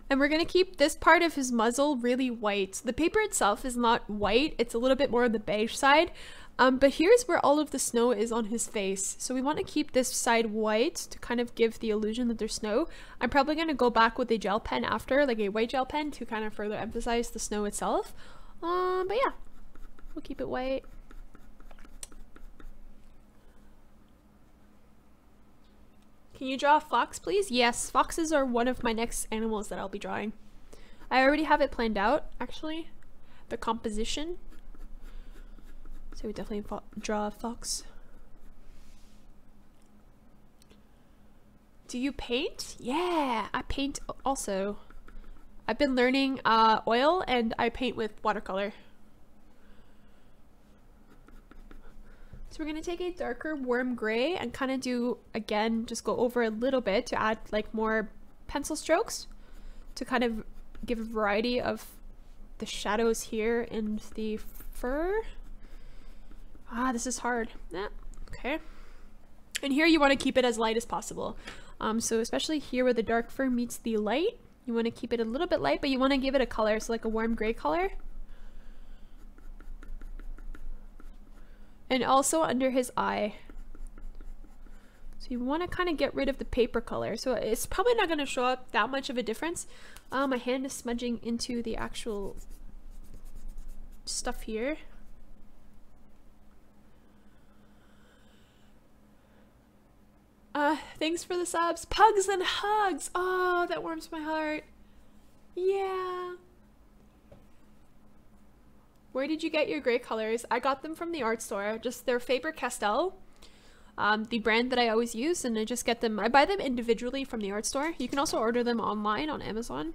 And we're gonna keep this part of his muzzle really white. The paper itself is not white, it's a little bit more on the beige side, um, but here's where all of the snow is on his face. So we want to keep this side white to kind of give the illusion that there's snow. I'm probably going to go back with a gel pen after, like a white gel pen to kind of further emphasize the snow itself. Um, but yeah, we'll keep it white. Can you draw a fox, please? Yes, foxes are one of my next animals that I'll be drawing. I already have it planned out, actually. The composition so we definitely draw a fox. Do you paint? Yeah, I paint also. I've been learning uh, oil and I paint with watercolor. So we're going to take a darker warm gray and kind of do, again, just go over a little bit to add like more pencil strokes to kind of give a variety of the shadows here and the fur. Ah, this is hard. Yeah, okay. And here you want to keep it as light as possible. Um, so especially here where the dark fur meets the light, You want to keep it a little bit light, but you want to give it a color, so like a warm gray color. And also under his eye. So you want to kind of get rid of the paper color. So it's probably not going to show up that much of a difference. Uh, my hand is smudging into the actual stuff here. Uh, thanks for the subs. Pugs and hugs. Oh, that warms my heart. Yeah. Where did you get your gray colors? I got them from the art store. Just they're Faber-Castell, um, the brand that I always use, and I just get them. I buy them individually from the art store. You can also order them online on Amazon.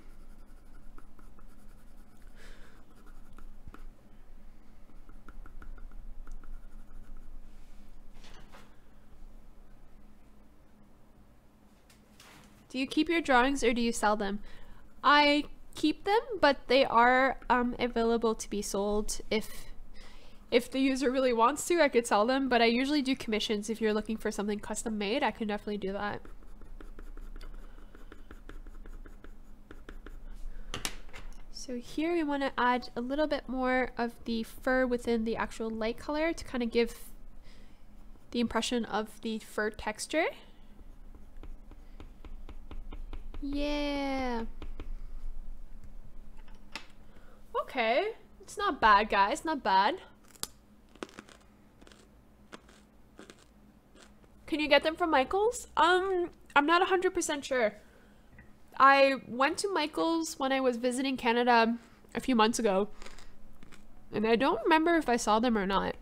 Do you keep your drawings or do you sell them? I keep them, but they are um, available to be sold if if the user really wants to, I could sell them, but I usually do commissions. If you're looking for something custom made, I can definitely do that. So here we want to add a little bit more of the fur within the actual light color to kind of give the impression of the fur texture. Yeah. Okay. It's not bad, guys. Not bad. Can you get them from Michael's? Um, I'm not 100% sure. I went to Michael's when I was visiting Canada a few months ago. And I don't remember if I saw them or not.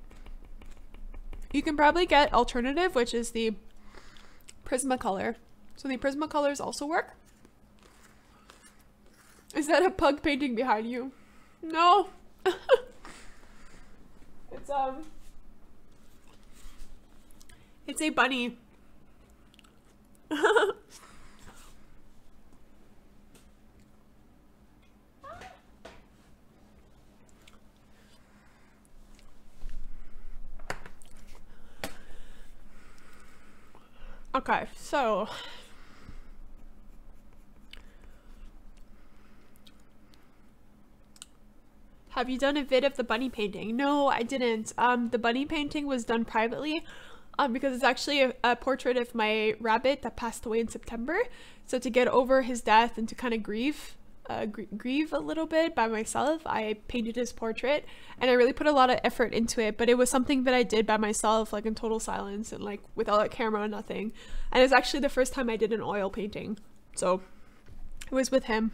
You can probably get alternative, which is the Prismacolor. So the Prismacolors also work. Is that a pug painting behind you? No. it's um It's a bunny. okay, so Have you done a vid of the bunny painting? No, I didn't. Um, the bunny painting was done privately um, because it's actually a, a, portrait of my rabbit that passed away in September. So to get over his death and to kind of grieve, uh, gr grieve a little bit by myself, I painted his portrait and I really put a lot of effort into it. But it was something that I did by myself, like in total silence and like without a camera, and nothing. And it's actually the first time I did an oil painting. So it was with him.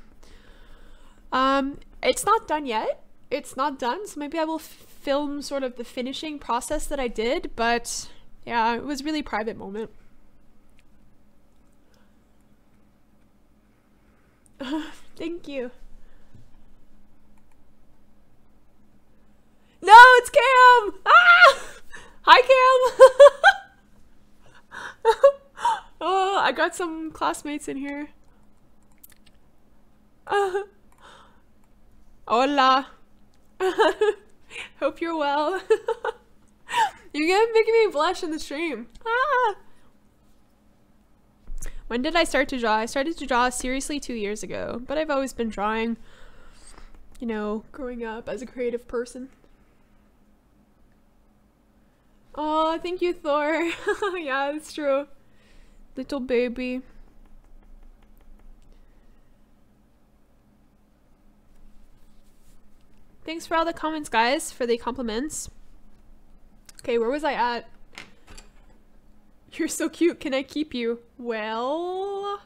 Um, it's not done yet it's not done, so maybe I will film sort of the finishing process that I did, but yeah, it was really private moment. Thank you. No, it's Cam! Ah! Hi, Cam! oh, I got some classmates in here. Uh, hola. Hope you're well. you're gonna make me blush in the stream. Ah! When did I start to draw? I started to draw seriously two years ago, but I've always been drawing, you know, growing up as a creative person. Oh, thank you, Thor. yeah, it's true. Little baby. Thanks for all the comments, guys, for the compliments. Okay, where was I at? You're so cute. Can I keep you? Well...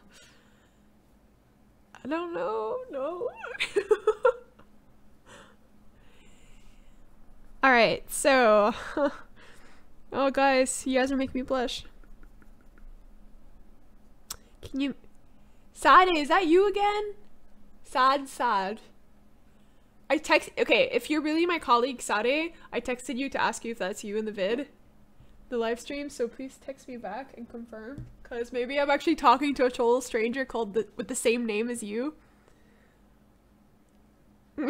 I don't know. No. Alright, so... oh, guys. You guys are making me blush. Can you... Sad, is that you again? Sad, sad. I text okay, if you're really my colleague Sade, I texted you to ask you if that's you in the vid. The live stream, so please text me back and confirm. Cause maybe I'm actually talking to a total stranger called the with the same name as you.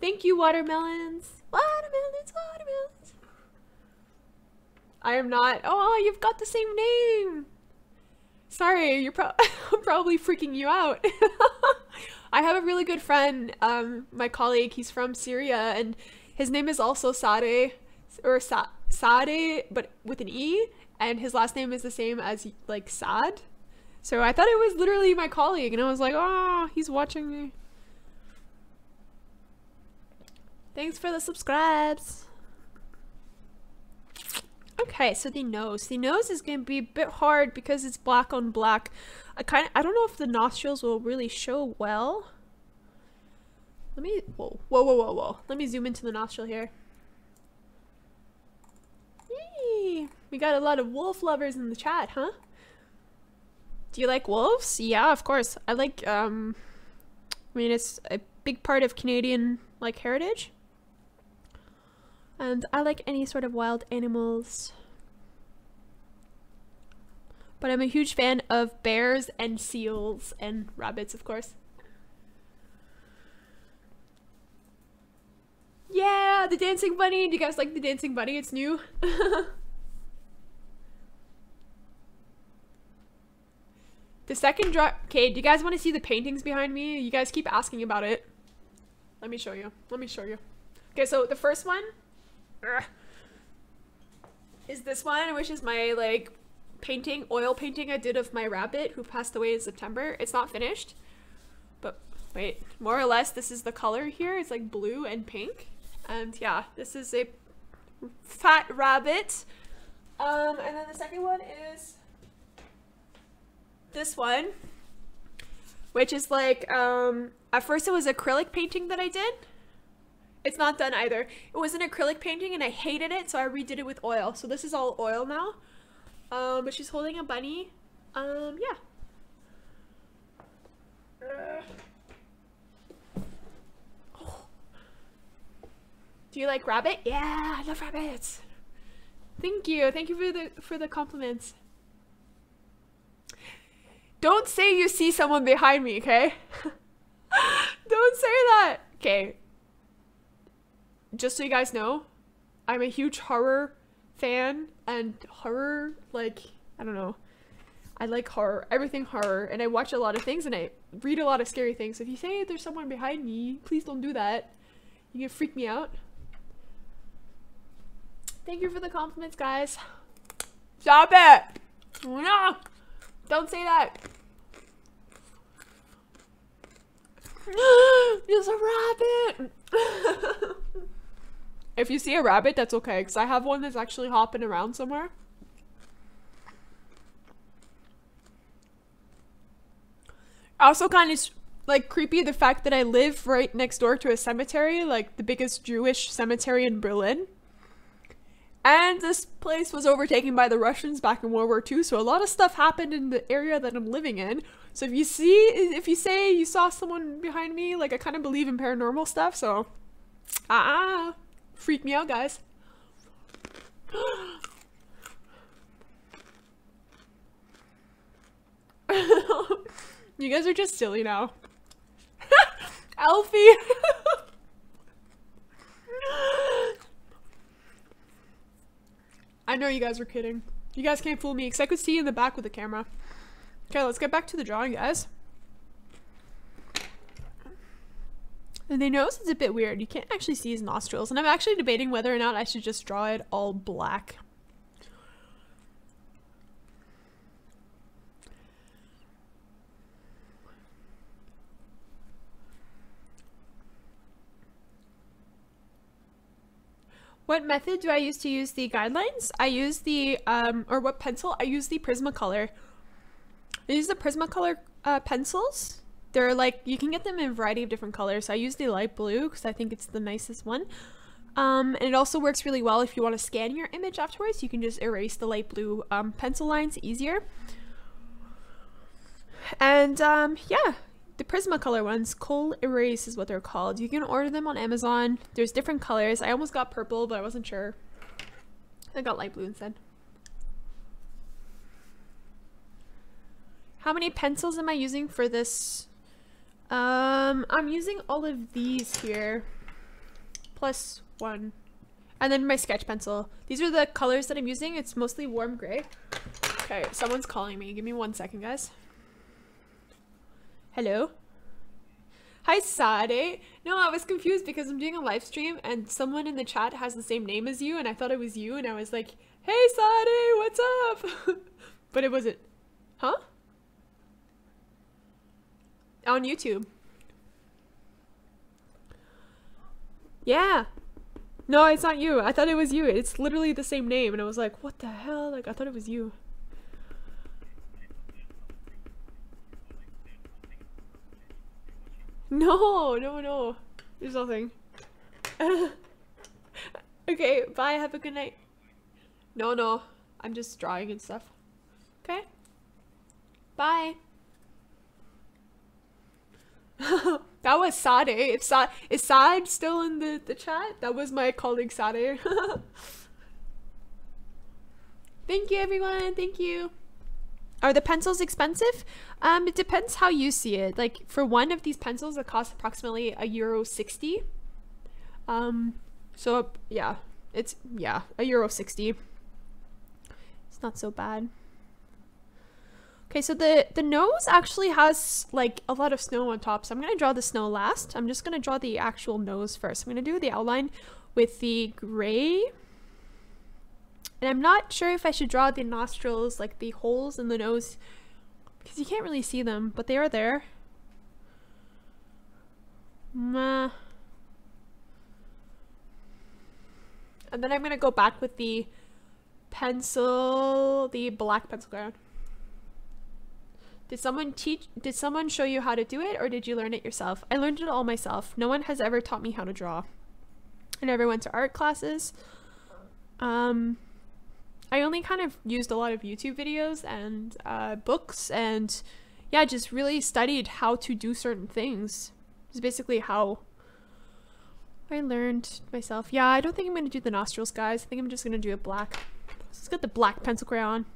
Thank you, watermelons. Watermelons, watermelons. I am not. Oh, you've got the same name. Sorry, you're pro probably freaking you out. I have a really good friend, um, my colleague, he's from Syria, and his name is also Sade, or Sa Sade, but with an E, and his last name is the same as, like, Sad. So I thought it was literally my colleague, and I was like, oh, he's watching me. Thanks for the subscribes. Okay, so the nose. The nose is going to be a bit hard because it's black on black. I kind of, I don't know if the nostrils will really show well. Let me, whoa, whoa, whoa, whoa, whoa. Let me zoom into the nostril here. Yay! We got a lot of wolf lovers in the chat, huh? Do you like wolves? Yeah, of course. I like, um, I mean, it's a big part of Canadian, like, heritage. And I like any sort of wild animals. But I'm a huge fan of bears and seals and rabbits, of course. Yeah, the dancing bunny. Do you guys like the dancing bunny? It's new. the second drop. Okay, do you guys want to see the paintings behind me? You guys keep asking about it. Let me show you. Let me show you. Okay, so the first one is this one, which is my like painting, oil painting I did of my rabbit who passed away in September. It's not finished, but wait, more or less this is the color here. It's like blue and pink. And yeah, this is a fat rabbit. Um, and then the second one is this one, which is like, um, at first it was acrylic painting that I did. It's not done either. It was an acrylic painting and I hated it, so I redid it with oil. So this is all oil now. Um, but she's holding a bunny. Um, yeah. Uh. Do you like rabbit? Yeah, I love rabbits. Thank you. Thank you for the for the compliments. Don't say you see someone behind me, okay? Don't say that. Okay, just so you guys know, I'm a huge horror fan and horror like I don't know. I like horror, everything horror, and I watch a lot of things and I read a lot of scary things. If you say there's someone behind me, please don't do that. You can freak me out. Thank you for the compliments, guys. Stop it! No! Don't say that! There's a rabbit! If you see a rabbit, that's okay, because I have one that's actually hopping around somewhere. Also kind of like creepy the fact that I live right next door to a cemetery, like the biggest Jewish cemetery in Berlin. And this place was overtaken by the Russians back in World War II, so a lot of stuff happened in the area that I'm living in. So if you see, if you say you saw someone behind me, like I kind of believe in paranormal stuff, so ah. Uh -uh. Freak me out, guys. you guys are just silly now. Alfie! I know you guys were kidding. You guys can't fool me could see you in the back with the camera. Okay, let's get back to the drawing, guys. And the nose is a bit weird. You can't actually see his nostrils. And I'm actually debating whether or not I should just draw it all black. What method do I use to use the guidelines? I use the, um, or what pencil? I use the Prismacolor. I use the Prismacolor uh, pencils they're like, you can get them in a variety of different colors. So I use the light blue because I think it's the nicest one. Um, and it also works really well if you want to scan your image afterwards. You can just erase the light blue um, pencil lines easier. And um, yeah, the Prismacolor ones, Col-Erase is what they're called. You can order them on Amazon. There's different colors. I almost got purple, but I wasn't sure. I got light blue instead. How many pencils am I using for this um, I'm using all of these here. Plus one. And then my sketch pencil. These are the colors that I'm using. It's mostly warm gray. Okay, someone's calling me. Give me one second, guys. Hello? Hi, Sade. No, I was confused because I'm doing a live stream and someone in the chat has the same name as you and I thought it was you and I was like, hey, Sade, what's up? but it wasn't. Huh? On YouTube. Yeah. No, it's not you. I thought it was you. It's literally the same name. And I was like, what the hell? Like, I thought it was you. No, no, no. There's nothing. okay, bye. Have a good night. No, no. I'm just drawing and stuff. Okay? Bye. that was Sade. If Sa is Sade still in the, the chat? That was my colleague Sade. Thank you, everyone. Thank you. Are the pencils expensive? Um, it depends how you see it. Like for one of these pencils, it costs approximately a euro sixty. Um, so yeah, it's yeah a euro sixty. It's not so bad. Okay, so the, the nose actually has like a lot of snow on top. So I'm going to draw the snow last. I'm just going to draw the actual nose first. I'm going to do the outline with the gray. And I'm not sure if I should draw the nostrils, like the holes in the nose, because you can't really see them, but they are there. Meh. And then I'm going to go back with the pencil, the black pencil crayon. Did someone teach did someone show you how to do it or did you learn it yourself? I learned it all myself. No one has ever taught me how to draw. I never went to art classes. Um I only kind of used a lot of YouTube videos and uh, books and yeah, just really studied how to do certain things. It's basically how I learned myself. Yeah, I don't think I'm going to do the nostrils, guys. I think I'm just going to do a black. Let's get the black pencil crayon.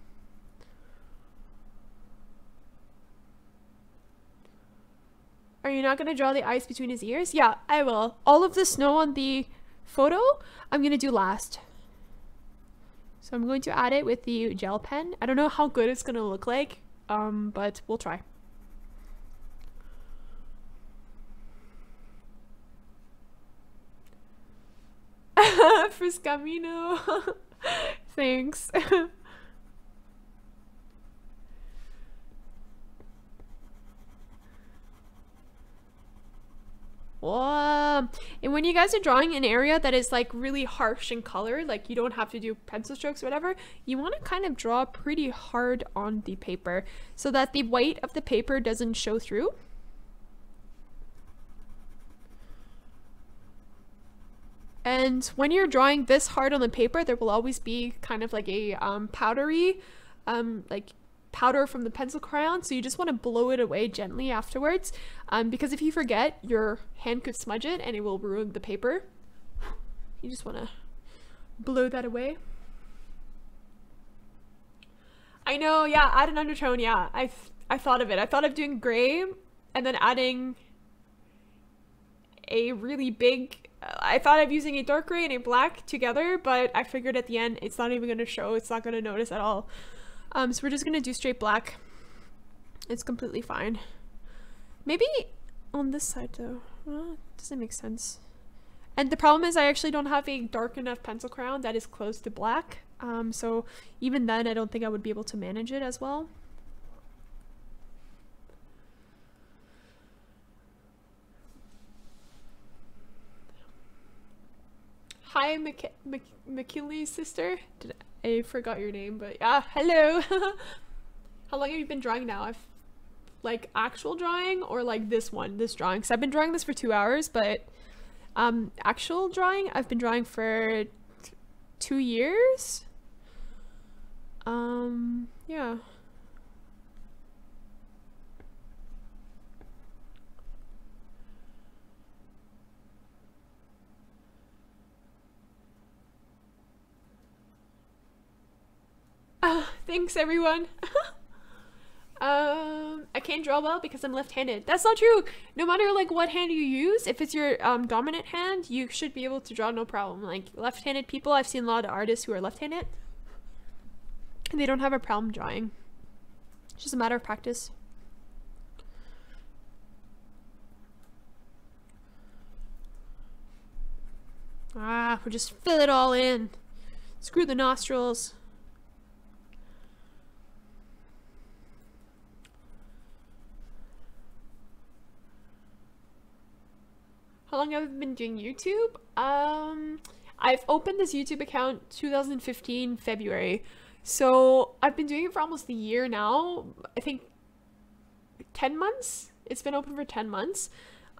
Are you not going to draw the ice between his ears? Yeah, I will. All of the snow on the photo, I'm going to do last. So I'm going to add it with the gel pen. I don't know how good it's going to look like, um, but we'll try. Friscamino. Thanks. Whoa. And when you guys are drawing an area that is like really harsh in color, like you don't have to do pencil strokes or whatever, you want to kind of draw pretty hard on the paper so that the white of the paper doesn't show through. And when you're drawing this hard on the paper, there will always be kind of like a um, powdery, um, like powder from the pencil crayon, so you just want to blow it away gently afterwards. Um, because if you forget, your hand could smudge it and it will ruin the paper. You just want to blow that away. I know, yeah, add an undertone, yeah. I, I thought of it. I thought of doing gray and then adding a really big I thought of using a dark gray and a black together, but I figured at the end it's not even going to show. It's not going to notice at all. Um, so we're just going to do straight black. It's completely fine. Maybe on this side though. Well, doesn't make sense. And the problem is I actually don't have a dark enough pencil crayon that is close to black. Um, so even then I don't think I would be able to manage it as well. Hi, McKinley's sister. Did I forgot your name, but yeah, hello. How long have you been drawing now? I've like actual drawing or like this one, this drawing. Cause I've been drawing this for two hours, but um, actual drawing, I've been drawing for two years. Um, yeah. Uh, thanks, everyone. um, I can't draw well because I'm left-handed. That's not true. No matter like what hand you use, if it's your um, dominant hand, you should be able to draw no problem. Like left-handed people, I've seen a lot of artists who are left-handed, and they don't have a problem drawing. It's just a matter of practice. Ah, we'll just fill it all in. Screw the nostrils. Long have been doing YouTube? Um, I've opened this YouTube account 2015 February. So I've been doing it for almost a year now. I think 10 months? It's been open for 10 months.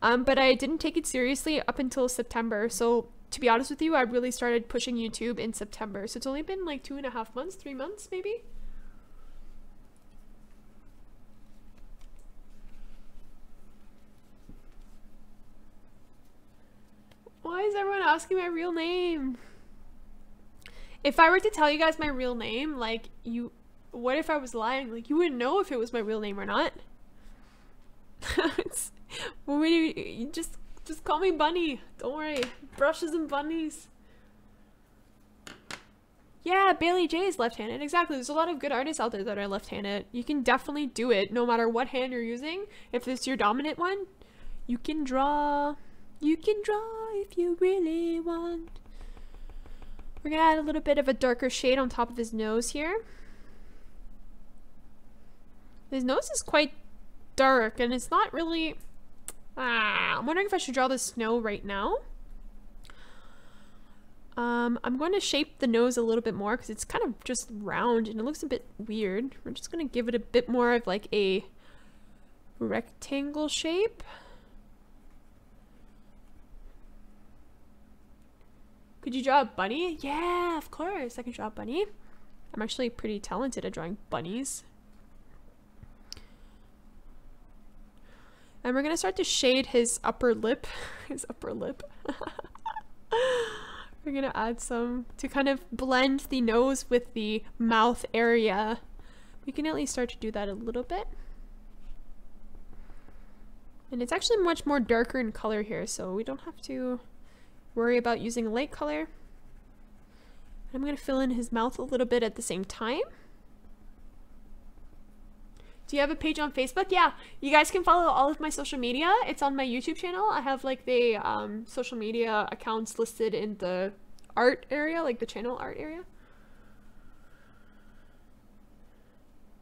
Um, but I didn't take it seriously up until September. So to be honest with you, I really started pushing YouTube in September. So it's only been like two and a half months, three months maybe. Why is everyone asking my real name? If I were to tell you guys my real name, like, you, what if I was lying? Like, you wouldn't know if it was my real name or not. well, you, you just, just call me Bunny. Don't worry. Brushes and bunnies. Yeah, Bailey J is left-handed. Exactly. There's a lot of good artists out there that are left-handed. You can definitely do it no matter what hand you're using. If it's your dominant one, you can draw. You can draw if you really want. We're gonna add a little bit of a darker shade on top of his nose here. His nose is quite dark and it's not really... Ah, I'm wondering if I should draw the snow right now. Um, I'm going to shape the nose a little bit more because it's kind of just round and it looks a bit weird. We're just going to give it a bit more of like a rectangle shape. Could you draw a bunny? Yeah, of course. I can draw a bunny. I'm actually pretty talented at drawing bunnies. And we're going to start to shade his upper lip. his upper lip. we're going to add some to kind of blend the nose with the mouth area. We can at least start to do that a little bit. And it's actually much more darker in color here, so we don't have to worry about using a light color. I'm going to fill in his mouth a little bit at the same time. Do you have a page on Facebook? Yeah, you guys can follow all of my social media. It's on my YouTube channel. I have like the um, social media accounts listed in the art area, like the channel art area.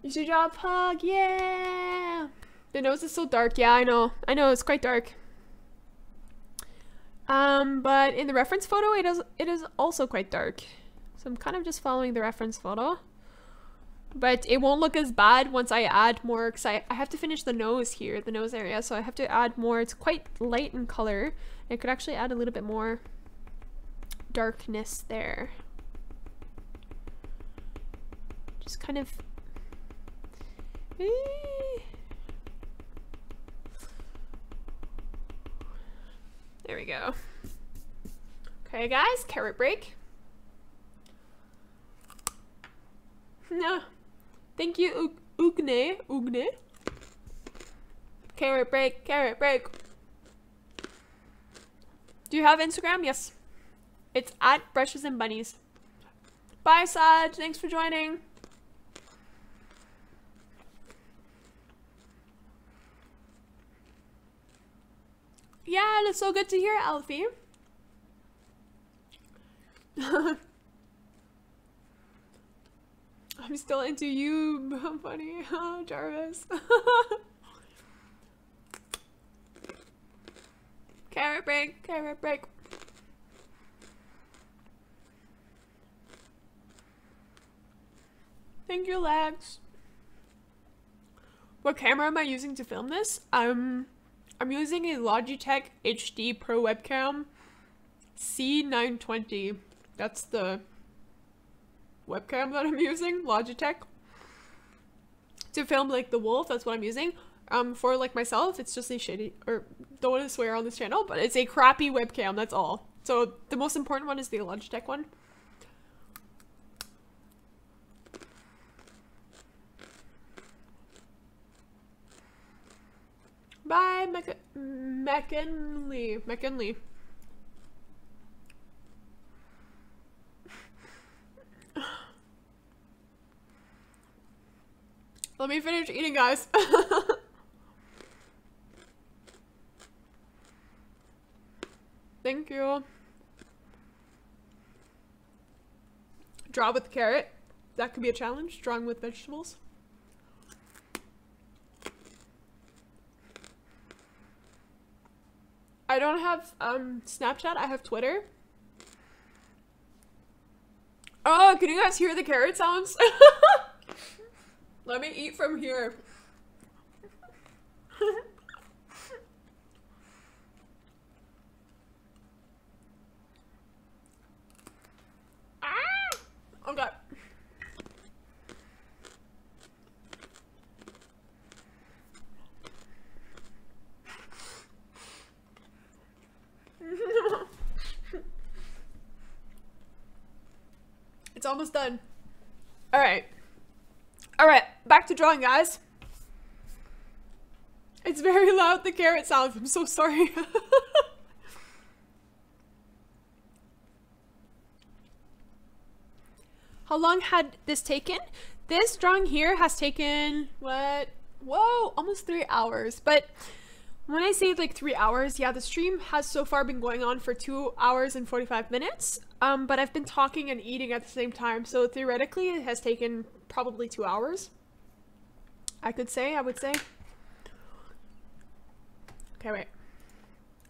You should draw a pug, yeah! The nose is so dark, yeah, I know. I know, it's quite dark. Um, but in the reference photo, it is, it is also quite dark. So I'm kind of just following the reference photo. But it won't look as bad once I add more, because I, I have to finish the nose here, the nose area, so I have to add more. It's quite light in color. I could actually add a little bit more darkness there. Just kind of... There we go. Okay, guys, carrot break. No. Thank you, Ugne. Ugne. Carrot break, carrot break. Do you have Instagram? Yes. It's at Brushes and Bunnies. Bye, Saj. Thanks for joining. Yeah, it's so good to hear, Alfie. I'm still into you, buddy. Oh, Jarvis. carrot break, carrot break. Thank you, Lex. What camera am I using to film this? Um, I'm using a Logitech HD Pro webcam C920. That's the webcam that I'm using, Logitech. To film like the wolf, that's what I'm using. Um, for like myself, it's just a shitty, or don't want to swear on this channel, but it's a crappy webcam, that's all. So the most important one is the Logitech one. Hi, Mecca McKinley. McKinley. Let me finish eating, guys. Thank you. Draw with carrot. That could be a challenge. Drawing with vegetables. I don't have um, Snapchat. I have Twitter. Oh, can you guys hear the carrot sounds? Let me eat from here. ah! Okay. it's almost done. All right. All right, back to drawing, guys. It's very loud, the carrot sounds. I'm so sorry. How long had this taken? This drawing here has taken, what? Whoa, almost three hours. But when I say like three hours, yeah, the stream has so far been going on for two hours and 45 minutes. Um, but I've been talking and eating at the same time. So theoretically, it has taken probably two hours. I could say, I would say. Okay, wait.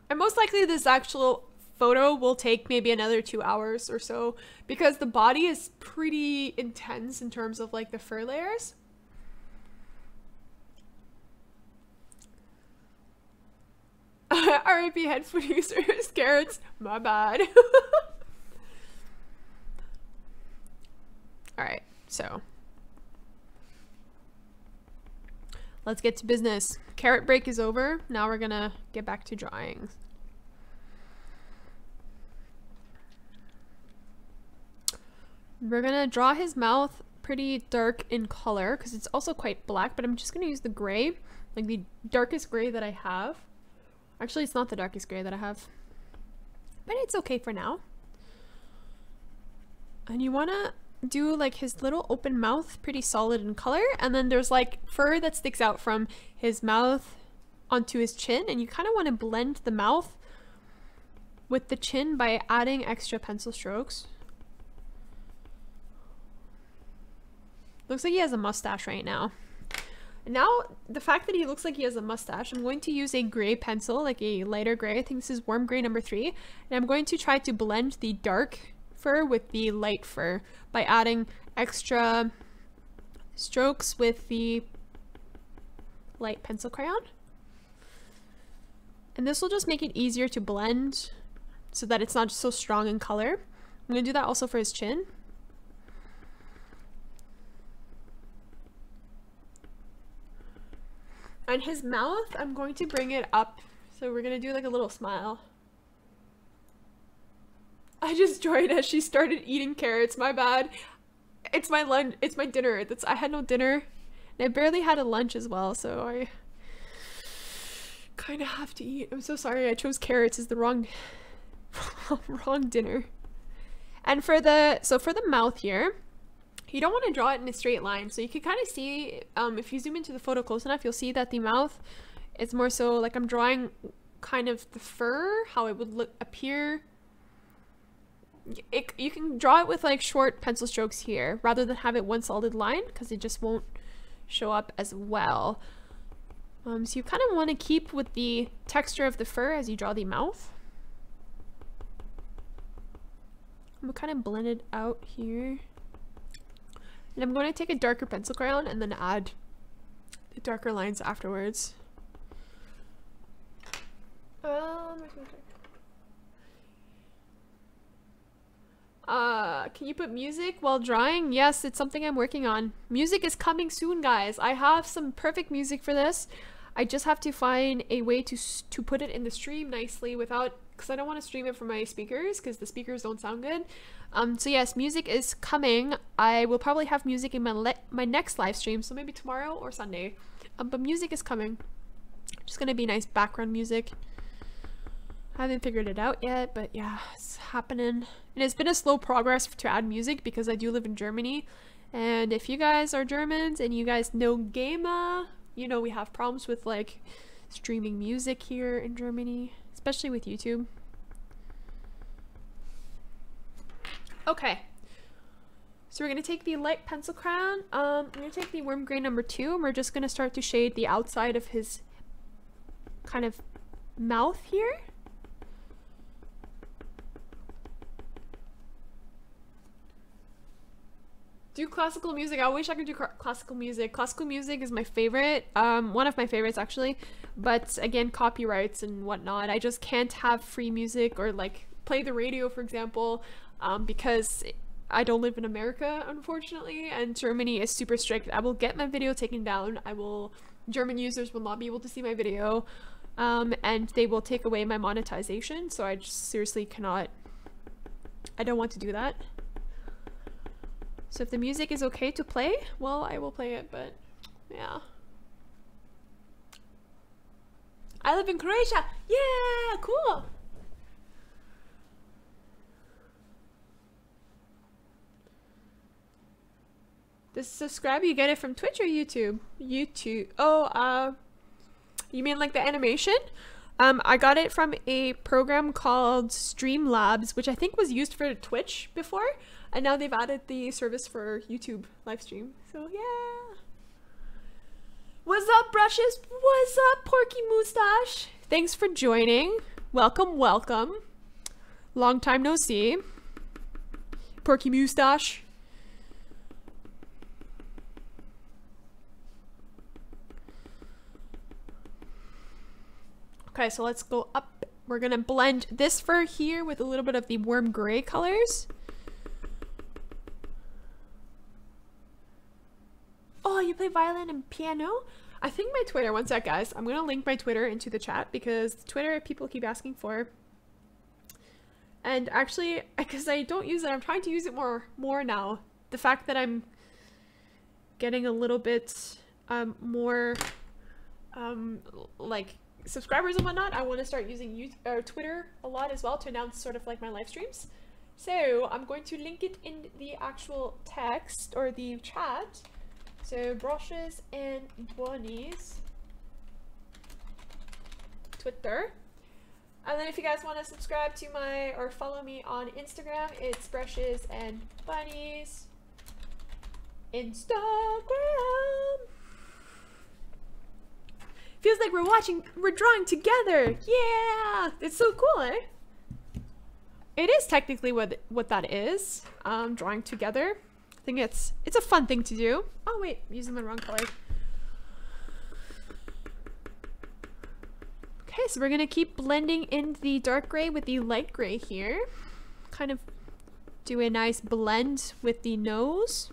And most likely this actual photo will take maybe another two hours or so because the body is pretty intense in terms of like the fur layers. RIP head food users, carrots, my bad. Alright, so. Let's get to business. Carrot break is over. Now we're gonna get back to drawing. We're gonna draw his mouth pretty dark in color because it's also quite black, but I'm just gonna use the gray, like the darkest gray that I have. Actually, it's not the darkest gray that I have, but it's okay for now. And you wanna do like his little open mouth pretty solid in color and then there's like fur that sticks out from his mouth onto his chin and you kind of want to blend the mouth with the chin by adding extra pencil strokes. Looks like he has a mustache right now. Now, the fact that he looks like he has a mustache, I'm going to use a gray pencil, like a lighter gray. I think this is warm gray number three. And I'm going to try to blend the dark fur with the light fur by adding extra strokes with the light pencil crayon. And this will just make it easier to blend so that it's not so strong in color. I'm going to do that also for his chin. And his mouth, I'm going to bring it up. So we're going to do like a little smile. I just joined as she started eating carrots. My bad. It's my lunch. It's my dinner. That's I had no dinner, and I barely had a lunch as well. So I kind of have to eat. I'm so sorry. I chose carrots as the wrong, wrong dinner. And for the so for the mouth here, you don't want to draw it in a straight line. So you can kind of see um, if you zoom into the photo close enough, you'll see that the mouth is more so like I'm drawing kind of the fur, how it would look appear it, you can draw it with like short pencil strokes here rather than have it one solid line because it just won't show up as well. Um, so you kind of want to keep with the texture of the fur as you draw the mouth. Gonna kind of blend it out here. And I'm going to take a darker pencil crayon and then add the darker lines afterwards. Um, Uh, can you put music while drawing? Yes, it's something I'm working on. Music is coming soon, guys. I have some perfect music for this. I just have to find a way to to put it in the stream nicely without because I don't want to stream it from my speakers because the speakers don't sound good. Um, so yes, music is coming. I will probably have music in my my next live stream, so maybe tomorrow or Sunday. Um, but music is coming. Just gonna be nice background music. I haven't figured it out yet, but yeah, it's happening. And it's been a slow progress to add music because I do live in Germany. And if you guys are Germans and you guys know GEMA, you know we have problems with like streaming music here in Germany, especially with YouTube. Okay. So we're going to take the light pencil crayon. Um, I'm going to take the warm gray number two and we're just going to start to shade the outside of his kind of mouth here. do classical music. I wish I could do classical music. Classical music is my favorite, um, one of my favorites actually. But again, copyrights and whatnot. I just can't have free music or like play the radio, for example, um, because I don't live in America, unfortunately, and Germany is super strict. I will get my video taken down. I will. German users will not be able to see my video, um, and they will take away my monetization. So I just seriously cannot. I don't want to do that. So if the music is okay to play, well, I will play it, but yeah. I live in Croatia! Yeah, cool! The subscribe, you get it from Twitch or YouTube? YouTube. Oh, uh, you mean like the animation? Um, I got it from a program called Streamlabs, which I think was used for Twitch before. And now they've added the service for YouTube live stream. So yeah. What's up, brushes? What's up, Porky Moustache? Thanks for joining. Welcome, welcome. Long time no see. Porky Moustache. Okay, so let's go up. We're gonna blend this fur here with a little bit of the warm gray colors. oh, you play violin and piano? I think my Twitter, one sec, guys. I'm to link my Twitter into the chat because Twitter people keep asking for. And actually, because I don't use it, I'm trying to use it more more now. The fact that I'm getting a little bit um, more um, like subscribers and whatnot, I want to start using YouTube, uh, or Twitter a lot as well to announce sort of like my live streams. So I'm going to link it in the actual text or the chat. So brushes and bunnies. Twitter. And then if you guys want to subscribe to my or follow me on Instagram, it's brushes and bunnies. Instagram. Feels like we're watching, we're drawing together. Yeah, it's so cool, eh? It is technically what what that is. Um, drawing together. I think it's it's a fun thing to do. Oh wait, I'm using the wrong color. Okay, so we're gonna keep blending in the dark gray with the light gray here. Kind of do a nice blend with the nose.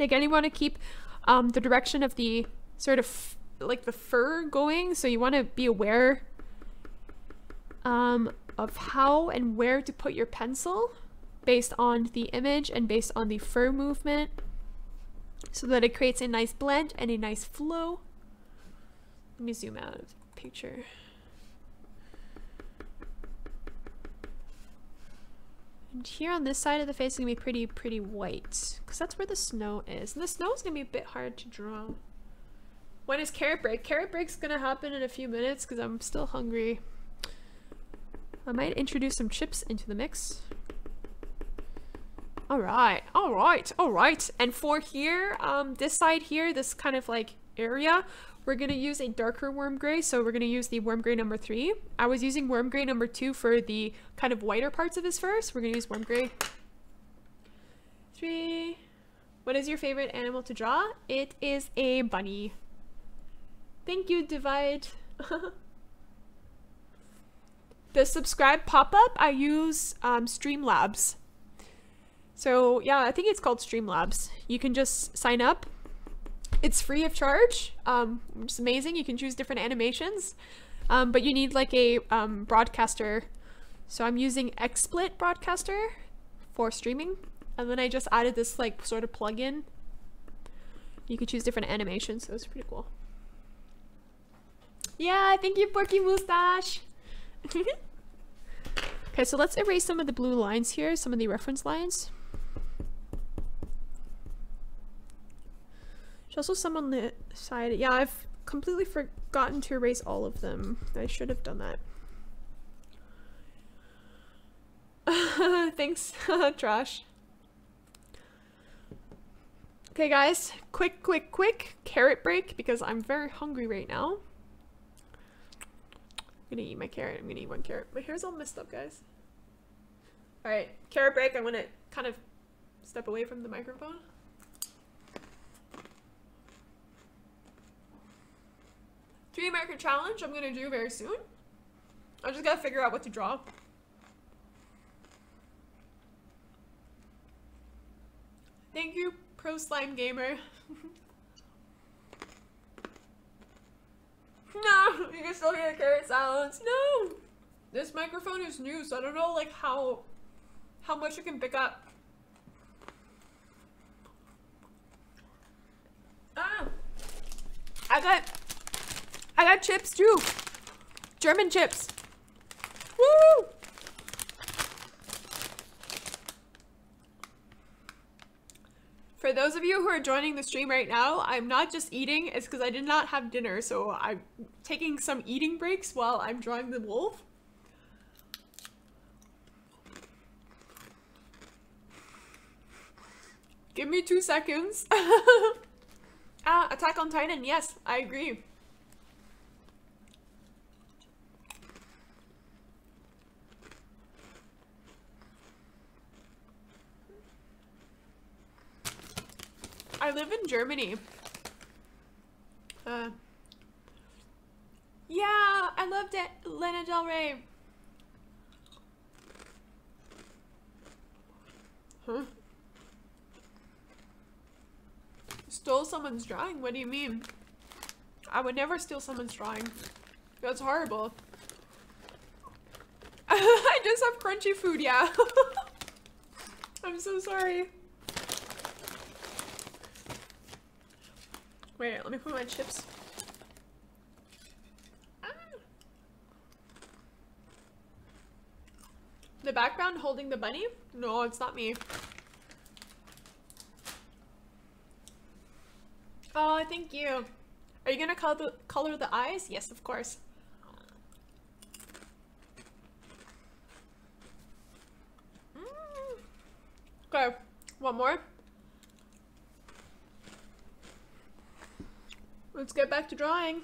Again, you want to keep um, the direction of the sort of like the fur going, so you want to be aware um, of how and where to put your pencil based on the image and based on the fur movement so that it creates a nice blend and a nice flow. Let me zoom out of the picture. And here on this side of the face is going to be pretty, pretty white because that's where the snow is. And the snow is going to be a bit hard to draw. When is carrot break? Carrot break's to happen in a few minutes because I'm still hungry. I might introduce some chips into the mix. All right, all right, all right. And for here, um, this side here, this kind of like area, we're gonna use a darker warm gray. So we're gonna use the warm gray number three. I was using warm gray number two for the kind of whiter parts of his fur. So we're gonna use warm gray three. What is your favorite animal to draw? It is a bunny. Thank you, Divide. the subscribe pop-up, I use um, Streamlabs. So yeah, I think it's called Streamlabs. You can just sign up. It's free of charge, um, which is amazing. You can choose different animations, um, but you need like a um, broadcaster. So I'm using XSplit broadcaster for streaming, and then I just added this like sort of plugin. You can choose different animations, so it's pretty cool. Yeah, thank you, Porky Moustache. okay, so let's erase some of the blue lines here, some of the reference lines. There's also some on the side. Yeah, I've completely forgotten to erase all of them. I should have done that. Thanks, Trash. Okay guys, quick, quick, quick carrot break because I'm very hungry right now. Gonna eat my carrot. I'm gonna eat one carrot. My hair's all messed up, guys. Alright, carrot break. I'm gonna kind of step away from the microphone. Three American challenge I'm gonna do very soon. I just gotta figure out what to draw. Thank you, Pro Slime Gamer. No, you can still hear the carrot sounds. No! This microphone is new, so I don't know like how how much it can pick up. Ah! I got I got chips too. German chips. Woo! For those of you who are joining the stream right now, I'm not just eating, it's because I did not have dinner, so I'm taking some eating breaks while I'm drawing the wolf. Give me two seconds. ah, Attack on Titan, yes, I agree. Live in Germany. Uh, yeah, I loved it. Lana Del Rey. Huh? Stole someone's drawing? What do you mean? I would never steal someone's drawing. That's horrible. I just have crunchy food, yeah. I'm so sorry. Wait, let me put my chips. Ah. The background holding the bunny? No, it's not me. Oh, thank you. Are you gonna color the, color the eyes? Yes, of course. Mm. Okay, one more. Let's get back to drawing.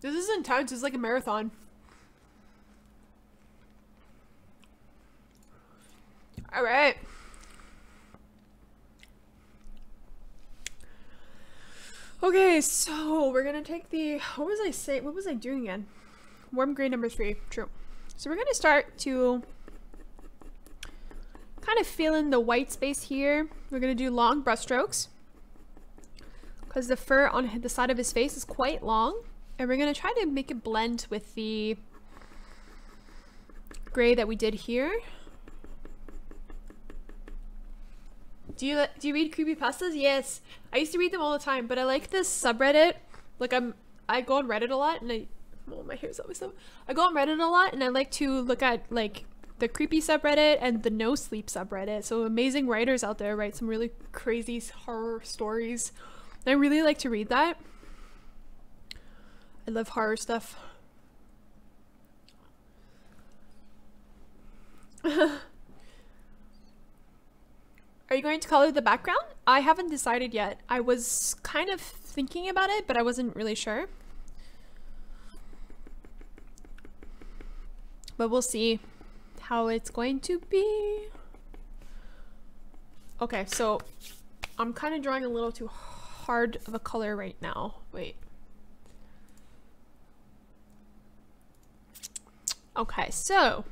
This is intense. It's like a marathon. All right. Okay, so we're gonna take the, what was I saying? What was I doing again? Warm gray number three, true. So we're gonna start to kind of fill in the white space here. We're gonna do long brush strokes because the fur on the side of his face is quite long and we're going to try to make it blend with the gray that we did here. Do you do you read creepy pastas? Yes. I used to read them all the time, but I like this subreddit. Like I'm I go on Reddit a lot and I oh my hair's always up. I go on Reddit a lot and I like to look at like the creepy subreddit and the no sleep subreddit. So amazing writers out there write some really crazy horror stories I really like to read that. I love horror stuff. Are you going to color the background? I haven't decided yet. I was kind of thinking about it, but I wasn't really sure. But we'll see how it's going to be. Okay, so I'm kind of drawing a little too hard of a color right now. Wait. Okay, so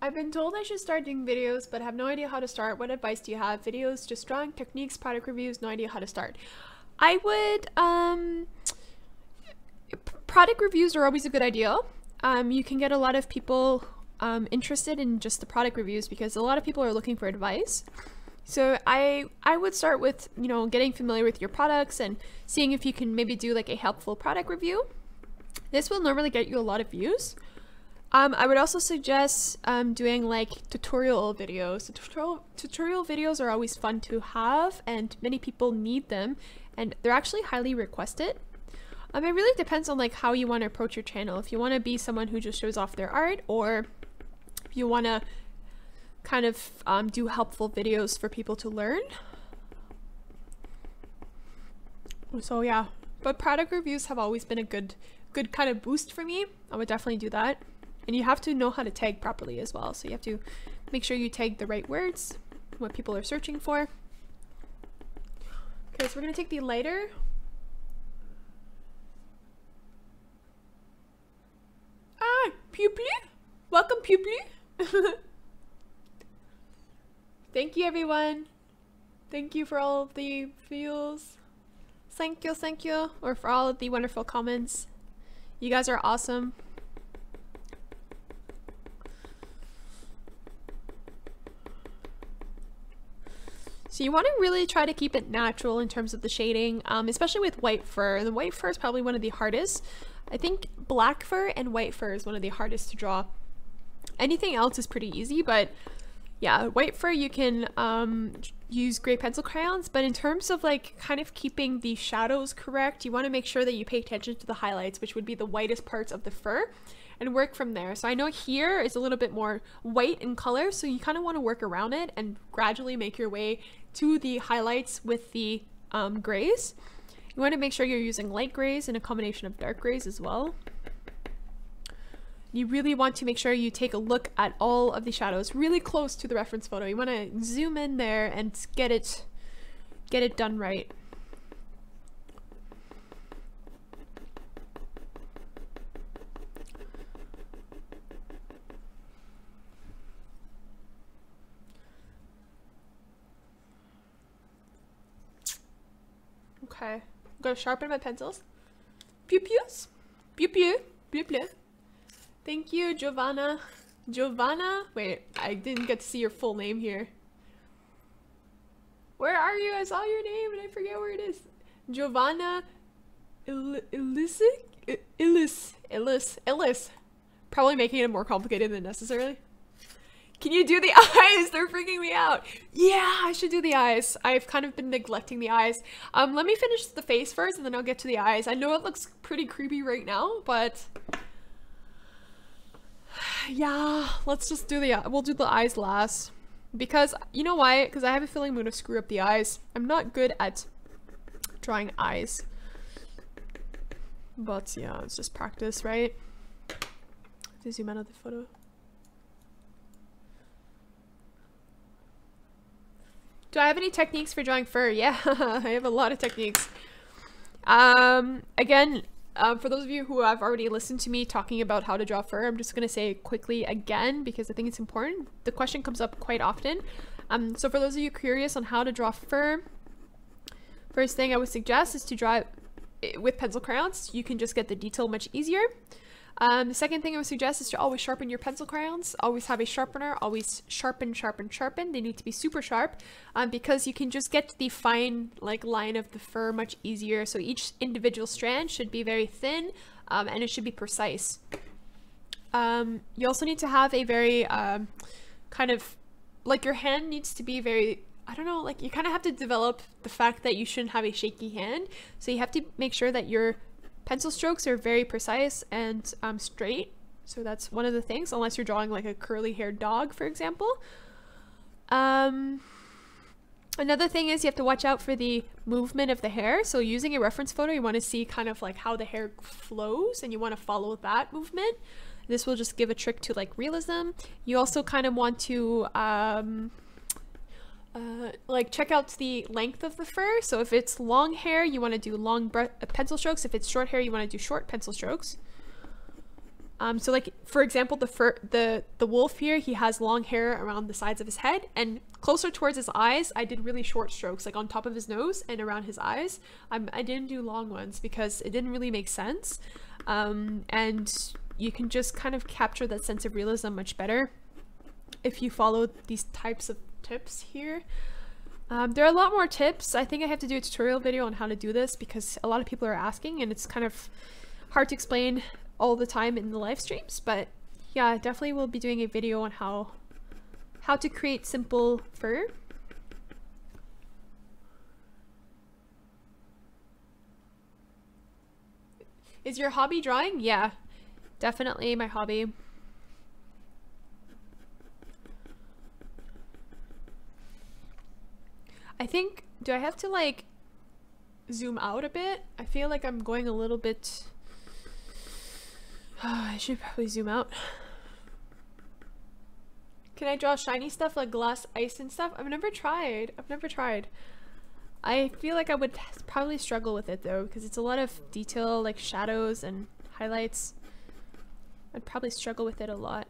I've been told I should start doing videos, but have no idea how to start. What advice do you have? Videos, just drawing techniques, product reviews, no idea how to start. I would, um, product reviews are always a good idea. Um, you can get a lot of people um, interested in just the product reviews because a lot of people are looking for advice. So I I would start with, you know, getting familiar with your products and seeing if you can maybe do like a helpful product review. This will normally get you a lot of views. Um, I would also suggest um, doing like tutorial videos. Tutorial, tutorial videos are always fun to have and many people need them and they're actually highly requested. Um, it really depends on like how you want to approach your channel. If you want to be someone who just shows off their art or you want to kind of um, do helpful videos for people to learn. So yeah, but product reviews have always been a good good kind of boost for me. I would definitely do that. And you have to know how to tag properly as well. So you have to make sure you tag the right words, what people are searching for. Okay, so we're gonna take the lighter. Ah, Pupli! Welcome, Pupli! Thank you, everyone. Thank you for all of the views. Thank you, thank you. Or for all of the wonderful comments. You guys are awesome. So you want to really try to keep it natural in terms of the shading, um, especially with white fur. The white fur is probably one of the hardest. I think black fur and white fur is one of the hardest to draw. Anything else is pretty easy, but yeah, white fur you can um, use gray pencil crayons, but in terms of like kind of keeping the shadows correct, you want to make sure that you pay attention to the highlights, which would be the whitest parts of the fur and work from there. So I know here is a little bit more white in color, so you kind of want to work around it and gradually make your way to the highlights with the um, grays. You want to make sure you're using light grays and a combination of dark grays as well. You really want to make sure you take a look at all of the shadows really close to the reference photo. You want to zoom in there and get it get it done right. Okay. I'm gonna sharpen my pencils. Pew pews. Pew pew. Pew pew. Thank you, Giovanna. Giovanna? Wait, I didn't get to see your full name here. Where are you? I saw your name and I forget where it is. Giovanna Illis? Illis. Illis. Illis. Probably making it more complicated than necessarily. Can you do the eyes? They're freaking me out. Yeah, I should do the eyes. I've kind of been neglecting the eyes. Um, let me finish the face first and then I'll get to the eyes. I know it looks pretty creepy right now, but yeah, let's just do the, we'll do the eyes last. Because, you know why? Because I have a feeling I'm going to screw up the eyes. I'm not good at drawing eyes. But yeah, it's just practice, right? To zoom out of the photo. Do I have any techniques for drawing fur? Yeah, I have a lot of techniques. Um, again, um, for those of you who have already listened to me talking about how to draw fur, I'm just going to say quickly again because I think it's important. The question comes up quite often. Um, so for those of you curious on how to draw fur, first thing I would suggest is to draw it with pencil crayons. You can just get the detail much easier. Um, the second thing I would suggest is to always sharpen your pencil crayons. Always have a sharpener. Always sharpen, sharpen, sharpen. They need to be super sharp um, because you can just get the fine like line of the fur much easier. So each individual strand should be very thin um, and it should be precise. Um, you also need to have a very um, kind of like your hand needs to be very I don't know, like you kind of have to develop the fact that you shouldn't have a shaky hand. So you have to make sure that your Pencil strokes are very precise and um, straight. So that's one of the things, unless you're drawing like a curly haired dog, for example. Um, another thing is you have to watch out for the movement of the hair. So using a reference photo, you want to see kind of like how the hair flows and you want to follow that movement. This will just give a trick to like realism. You also kind of want to um, uh, like check out the length of the fur. So if it's long hair, you want to do long uh, pencil strokes. If it's short hair, you want to do short pencil strokes. Um, so like for example, the fur, the the wolf here, he has long hair around the sides of his head, and closer towards his eyes, I did really short strokes, like on top of his nose and around his eyes. I'm, I didn't do long ones because it didn't really make sense, um, and you can just kind of capture that sense of realism much better if you follow these types of tips here. Um, there are a lot more tips. I think I have to do a tutorial video on how to do this because a lot of people are asking and it's kind of hard to explain all the time in the live streams. But yeah, definitely we'll be doing a video on how how to create simple fur. Is your hobby drawing? Yeah, definitely my hobby. I think, do I have to like zoom out a bit? I feel like I'm going a little bit, I should probably zoom out. Can I draw shiny stuff like glass ice and stuff? I've never tried. I've never tried. I feel like I would probably struggle with it though because it's a lot of detail like shadows and highlights. I'd probably struggle with it a lot.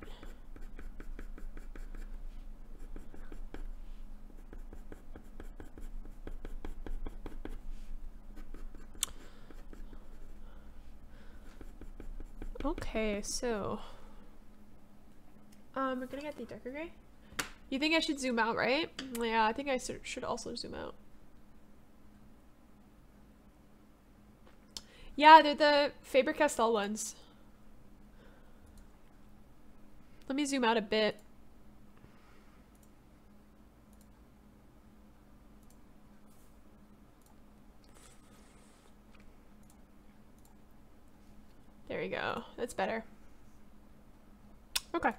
Okay, so um, we're gonna get the darker gray. You think I should zoom out, right? Yeah, I think I should also zoom out. Yeah, they're the Faber-Castell ones. Let me zoom out a bit. There we go. That's better. Okay.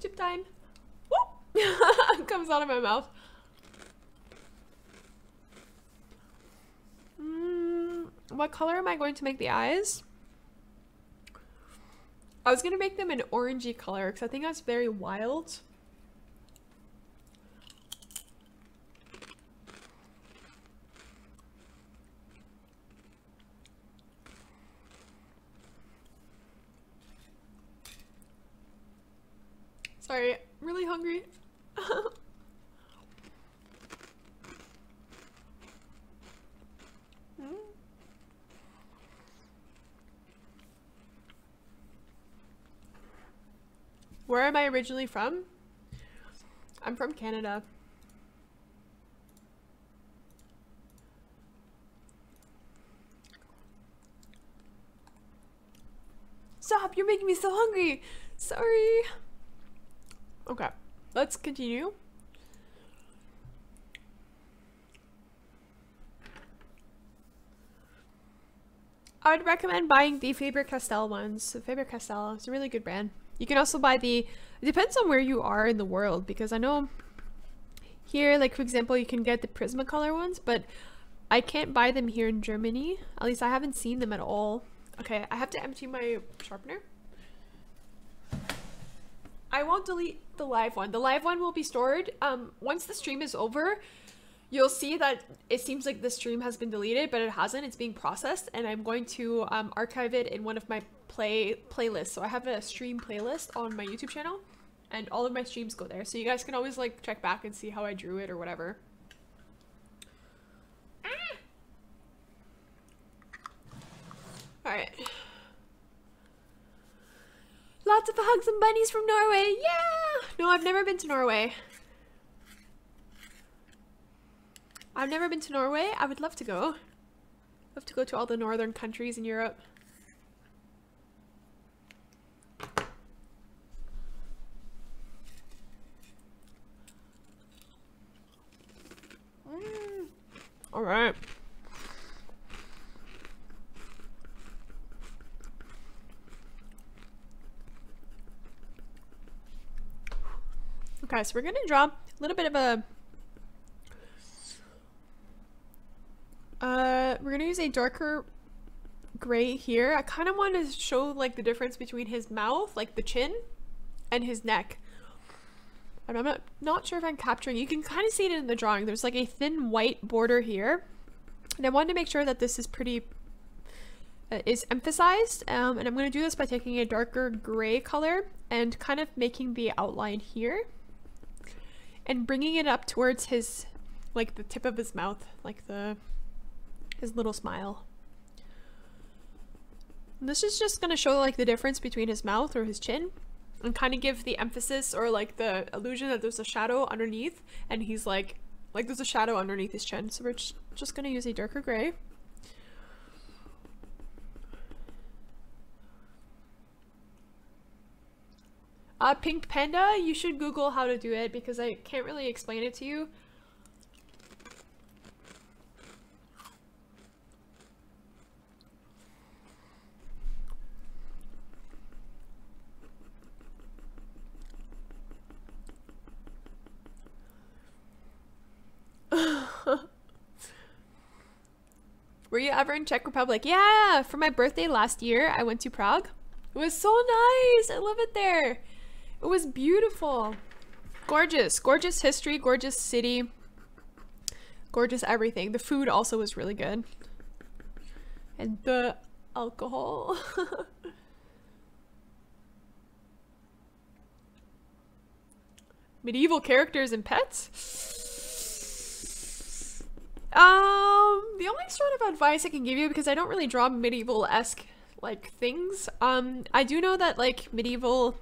Chip time. Whoop! Comes out of my mouth. Mm, what color am I going to make the eyes? I was going to make them an orangey color because I think that's very wild. Sorry, really hungry. Hmm. Where am I originally from? I'm from Canada. Stop, you're making me so hungry. Sorry. Okay, let's continue. I would recommend buying the Faber-Castell ones. Faber-Castell is a really good brand. You can also buy the, it depends on where you are in the world because I know here, like for example, you can get the Prismacolor ones, but I can't buy them here in Germany. At least I haven't seen them at all. Okay, I have to empty my sharpener. I won't delete the live one. The live one will be stored. Um, once the stream is over, you'll see that it seems like the stream has been deleted, but it hasn't. It's being processed, and I'm going to um, archive it in one of my play playlists. So I have a stream playlist on my YouTube channel, and all of my streams go there. So you guys can always like check back and see how I drew it or whatever. Ah! All right. Lots of hugs and bunnies from Norway. Yeah! No, I've never been to Norway. I've never been to Norway. I would love to go. Love to go to all the northern countries in Europe. Mm. All right. Okay, so we're gonna draw a little bit of a uh we're gonna use a darker gray here. I kind of want to show like the difference between his mouth, like the chin, and his neck. And I'm not, not sure if I'm capturing. You can kind of see it in the drawing. There's like a thin white border here. And I wanted to make sure that this is pretty uh, is emphasized um, and I'm going to do this by taking a darker gray color and kind of making the outline here and bringing it up towards his like the tip of his mouth like the his little smile. And this is just to show like the difference between his mouth or his chin and kind of give the emphasis or like the illusion that there's a shadow underneath. And he's like like there's a shadow underneath his chin. So we're just, just gonna use a darker gray uh pink panda you should google how to do it because i can't really explain it to you Were you ever in Czech Republic? Yeah, for my birthday last year, I went to Prague. It was so nice. I love it there. It was beautiful. Gorgeous. Gorgeous history, gorgeous city. Gorgeous everything. The food also was really good. And the alcohol. Medieval characters and pets? Um, the only sort of advice I can give you, because I don't really draw medieval-esque, like, things, um, I do know that, like, medieval,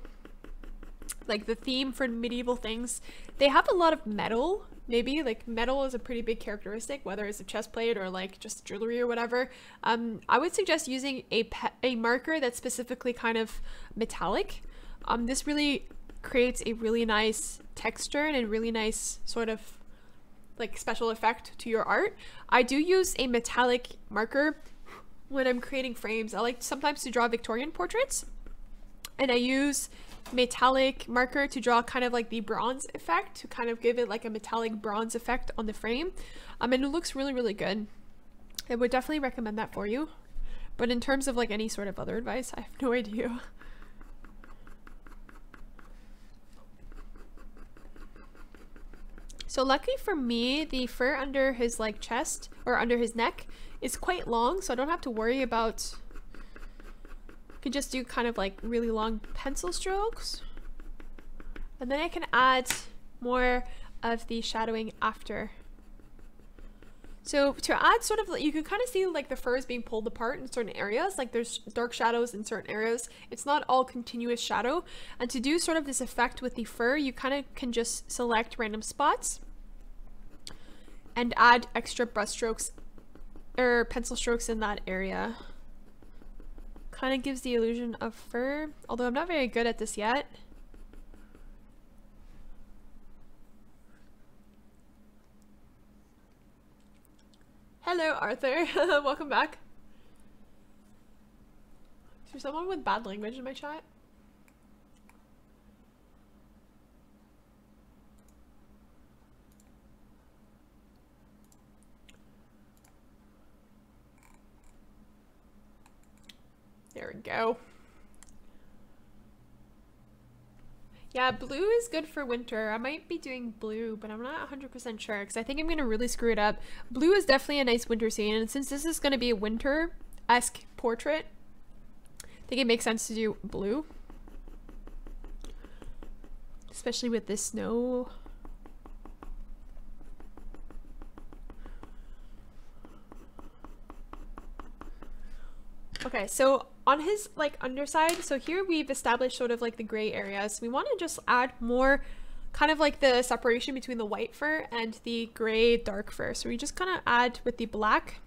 like, the theme for medieval things, they have a lot of metal, maybe, like, metal is a pretty big characteristic, whether it's a chest plate or, like, just jewelry or whatever. Um, I would suggest using a, a marker that's specifically kind of metallic. Um, this really creates a really nice texture and a really nice sort of like special effect to your art. I do use a metallic marker when I'm creating frames. I like sometimes to draw Victorian portraits and I use metallic marker to draw kind of like the bronze effect to kind of give it like a metallic bronze effect on the frame. Um, and it looks really, really good. I would definitely recommend that for you. But in terms of like any sort of other advice, I have no idea. So lucky for me, the fur under his like chest or under his neck is quite long, so I don't have to worry about can just do kind of like really long pencil strokes. And then I can add more of the shadowing after. So to add sort of, you can kind of see like the fur is being pulled apart in certain areas, like there's dark shadows in certain areas. It's not all continuous shadow. And to do sort of this effect with the fur, you kind of can just select random spots and add extra brush strokes or pencil strokes in that area. Kind of gives the illusion of fur, although I'm not very good at this yet. Hello, Arthur. Welcome back. Is there someone with bad language in my chat? There we go. Yeah, blue is good for winter. I might be doing blue, but I'm not 100% sure because I think I'm going to really screw it up. Blue is definitely a nice winter scene, and since this is going to be a winter-esque portrait, I think it makes sense to do blue. Especially with this snow Okay, so on his like underside, so here we've established sort of like the gray areas. We want to just add more kind of like the separation between the white fur and the gray dark fur. So we just kind of add with the black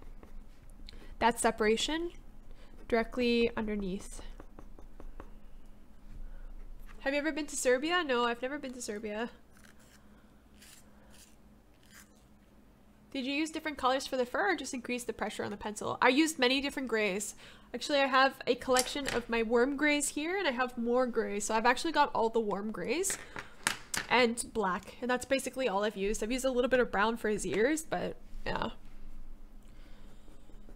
that separation directly underneath. Have you ever been to Serbia? No, I've never been to Serbia. Did you use different colors for the fur or just increase the pressure on the pencil? I used many different grays. Actually, I have a collection of my warm grays here and I have more grays. So I've actually got all the warm grays and black. And that's basically all I've used. I've used a little bit of brown for his ears, but yeah.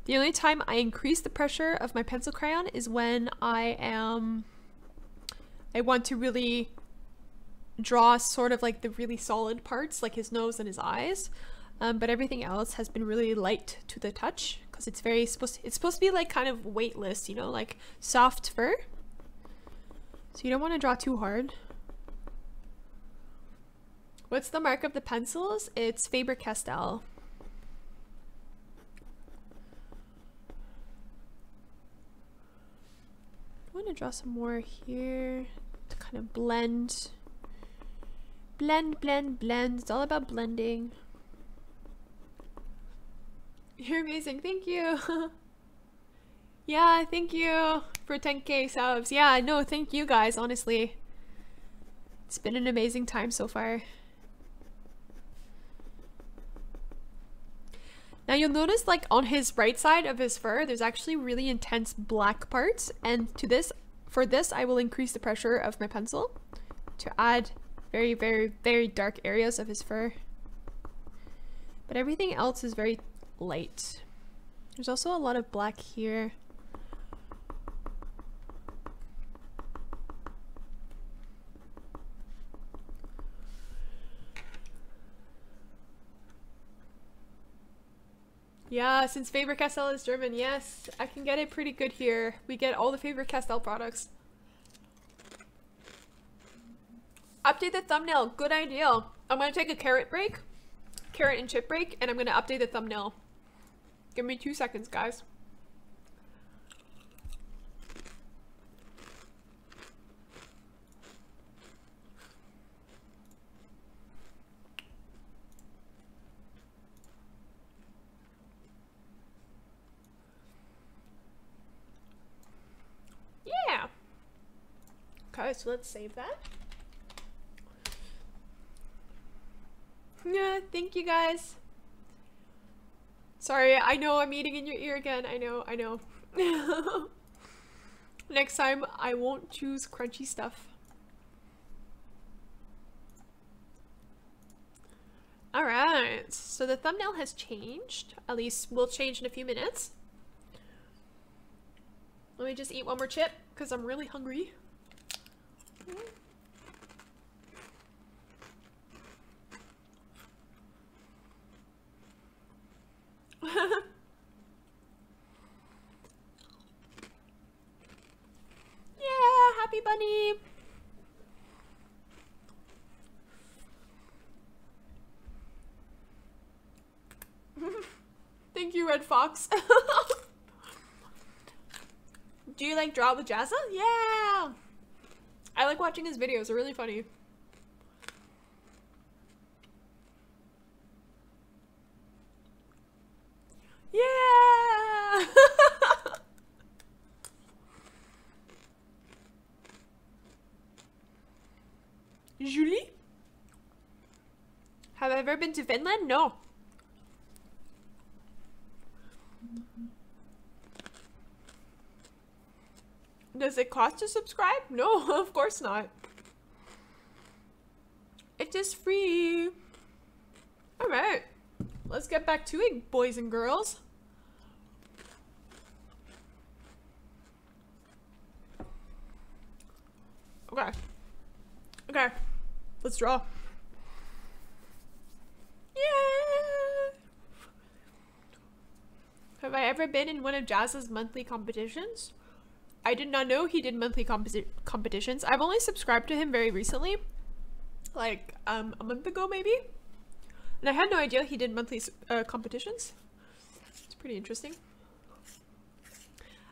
The only time I increase the pressure of my pencil crayon is when I am, I want to really draw sort of like the really solid parts, like his nose and his eyes um, but everything else has been really light to the touch because it's very supposed to, it's supposed to be like kind of weightless you know like soft fur so you don't want to draw too hard what's the mark of the pencils it's Faber-Castell I want to draw some more here to kind of blend. Blend, blend, blend. It's all about blending. You're amazing. Thank you. yeah, thank you for 10k subs. Yeah, no, thank you guys, honestly. It's been an amazing time so far. Now you'll notice like on his right side of his fur, there's actually really intense black parts. And to this, for this, I will increase the pressure of my pencil to add very, very, very dark areas of his fur. But everything else is very light. There's also a lot of black here. Yeah, since Faber-Castell is German, yes, I can get it pretty good here. We get all the Faber-Castell products. Update the thumbnail, good idea. I'm gonna take a carrot break, carrot and chip break, and I'm gonna update the thumbnail. Give me two seconds, guys. Yeah. Okay, so let's save that. Yeah, thank you guys. Sorry, I know I'm eating in your ear again. I know, I know. Next time, I won't choose crunchy stuff. Alright, so the thumbnail has changed. At least will change in a few minutes. Let me just eat one more chip because I'm really hungry. yeah, happy bunny. Thank you, Red Fox. Do you like Draw with Jazza? Yeah! I like watching his videos, they're really funny. Yeah! Julie? Have I ever been to Finland? No. Does it cost to subscribe? No, of course not. It is free. Alright. Let's get back to it, boys and girls. Okay. Okay. Let's draw. Yeah! Have I ever been in one of Jazza's monthly competitions? I did not know he did monthly comp- competitions. I've only subscribed to him very recently, like um, a month ago maybe. And I had no idea he did monthly uh, competitions. It's pretty interesting.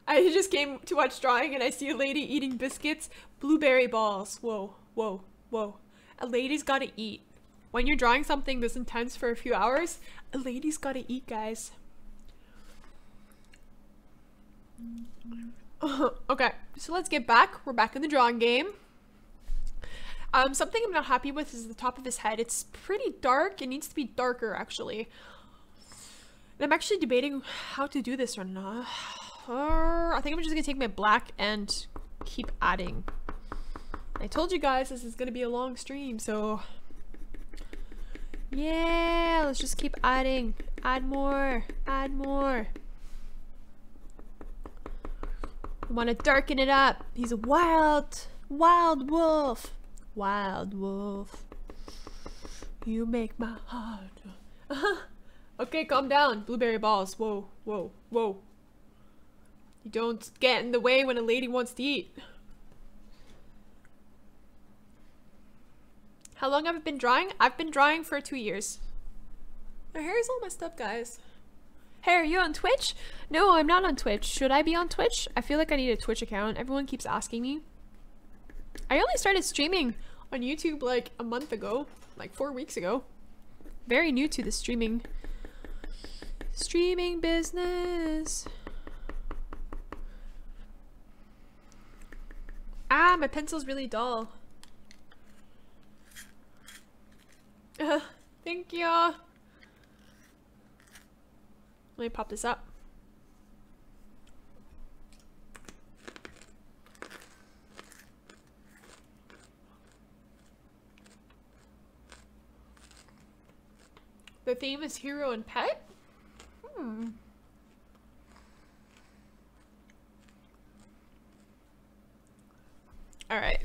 I just came to watch drawing and I see a lady eating biscuits, blueberry balls. Whoa, whoa, whoa. A lady's gotta eat. When you're drawing something this intense for a few hours, a lady's gotta eat, guys. okay, so let's get back. We're back in the drawing game. Um, something I'm not happy with is the top of his head. It's pretty dark. It needs to be darker, actually. I'm actually debating how to do this or not. I think I'm just gonna take my black and keep adding. I told you guys this is gonna be a long stream, so... Yeah, let's just keep adding. Add more. Add more. I want to darken it up. He's a wild, wild wolf. Wild wolf. You make my heart. Uh-huh. okay, calm down. Blueberry balls. Whoa, whoa, whoa. You don't get in the way when a lady wants to eat. How long have I been drawing? I've been drawing for two years. My hair is all messed up, guys. Hey, are you on Twitch? No, I'm not on Twitch. Should I be on Twitch? I feel like I need a Twitch account. Everyone keeps asking me. I only started streaming on YouTube like a month ago, like four weeks ago. Very new to the streaming streaming business. Ah, my pencil's really dull. Uh, thank you. Let me pop this up. The theme is hero and pet? Hmm. Alright.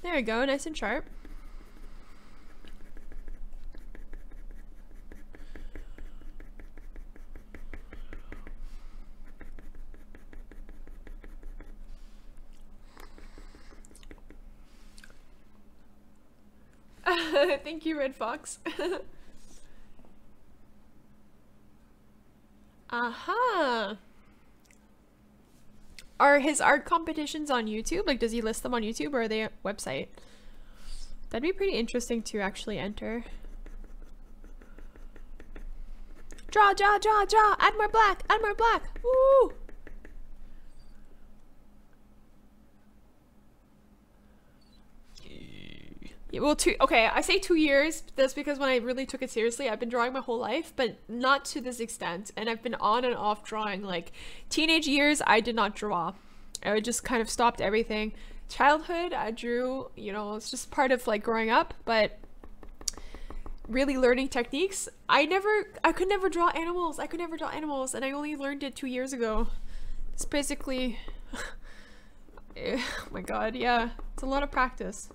There we go, nice and sharp. Thank you, Red Fox. Aha. Are his art competitions on YouTube? Like, does he list them on YouTube or are they a website? That'd be pretty interesting to actually enter. Draw, draw, draw, draw. Add more black. Add more black. Woo! Well two okay i say two years that's because when i really took it seriously i've been drawing my whole life but not to this extent. And i've been on and off drawing like teenage years i did not draw. I just kind of stopped everything. Childhood i drew you know it's just part of like growing up but really learning techniques. I never i could never draw animals. I could never draw animals and i only learned it two years ago. It's basically eh, oh my god yeah it's a lot of practice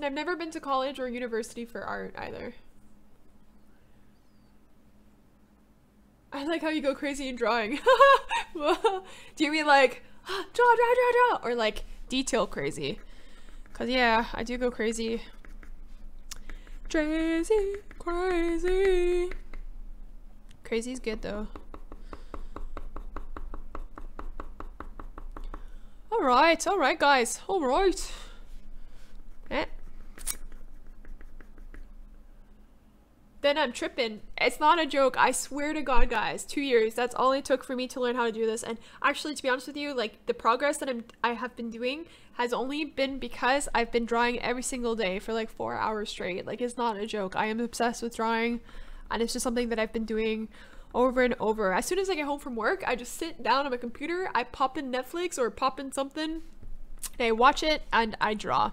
And I've never been to college or university for art either. I like how you go crazy in drawing. Do you mean like draw, draw, draw, draw, or like detail crazy? Cause yeah, I do go crazy. Crazy, crazy. Crazy's good though. All right, all right, guys, all right. Eh. Then I'm tripping. It's not a joke. I swear to God, guys. Two years. That's all it took for me to learn how to do this. And actually, to be honest with you, like the progress that I'm I have been doing has only been because I've been drawing every single day for like four hours straight. Like it's not a joke. I am obsessed with drawing, and it's just something that I've been doing over and over. As soon as I get home from work, I just sit down on my computer. I pop in Netflix or pop in something, and I watch it and I draw.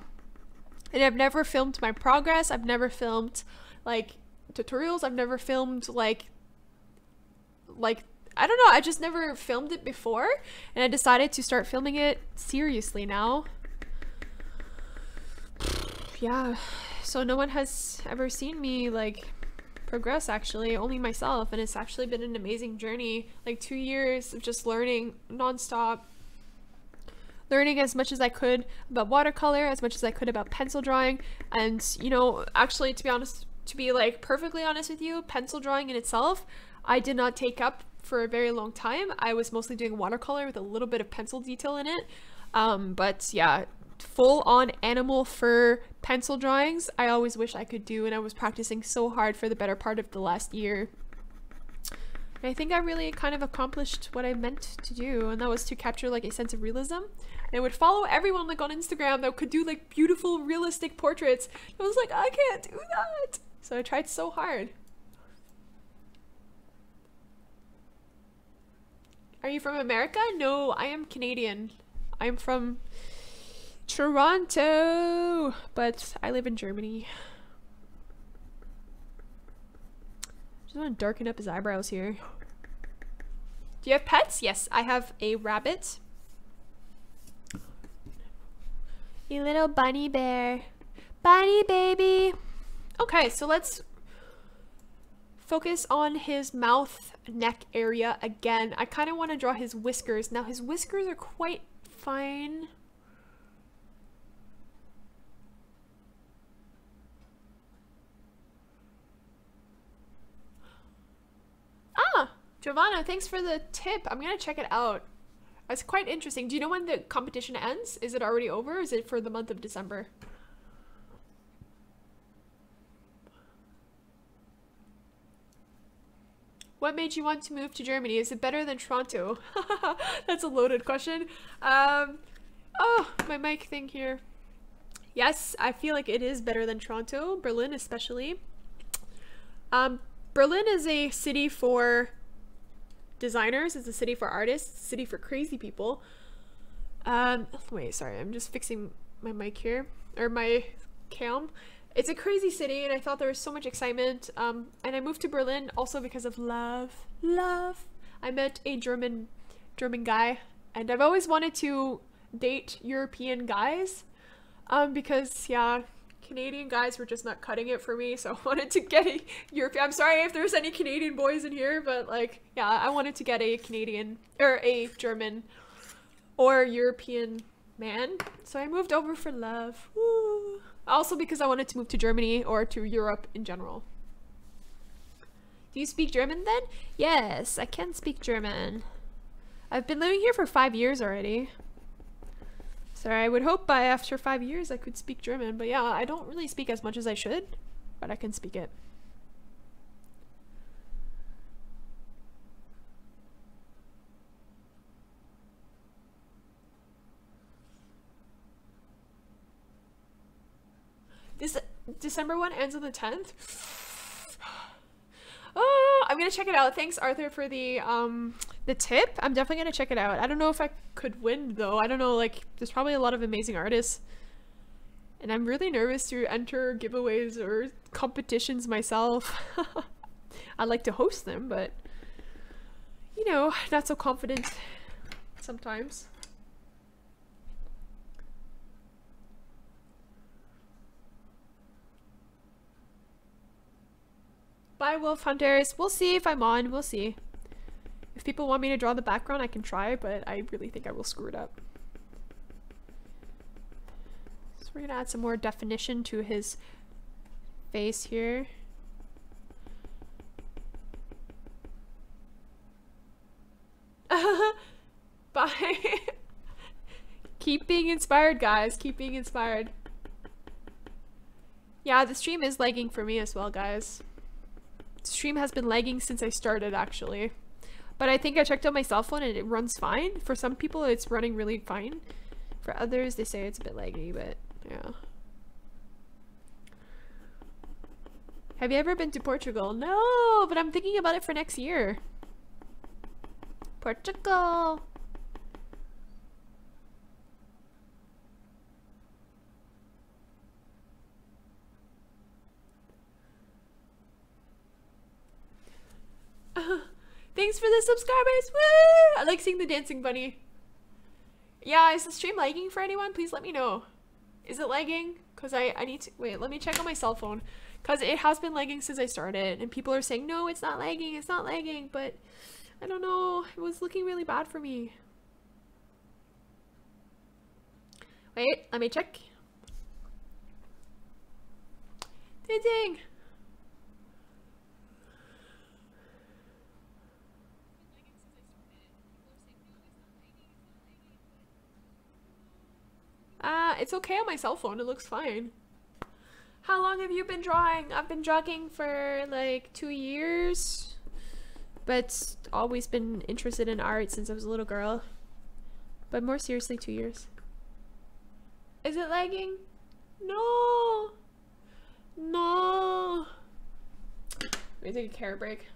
And I've never filmed my progress. I've never filmed like tutorials. I've never filmed like like I don't know, I just never filmed it before and I decided to start filming it seriously now. yeah. So no one has ever seen me like progress actually, only myself and it's actually been an amazing journey. Like 2 years of just learning nonstop learning as much as I could about watercolor, as much as I could about pencil drawing, and you know, actually, to be honest, to be like perfectly honest with you, pencil drawing in itself, I did not take up for a very long time. I was mostly doing watercolor with a little bit of pencil detail in it. Um, but yeah, full on animal fur pencil drawings, I always wish I could do, and I was practicing so hard for the better part of the last year. And I think I really kind of accomplished what I meant to do, and that was to capture like a sense of realism. And I would follow everyone like on Instagram that could do like beautiful realistic portraits. I was like, I can't do that. So I tried so hard. Are you from America? No, I am Canadian. I'm from Toronto, but I live in Germany. Just want to darken up his eyebrows here. Do you have pets? Yes, I have a rabbit. A little bunny bear. Bunny baby. Okay, so let's focus on his mouth neck area again. I kind of want to draw his whiskers. Now his whiskers are quite fine. Ah, Giovanna, thanks for the tip. I'm gonna check it out. It's quite interesting. Do you know when the competition ends? Is it already over? is it for the month of December? What made you want to move to Germany? Is it better than Toronto? That's a loaded question. Um, oh, my mic thing here. Yes, I feel like it is better than Toronto, Berlin especially. Um, Berlin is a city for designers, it's a city for artists, city for crazy people. Um, wait, sorry, I'm just fixing my mic here, or my cam. It's a crazy city, and I thought there was so much excitement. Um, and I moved to Berlin also because of love. Love. I met a German, German guy, and I've always wanted to date European guys, um, because yeah, Canadian guys were just not cutting it for me, so I wanted to get a European. I'm sorry if there's any Canadian boys in here, but like, yeah, I wanted to get a Canadian or a German or European man. So I moved over for love. Woo. Also because I wanted to move to Germany or to Europe in general. Do you speak German then? Yes, I can speak German. I've been living here for five years already. So I would hope by after five years I could speak German. But yeah, I don't really speak as much as I should, but I can speak it. This December one ends on the 10th. Oh, I'm gonna check it out. Thanks, Arthur, for the um the tip. I'm definitely gonna check it out. I don't know if I could win though. I don't know. Like, there's probably a lot of amazing artists, and I'm really nervous to enter giveaways or competitions myself. I'd like to host them, but you know, not so confident sometimes. Bye, Wolf Hunters. We'll see if I'm on. We'll see. If people want me to draw the background, I can try, but I really think I will screw it up. So we're gonna add some more definition to his face here. Bye. Keep being inspired, guys. Keep being inspired. Yeah, the stream is lagging for me as well, guys stream has been lagging since I started actually. But I think I checked on my cell phone and it runs fine. For some people it's running really fine. For others they say it's a bit laggy, but yeah. Have you ever been to Portugal? No, but I'm thinking about it for next year. Portugal. Thanks for the subscribers! Woo! I like seeing the dancing bunny. Yeah, is the stream lagging for anyone? Please let me know. Is it lagging? Because I, I need to... Wait, let me check on my cell phone. Because it has been lagging since I started. And people are saying, no, it's not lagging. It's not lagging. But I don't know. It was looking really bad for me. Wait, let me check. Ding ding! Uh, it's okay on my cell phone. It looks fine. How long have you been drawing? I've been drawing for like two years, but always been interested in art since I was a little girl. But more seriously, two years. Is it lagging? No. No. Let me take a care break.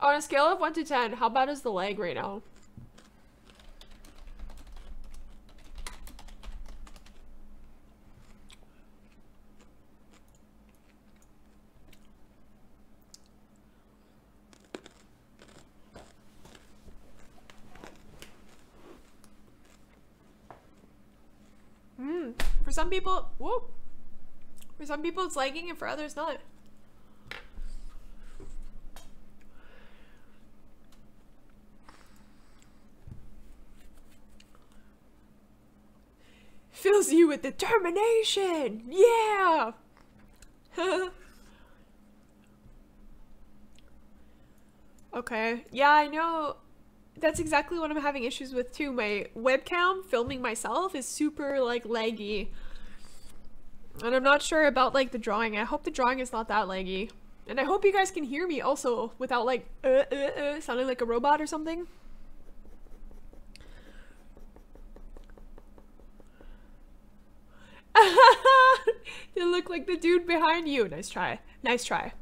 On a scale of 1 to 10, how bad is the lag right now? some people, whoop, for some people it's liking and for others not. Fills you with determination! Yeah! okay, yeah, I know that's exactly what I'm having issues with too. My webcam filming myself is super like laggy. And I'm not sure about like the drawing. I hope the drawing is not that laggy. And I hope you guys can hear me also without like uh, uh, uh, sounding like a robot or something. they look like the dude behind you. Nice try. Nice try.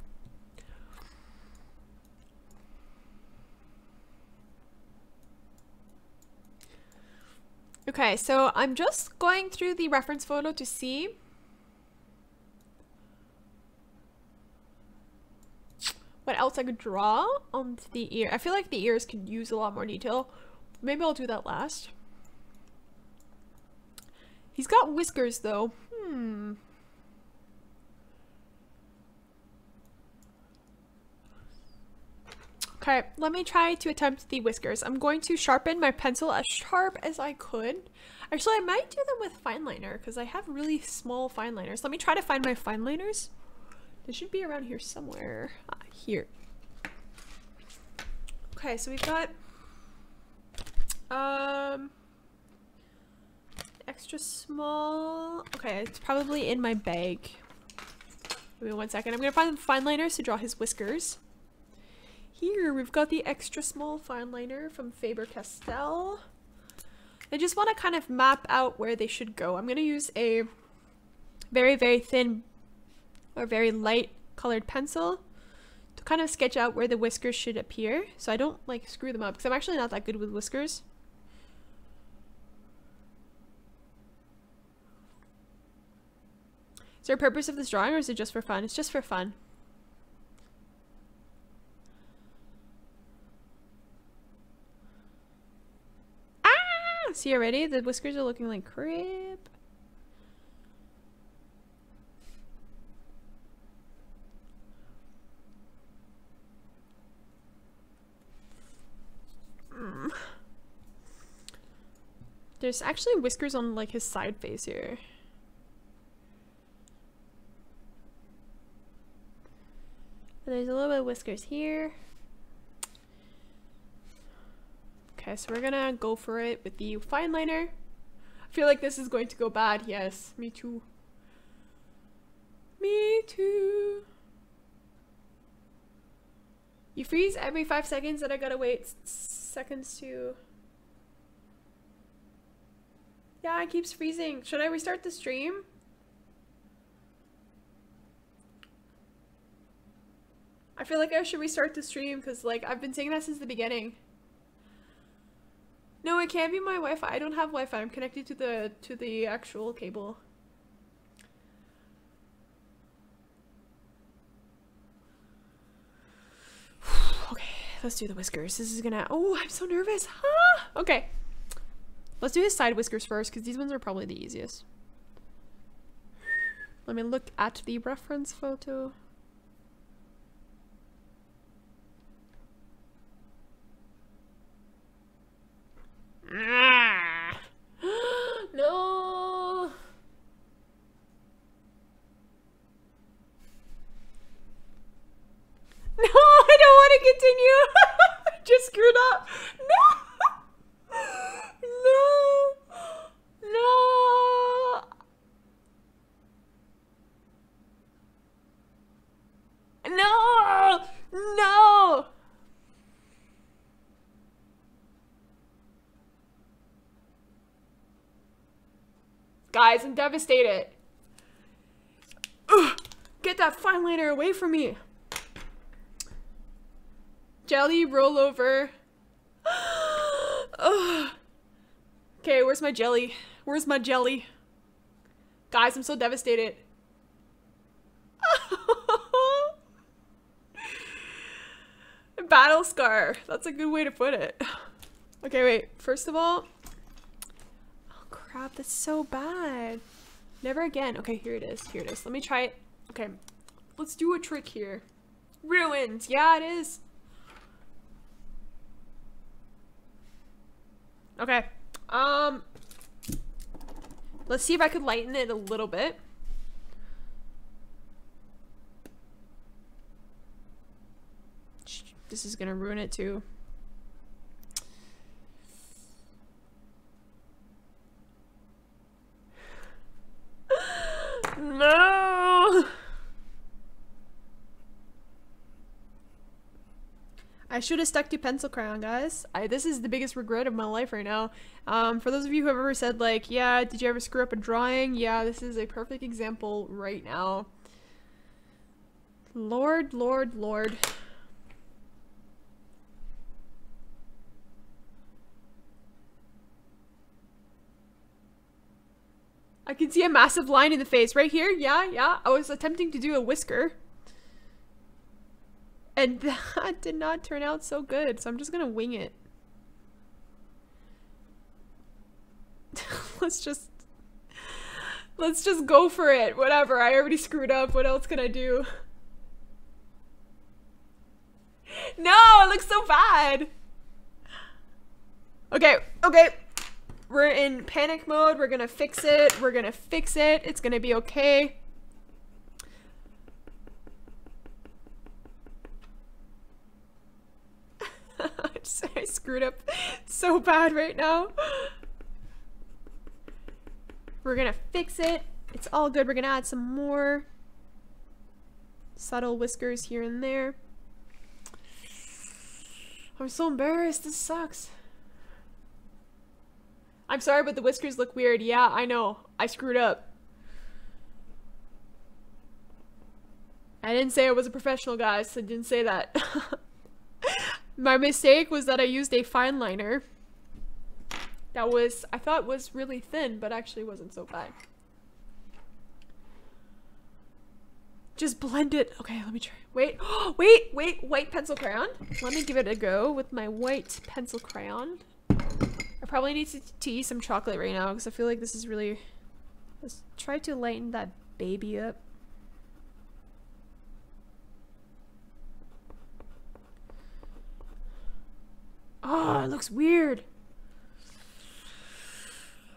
Okay, so I'm just going through the reference photo to see what else I could draw on the ear. I feel like the ears could use a lot more detail. Maybe I'll do that last. He's got whiskers though. Hmm. Okay, let me try to attempt the whiskers. I'm going to sharpen my pencil as sharp as I could. Actually, I might do them with fine liner because I have really small fine liners. Let me try to find my fine liners. They should be around here somewhere. Ah, here. Okay, so we've got um extra small. Okay, it's probably in my bag. Give me one second. I'm gonna find the fine liners to draw his whiskers. Here, we've got the extra small fine liner from Faber-Castell. I just want to kind of map out where they should go. I'm to use a very, very thin or very light colored pencil to kind of sketch out where the whiskers should appear so I don't like screw them up because I'm actually not that good with whiskers. Is there a purpose of this drawing or is it just for fun? It's just for fun. Ah! See already? The whiskers are looking like crap. Mm. There's actually whiskers on like his side face here. there's a little bit of whiskers here. Okay, so we're gonna go for it with the fine liner. I feel like this is going to go bad. Yes, me too. Me too. You freeze every five seconds and I gotta wait seconds to... Yeah, it keeps freezing. Should I restart the stream? I feel like I should restart the stream because like I've been saying that since the beginning. No, it can't be my Wi-Fi. I don't have Wi-Fi. I'm connected to the to the actual cable. okay, let's do the whiskers. This is gonna. Oh, I'm so nervous. Ah! Okay, let's do his side whiskers first because these ones are probably the easiest. Let me look at the reference photo. No. No, I don't want to continue. I just screwed up. No. No. No. No. No. Guys, I'm devastated. Ugh, get that fine liner away from me. Jelly rollover. okay, where's my jelly? Where's my jelly? Guys, I'm so devastated. Battle scar. That's a good way to put it. Okay, wait. First of all, Oh, crap, that's so bad. Never again. Okay, here it is. Here it is. Let me try it. Okay, let's do a trick here. Ruined. Yeah, it is. Okay. Um, let's see if I could lighten it a little bit. This is gonna ruin it too. no! I should have stuck to pencil crayon, guys. I, this is the biggest regret of my life right now. Um, for those of you who have ever said, like, yeah, did you ever screw up a drawing? Yeah, this is a perfect example right now. Lord, Lord, Lord. I can see a massive line in the face right here. Yeah, yeah. I was attempting to do a whisker. And that did not turn out so good, so I'm just gonna wing it. let's just... Let's just go for it. Whatever, I already screwed up. What else can I do? No, it looks so bad. Okay, okay. We're in panic mode. We're gonna fix it. We're gonna fix it. It's gonna be okay. I screwed up so bad right now. We're gonna fix it. It's all good. We're gonna add some more subtle whiskers here and there. I'm so embarrassed. This sucks. I'm sorry, but the whiskers look weird. Yeah, I know. I screwed up. I didn't say I was a professional, guys. I didn't say that. My mistake was that I used a fine liner that was, I thought was really thin, but actually wasn't so bad. Just blend it. Okay, let me try. Wait, wait, wait, white pencil crayon. Let me give it a go with my white pencil crayon. I probably need to, to eat some chocolate right now because I feel like this is really... Let's try to lighten that baby up. Oh, it looks weird.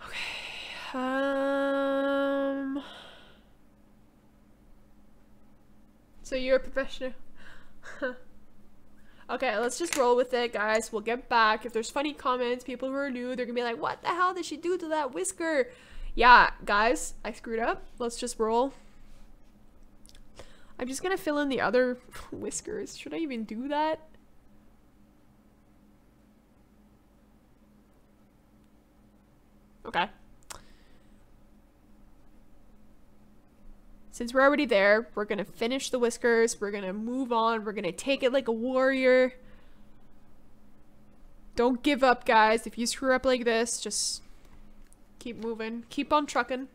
Okay. Um. So you're a professional. okay, let's just roll with it, guys. We'll get back. If there's funny comments, people who are new, they're gonna be like, what the hell did she do to that whisker? Yeah, guys, I screwed up. Let's just roll. I'm just gonna fill in the other whiskers. Should I even do that? Okay. Since we're already there, we're gonna finish the whiskers. We're gonna move on. We're gonna take it like a warrior. Don't give up, guys. If you screw up like this, just keep moving. Keep on trucking.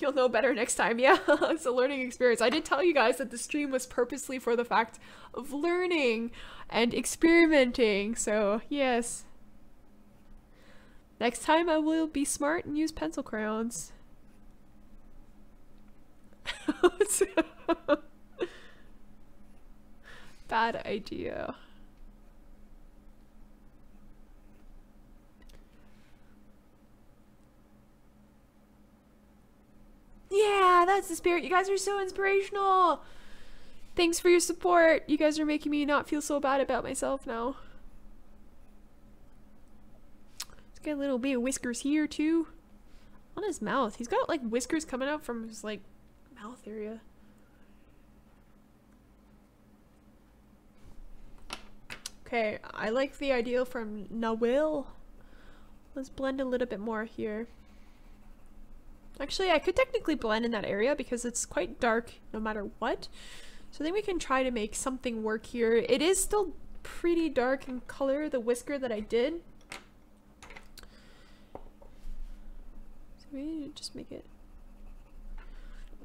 You'll know better next time. Yeah, it's a learning experience. I did tell you guys that the stream was purposely for the fact of learning and experimenting. So, yes. Next time I will be smart and use pencil crayons. Bad idea. Yeah, that's the spirit. You guys are so inspirational. Thanks for your support. You guys are making me not feel so bad about myself now. He's got a little bit of whiskers here too. On his mouth. He's got like whiskers coming out from his like mouth area. Okay, I like the idea from Nawil. Let's blend a little bit more here. Actually, I could technically blend in that area because it's quite dark no matter what. So I think we can try to make something work here. It is still pretty dark in color, the whisker that I did. So we need to just make it...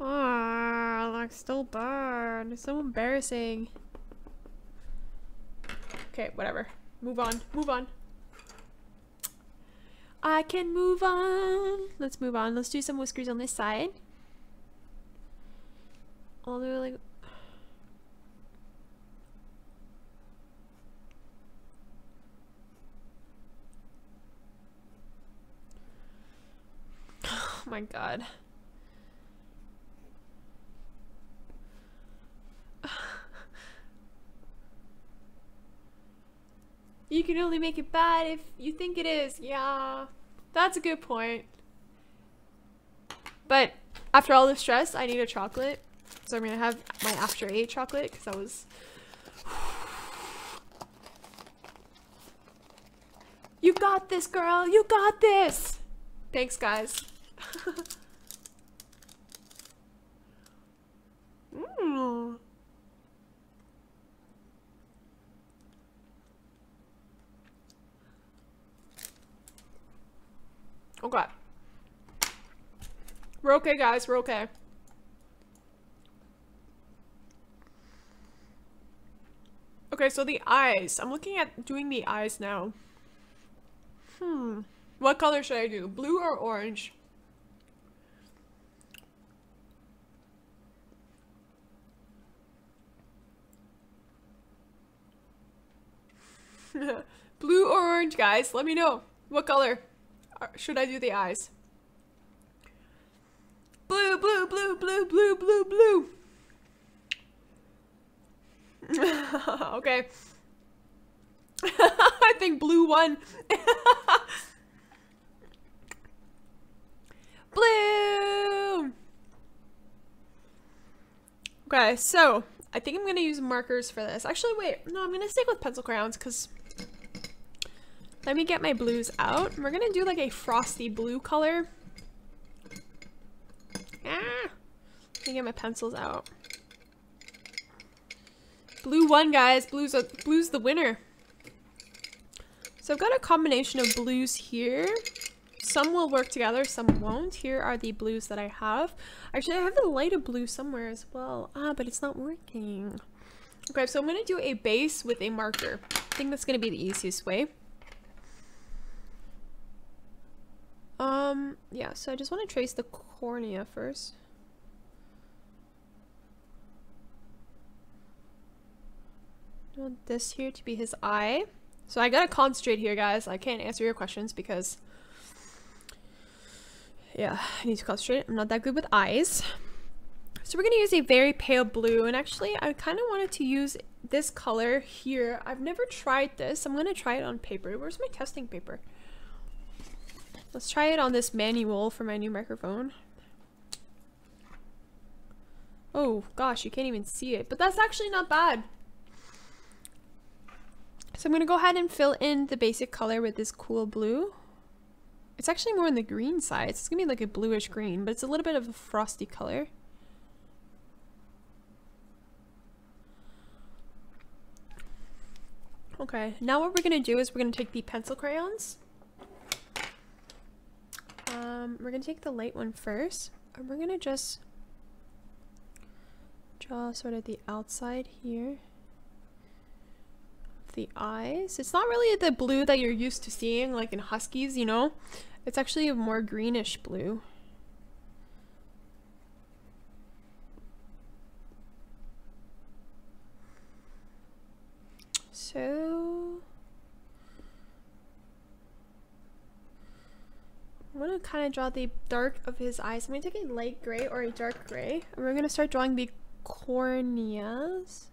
Ah, oh, still bad. It's so embarrassing. Okay, whatever. Move on. Move on. I can move on. Let's move on. Let's do some whiskers on this side. Although, like, Oh my god. you can only make it bad if you think it is. Yeah, that's a good point. But after all the stress, I need a chocolate. So I'm gonna have my after eight chocolate because that was. you got this, girl! You got this! Thanks, guys mm. Okay. We're okay, guys. We're okay. Okay, so the eyes. I'm looking at doing the eyes now. Hmm. What color should I do? Blue or orange? Blue or orange, guys? Let me know. What color uh, should I do the eyes? Blue, blue, blue, blue, blue, blue, blue. okay. I think blue won. blue! Okay, so I think I'm going to use markers for this. Actually, wait. No, I'm going to stick with pencil crayons because let me get my blues out. We're to do like a frosty blue color. Ah! Let me get my pencils out. Blue one, guys. Blue's, a, blue's the winner. So I've got a combination of blues here. Some will work together, some won't. Here are the blues that I have. Actually, I have the lighter blue somewhere as well. Ah, but it's not working. Okay, so I'm going to do a base with a marker. I think that's going to be the easiest way. Um, yeah, so I just want to trace the cornea first. I want this here to be his eye. So I gotta concentrate here, guys. I can't answer your questions because... Yeah, I need to concentrate. I'm not that good with eyes. So we're gonna use a very pale blue. And actually, I kind of wanted to use this color here. I've never tried this. I'm gonna try it on paper. Where's my testing paper? Let's try it on this manual for my new microphone. Oh gosh, you can't even see it. But that's actually not bad. So I'm to go ahead and fill in the basic color with this cool blue. It's actually more on the green side. It's to be like a bluish green, but it's a little bit of a frosty color. Okay, now what we're to do is we're to take the pencil crayons. Um, we're going to take the light one first. And we're going to just draw sort of the outside here the eyes. It's not really the blue that you're used to seeing like in huskies, you know? It's actually a more greenish blue. So I'm gonna kind of draw the dark of his eyes. I'm gonna take a light gray or a dark gray. And we're gonna start drawing the corneas.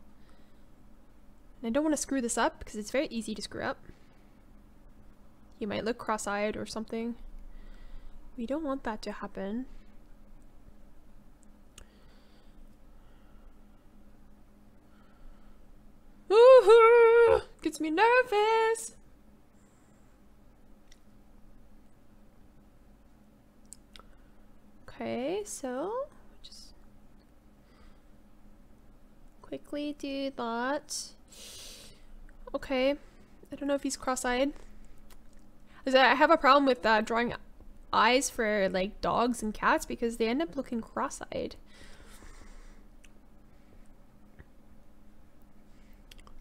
And I don't want to screw this up because it's very easy to screw up. You might look cross-eyed or something. We don't want that to happen. Woohoo! Gets me nervous! Okay, so just quickly do that. Okay. I don't know if he's cross-eyed. I have a problem with uh, drawing eyes for like dogs and cats because they end up looking cross-eyed.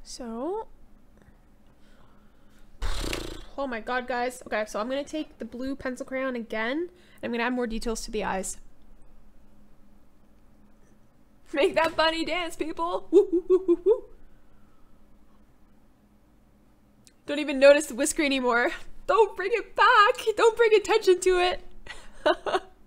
So, oh my god guys. Okay, so I'm going to take the blue pencil crayon again and I'm going to add more details to the eyes. Make that bunny dance, people! Woo, Don't even notice the whisker anymore. Don't bring it back. Don't bring attention to it.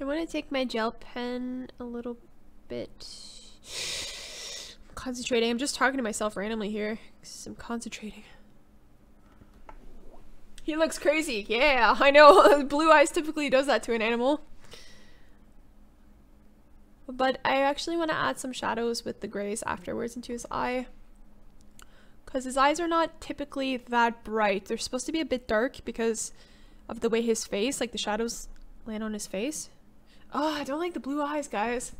I want to take my gel pen a little bit. concentrating. I'm just talking to myself randomly here. I'm concentrating. He looks crazy. Yeah, I know. Blue eyes typically does that to an animal. But I actually want to add some shadows with the grays afterwards into his eye. Because his eyes are not typically that bright. They're supposed to be a bit dark because of the way his face, like the shadows land on his face. Oh, I don't like the blue eyes, guys.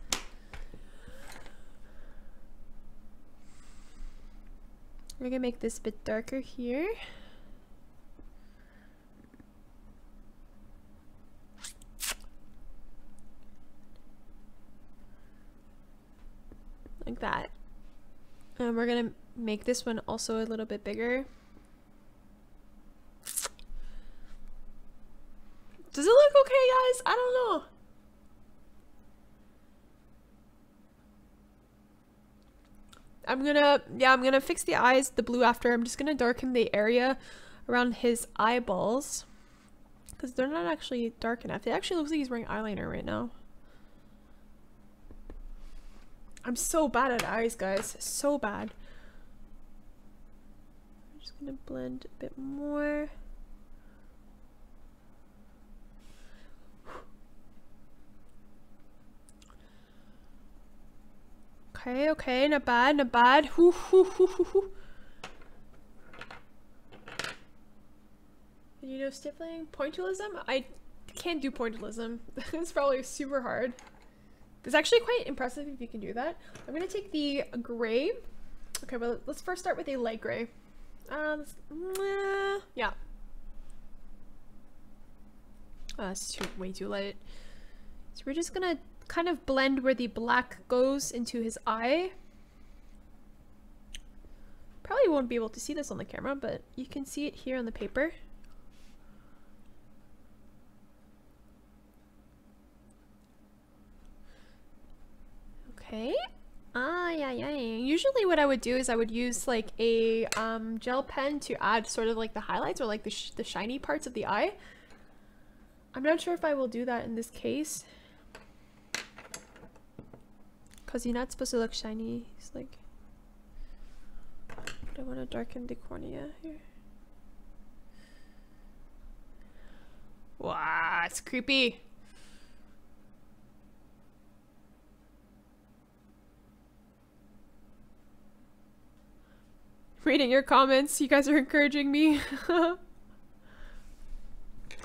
We're gonna make this a bit darker here. Like that. And we're gonna make this one also a little bit bigger. Does it look okay, guys? I don't know. I'm gonna, yeah, I'm gonna fix the eyes, the blue after. I'm just gonna darken the area around his eyeballs. Because they're not actually dark enough. It actually looks like he's wearing eyeliner right now. I'm so bad at eyes, guys. So bad. I'm just gonna blend a bit more. Okay, okay, not bad, not bad. Hoo, hoo, hoo, hoo, hoo. You know stippling? Pointillism? I can't do pointillism. it's probably super hard. It's actually quite impressive if you can do that. I'm gonna take the gray. Okay, well, let's first start with a light gray. Uh, uh, yeah. Uh, it's too, way too light. So we're just gonna kind of blend where the black goes into his eye. Probably won't be able to see this on the camera, but you can see it here on the paper. Okay. Ah, yeah, yeah. Usually what I would do is I would use like a um, gel pen to add sort of like the highlights or like the, sh the shiny parts of the eye. I'm not sure if I will do that in this case. Because you're not supposed to look shiny. It's like... I want to darken the cornea here. Wow, it's creepy. Reading your comments, you guys are encouraging me. oh,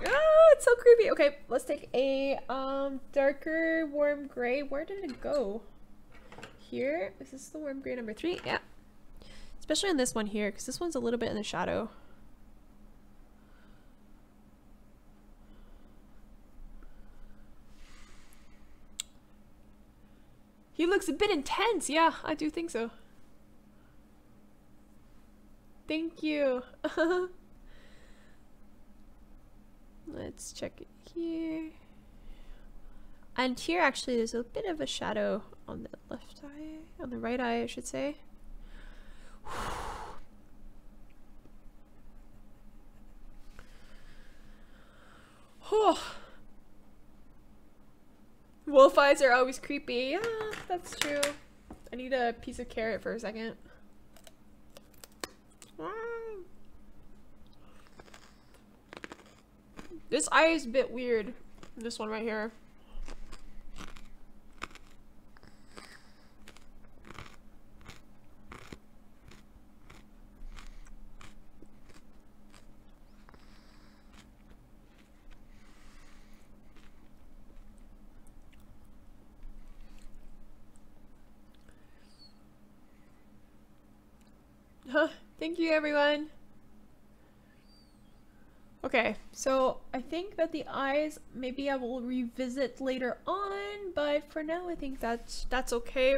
it's so creepy. Okay, let's take a um darker warm gray. Where did it go? Here. Is this is the warm gray number three? Yeah. Especially on this one here, because this one's a little bit in the shadow. He looks a bit intense. Yeah, I do think so. Thank you. Let's check it here. And here actually there's a bit of a shadow on the left eye, on the right eye I should say. Oh. Wolf eyes are always creepy. Yeah, that's true. I need a piece of carrot for a second. This eye is a bit weird. This one right here. Thank you, everyone. Okay, so I think that the eyes, maybe I will revisit later on, but for now I think that's, that's okay.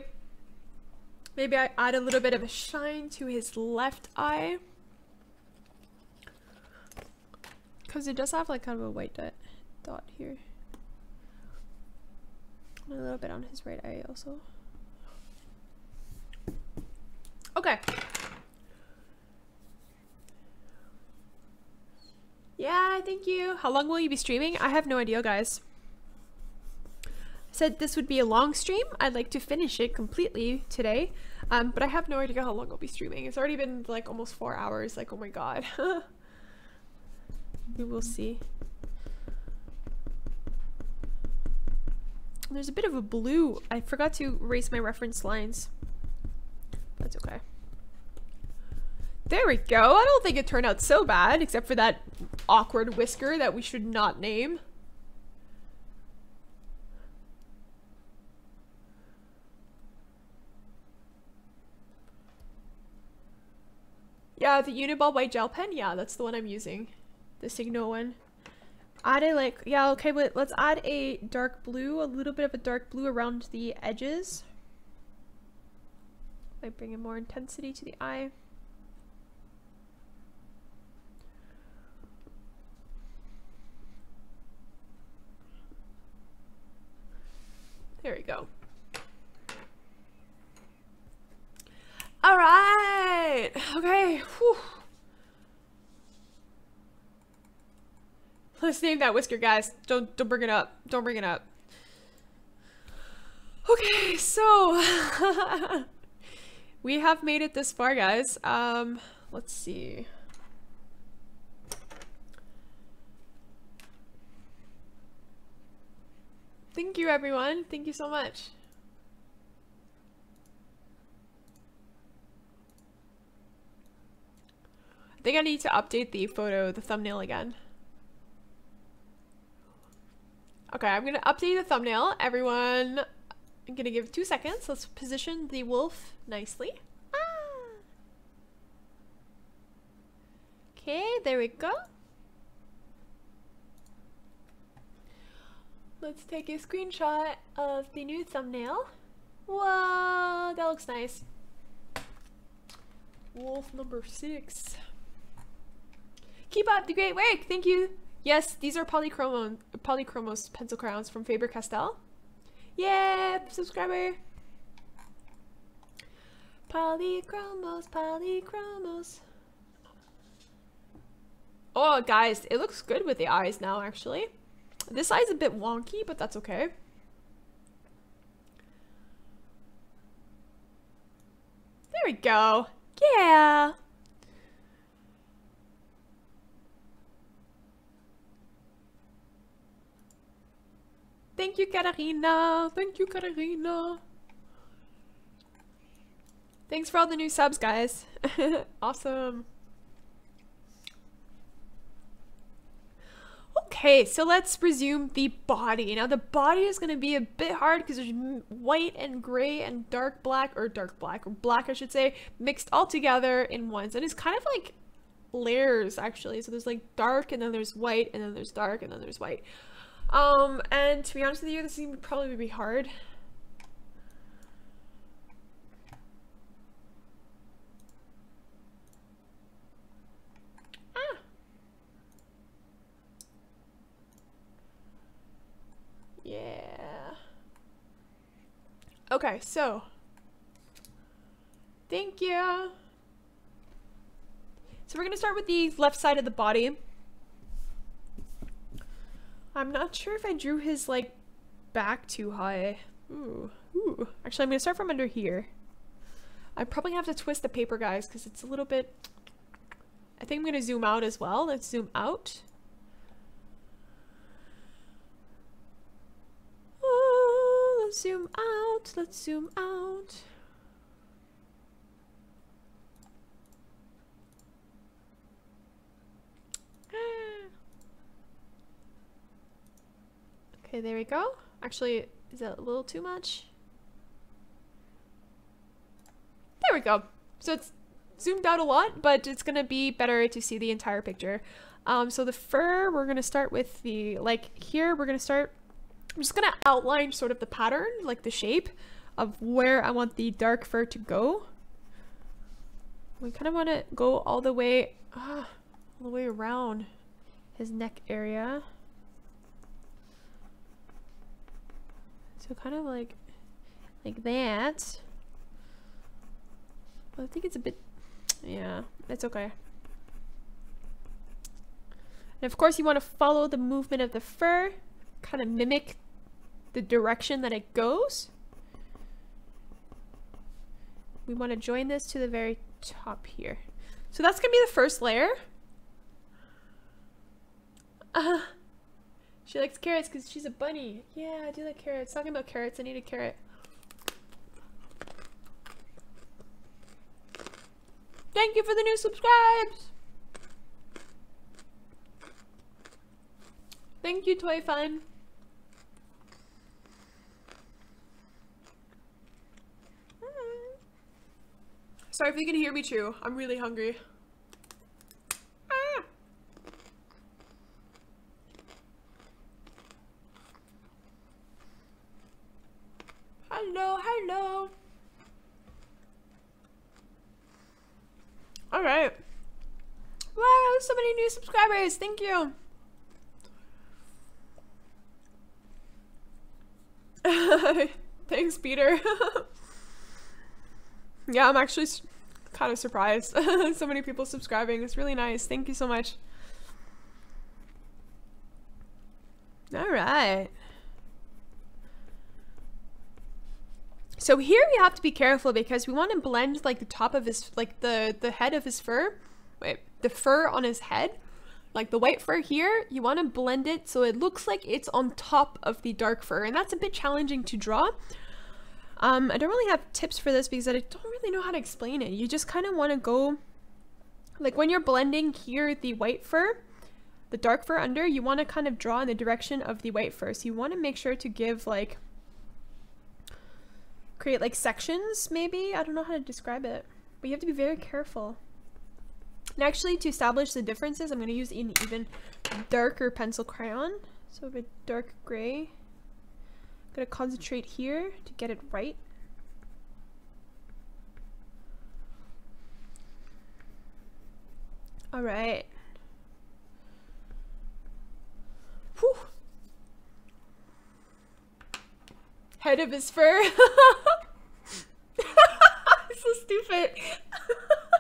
Maybe I add a little bit of a shine to his left eye. Because it does have like kind of a white dot, dot here. a little bit on his right eye also. Okay. Yeah, thank you. How long will you be streaming? I have no idea, guys. said this would be a long stream. I'd like to finish it completely today, um, but I have no idea how long I'll be streaming. It's already been like almost four hours. Like, oh my god. we will see. There's a bit of a blue. I forgot to erase my reference lines. That's okay. There we go. I don't think it turned out so bad, except for that awkward whisker that we should not name. Yeah, the Uniball white gel pen. Yeah, that's the one I'm using. The Signo one. Add a like, yeah, okay, but let's add a dark blue, a little bit of a dark blue around the edges. Might bring in more intensity to the eye. There we go. All right. Okay. Whew. Let's name that whisker, guys. Don't don't bring it up. Don't bring it up. Okay, so we have made it this far, guys. Um, let's see. Thank you, everyone. Thank you so much. I think I need to update the photo, the thumbnail again. Okay, I'm gonna update the thumbnail. Everyone, I'm gonna give two seconds. Let's position the wolf nicely. Ah. Okay, there we go. Let's take a screenshot of the new thumbnail. Whoa, that looks nice. Wolf number six. Keep up the great work. Thank you. Yes, these are polychromo polychromos pencil crayons from Faber-Castell. Yeah, subscriber. Polychromos, polychromos. Oh, guys, it looks good with the eyes now, actually. This eye's a bit wonky, but that's okay. There we go. Yeah. Thank you, Katarina. Thank you, Katarina. Thanks for all the new subs, guys. awesome. Okay, so let's resume the body. Now the body is going to be a bit hard because there's white and gray and dark black, or dark black, or black I should say, mixed all together in ones. And it's kind of like layers actually. So there's like dark and then there's white and then there's dark and then there's white. Um, and to be honest with you, this would probably be hard. Ah. Yeah. Okay, so. Thank you. So we're going to start with the left side of the body. I'm not sure if I drew his, like, back too high. Ooh. Ooh. Actually, I'm going to start from under here. I probably have to twist the paper, guys, because it's a little bit... I think I'm going to zoom out as well. Let's zoom out. Oh, let's zoom out. Let's zoom out. Okay, there we go. Actually, is that a little too much? There we go. So it's zoomed out a lot, but it's gonna be better to see the entire picture. Um, so the fur, we're gonna start with the, like here, we're gonna start, I'm just gonna outline sort of the pattern, like the shape of where I want the dark fur to go. We kind of want to go all the way, ah, all the way around his neck area. So kind of like, like that. I think it's a bit, yeah, it's okay. And of course you want to follow the movement of the fur, kind of mimic the direction that it goes. We want to join this to the very top here. So that's going to be the first layer. Uh, she likes carrots because she's a bunny. Yeah, I do like carrots. Talking about carrots, I need a carrot. Thank you for the new subscribes! Thank you, Toy Fun. Sorry if you can hear me too. I'm really hungry. Ah. Hello, hello. All right. Wow, so many new subscribers. Thank you. Thanks, Peter. yeah, I'm actually kind of surprised. so many people subscribing. It's really nice. Thank you so much. All right. So here we have to be careful because we want to blend like the top of his, like the, the head of his fur. Wait, the fur on his head. Like the white fur here, you want to blend it so it looks like it's on top of the dark fur. And that's a bit challenging to draw. Um, I don't really have tips for this because I don't really know how to explain it. You just kind of want to go, like when you're blending here the white fur, the dark fur under, you want to kind of draw in the direction of the white fur. So you want to make sure to give like, create like sections maybe? I don't know how to describe it, but you have to be very careful. And actually to establish the differences, I'm going to use an even darker pencil crayon. So a dark gray gonna concentrate here to get it right. All right. Whew. Head of his fur. so stupid.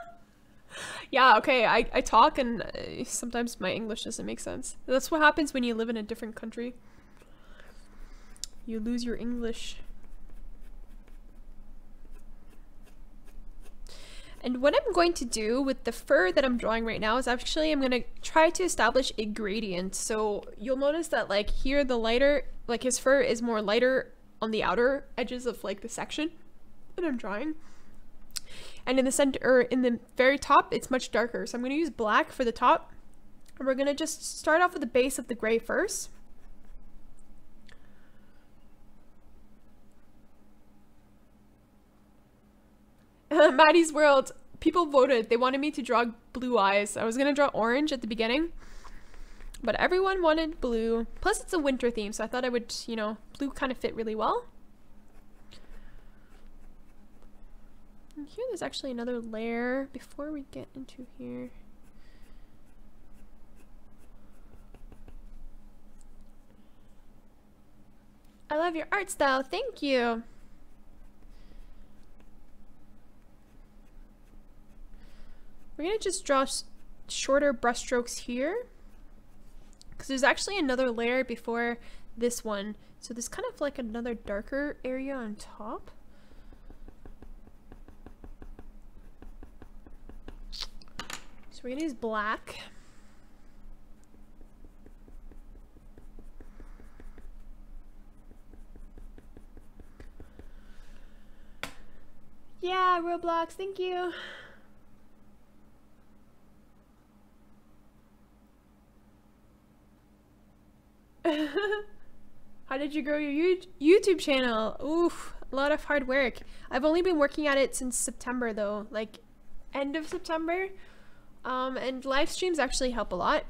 yeah, okay, I, I talk and uh, sometimes my English doesn't make sense. That's what happens when you live in a different country you lose your English. And what I'm going to do with the fur that I'm drawing right now is actually I'm going to try to establish a gradient. So you'll notice that like here the lighter, like his fur is more lighter on the outer edges of like the section that I'm drawing. And in the center, or in the very top, it's much darker. So I'm going to use black for the top. And we're going to just start off with the base of the gray first. Maddie's World. People voted. They wanted me to draw blue eyes. I was going to draw orange at the beginning. But everyone wanted blue. Plus it's a winter theme, so I thought I would, you know, blue kind of fit really well. And here there's actually another layer before we get into here. I love your art style. Thank you. We're going to just draw shorter brushstrokes here. Because there's actually another layer before this one. So there's kind of like another darker area on top. So we're going to use black. Yeah, Roblox, thank you. How did you grow your YouTube channel? Oof, a lot of hard work. I've only been working at it since September though, like end of September. Um, and live streams actually help a lot.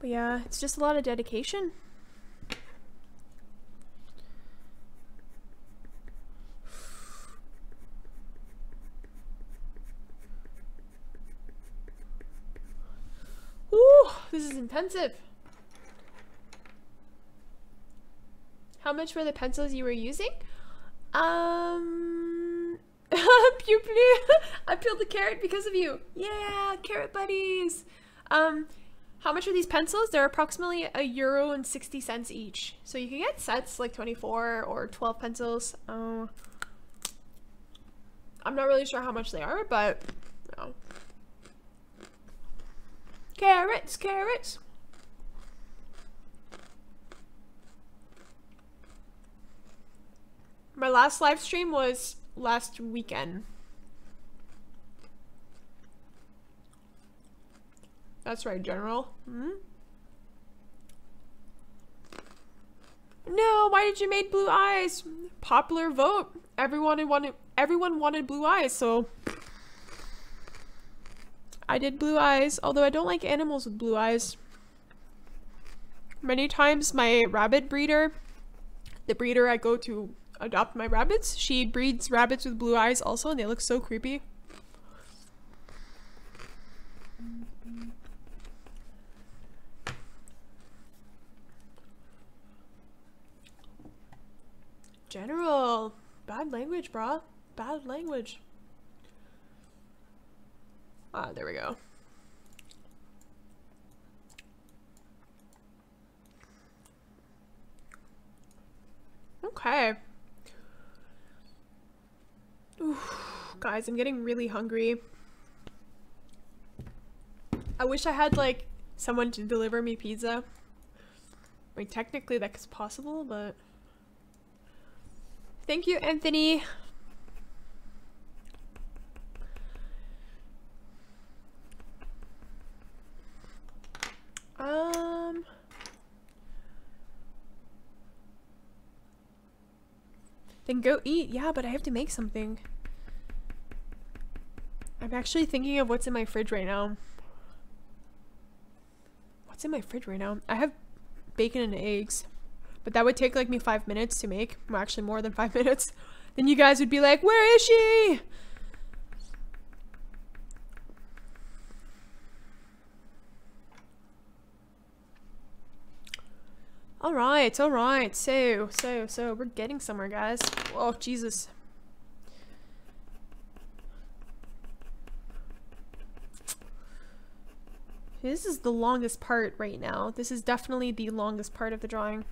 But yeah, it's just a lot of dedication. Ooh, this is intensive. How much were the pencils you were using? Um, pew pew. I peeled the carrot because of you. Yeah, carrot buddies. Um, How much are these pencils? They're approximately a euro and 60 cents each. So you can get sets like 24 or 12 pencils. Uh, I'm not really sure how much they are, but know. Carrots, carrots. My last live stream was last weekend. That's right, General. Hmm? No, why did you make blue eyes? Popular vote. Everyone wanted everyone wanted blue eyes, so I did blue eyes, although I don't like animals with blue eyes. Many times my rabbit breeder, the breeder I go to adopt my rabbits. She breeds rabbits with blue eyes also, and they look so creepy. General. Bad language, brah. Bad language. Ah, there we go. Okay. Guys, I'm getting really hungry. I wish I had like someone to deliver me pizza. I mean, technically that's possible, but thank you, Anthony. Um. Then go eat. Yeah, but I have to make something. I'm actually thinking of what's in my fridge right now. What's in my fridge right now? I have bacon and eggs. But that would take like me five minutes to make. Well, actually more than five minutes. Then you guys would be like, where is she? Alright, alright. So, so, so, we're getting somewhere, guys. Oh, Jesus. This is the longest part right now. This is definitely the longest part of the drawing.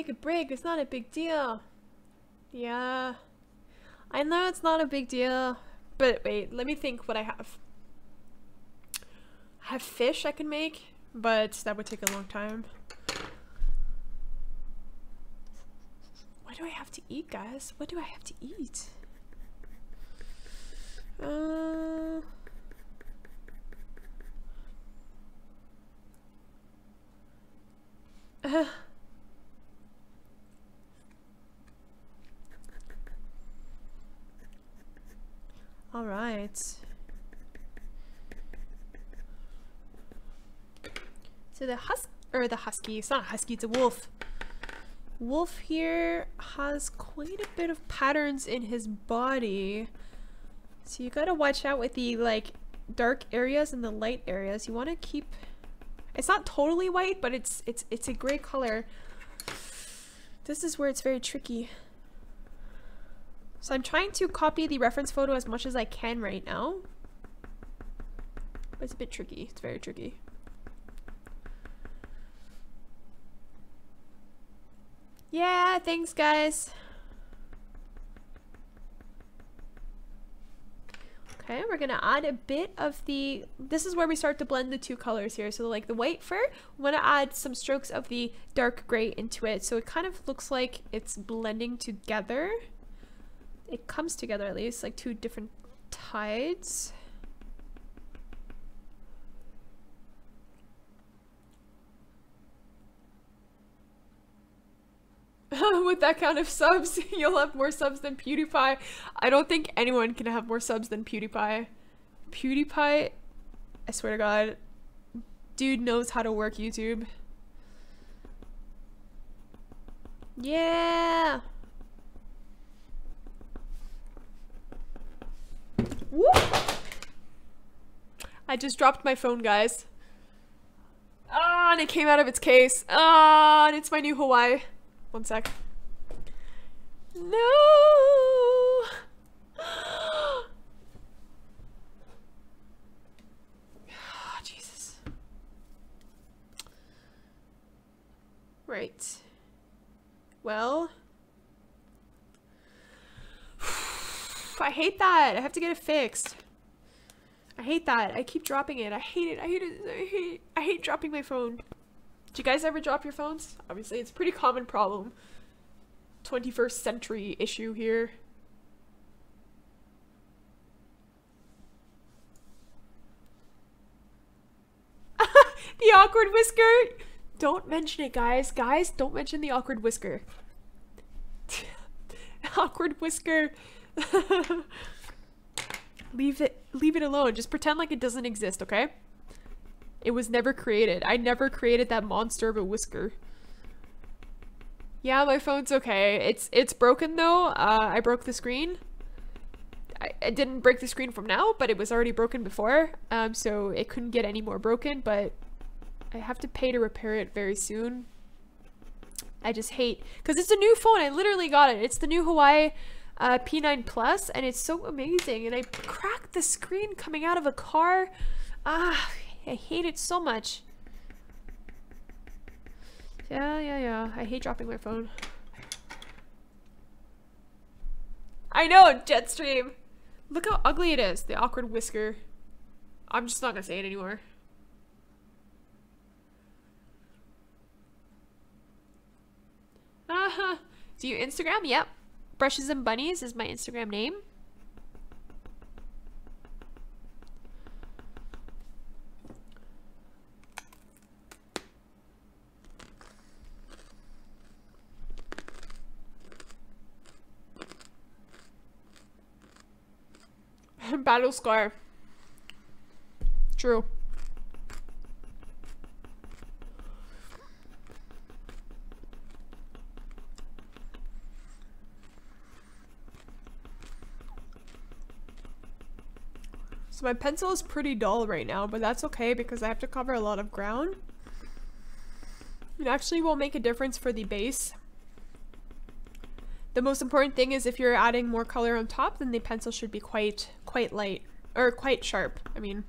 Take a break, it's not a big deal. Yeah. I know it's not a big deal. But wait, let me think what I have. I have fish I can make but that would take a long time. What do I have to eat, guys? What do I have to eat? Uh... Uh... All right. So the hus or the husky, it's not a husky, it's a wolf. Wolf here has quite a bit of patterns in his body. So you gotta watch out with the like dark areas and the light areas. You wanna keep it's not totally white, but it's it's it's a gray color. This is where it's very tricky. So I'm trying to copy the reference photo as much as I can right now. But it's a bit tricky. It's very tricky. Yeah, thanks guys. Okay, we're gonna add a bit of the, this is where we start to blend the two colors here. So like the white fur, we wanna add some strokes of the dark gray into it. So it kind of looks like it's blending together. It comes together at least, like two different tides. with that kind of subs, you'll have more subs than PewDiePie. I don't think anyone can have more subs than PewDiePie. PewDiePie, I swear to God, dude knows how to work YouTube. Yeah. Woo! I just dropped my phone, guys. Ah, and it came out of its case. Ah, and it's my new Huawei. One sec. No. Jesus. Right. Well. I hate that. I have to get it fixed. I hate that. I keep dropping it. I hate it. I hate it. I hate I hate dropping my phone. Do you guys ever drop your phones? Obviously, it's a pretty common problem. 21st century issue here. the awkward whisker. Don't mention it, guys. Guys, don't mention the awkward whisker. awkward whisker. leave it leave it alone. Just pretend like it doesn't exist, okay? It was never created. I never created that monster of a whisker. Yeah, my phone's okay. It's it's broken though. Uh, I broke the screen. I, I didn't break the screen from now, but it was already broken before. Um, so it couldn't get any more broken, but I have to pay to repair it very soon. I just hate, because it's a new phone. I literally got it. It's the new Huawei uh, P9 Plus, and it's so amazing. And I cracked the screen coming out of a car. Ah, I hate it so much. Yeah, yeah, yeah. I hate dropping my phone. I know, Jetstream. Look how ugly it is, the awkward whisker. I'm just not gonna say it anymore. Uh -huh. Do you Instagram? Yep. Brushes and Bunnies is my Instagram name. Battle Scar. True. So my pencil is pretty dull right now, but that's okay because I have to cover a lot of ground. It actually will make a difference for the base. The most important thing is if you're adding more color on top, then the pencil should be quite, quite light, or quite sharp, I mean.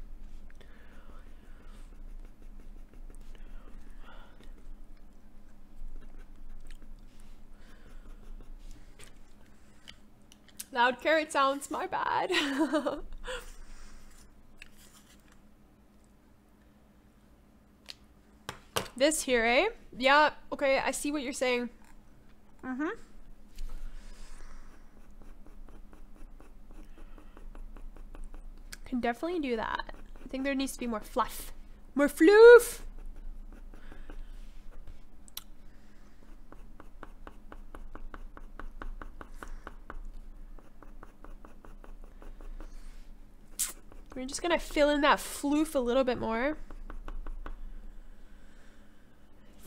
Loud carrot sounds, my bad. This here, eh? Yeah, okay, I see what you're saying. Mm-hmm. Can definitely do that. I think there needs to be more fluff. More floof! We're just gonna fill in that floof a little bit more.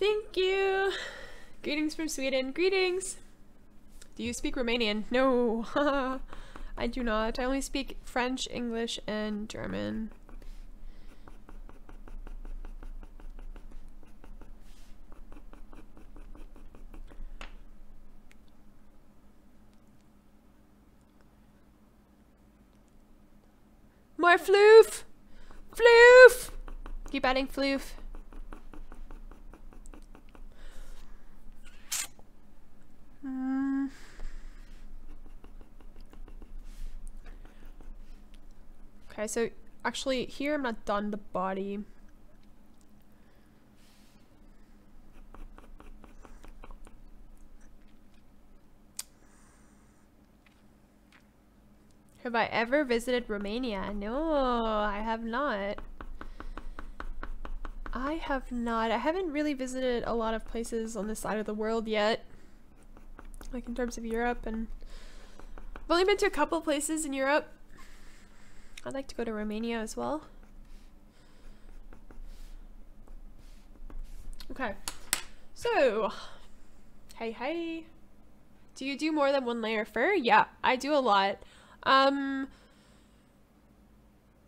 Thank you. Greetings from Sweden. Greetings. Do you speak Romanian? No. I do not. I only speak French, English, and German. More floof! Floof! Keep adding floof. Okay, so actually here I'm not done the body. Have I ever visited Romania? No, I have not. I have not. I haven't really visited a lot of places on this side of the world yet. Like in terms of Europe and I've only been to a couple places in Europe. I'd like to go to Romania as well. Okay, so, hey, hey. Do you do more than one layer of fur? Yeah, I do a lot. Um,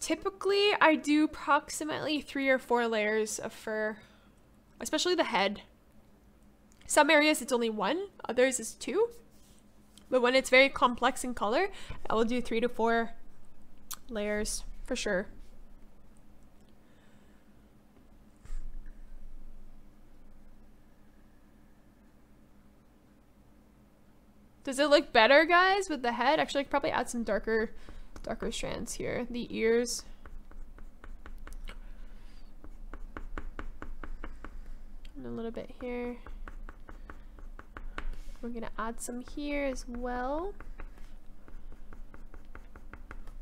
typically, I do approximately three or four layers of fur especially the head. Some areas it's only one, others is two. But when it's very complex in color, I will do three to four layers for sure. Does it look better, guys, with the head? Actually, I could probably add some darker, darker strands here. The ears. And a little bit here. We're gonna add some here as well.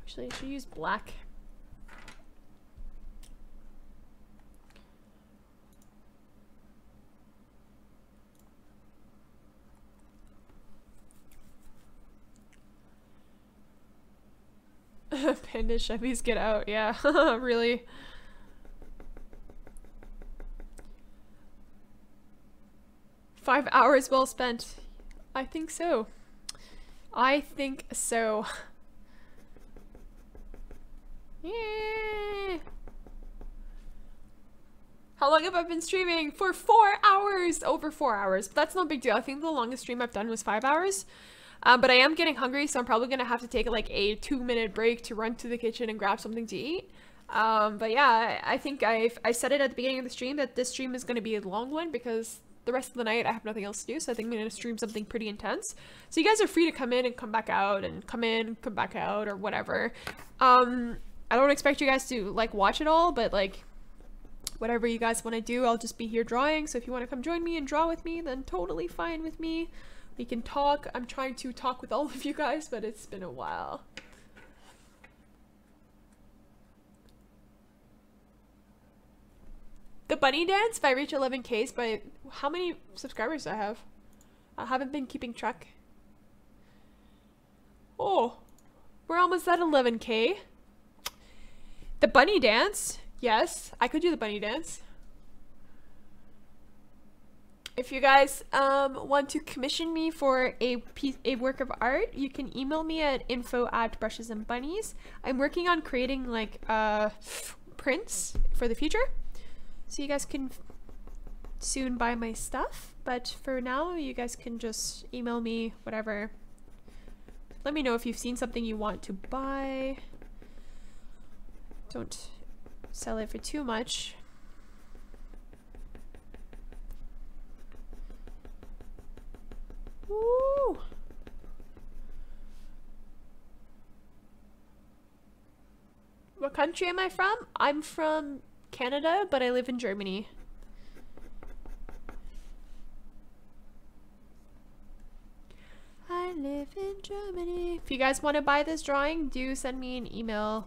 Actually, I should use black. Panda Chevys get out, yeah, really. Five hours well spent. I think so. I think so. Yeah. How long have I been streaming? For four hours! Over four hours. But that's no big deal. I think the longest stream I've done was five hours. Um, but I am getting hungry, so I'm probably gonna have to take like a two minute break to run to the kitchen and grab something to eat. Um, but yeah, I think I've, I said it at the beginning of the stream that this stream is gonna be a long one because the rest of the night I have nothing else to do, so I think I'm gonna stream something pretty intense. So you guys are free to come in and come back out and come in, come back out or whatever. Um, I don't expect you guys to like watch it all, but like whatever you guys want to do, I'll just be here drawing. So if you want to come join me and draw with me, then totally fine with me. We can talk. I'm trying to talk with all of you guys, but it's been a while. The bunny dance, if I reach 11k's, but how many subscribers do I have? I haven't been keeping track. Oh, we're almost at 11k. The bunny dance, yes, I could do the bunny dance. If you guys um, want to commission me for a piece, a work of art, you can email me at info at brushes and bunnies. I'm working on creating like uh, prints for the future. So you guys can soon buy my stuff. But for now, you guys can just email me, whatever. Let me know if you've seen something you want to buy. Don't sell it for too much. Woo! What country am I from? I'm from Canada, but I live in Germany. I live in Germany. If you guys want to buy this drawing, do send me an email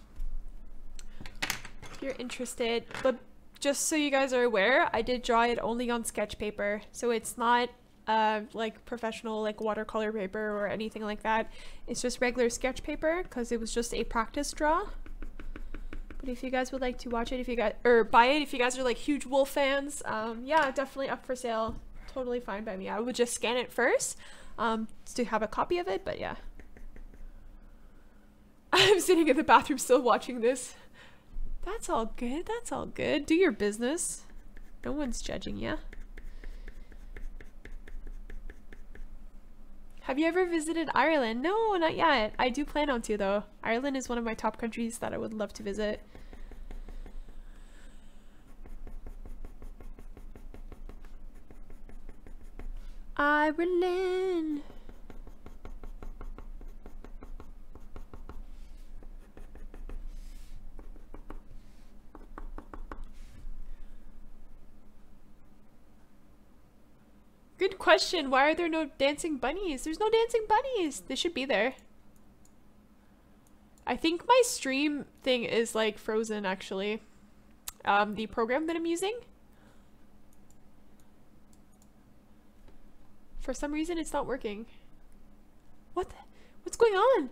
if you're interested. But just so you guys are aware, I did draw it only on sketch paper. So it's not uh, like professional like watercolor paper or anything like that. It's just regular sketch paper because it was just a practice draw. But if you guys would like to watch it, if you guys or buy it, if you guys are like huge wolf fans, um, yeah, definitely up for sale. Totally fine by me. I would just scan it first um, to have a copy of it, but yeah. I'm sitting in the bathroom still watching this. That's all good. That's all good. Do your business. No one's judging you. Have you ever visited Ireland? No, not yet. I do plan on to though. Ireland is one of my top countries that I would love to visit. Ireland. Good question. Why are there no dancing bunnies? There's no dancing bunnies. They should be there. I think my stream thing is like frozen actually. Um, the program that I'm using. For some reason it's not working. What? The? What's going on?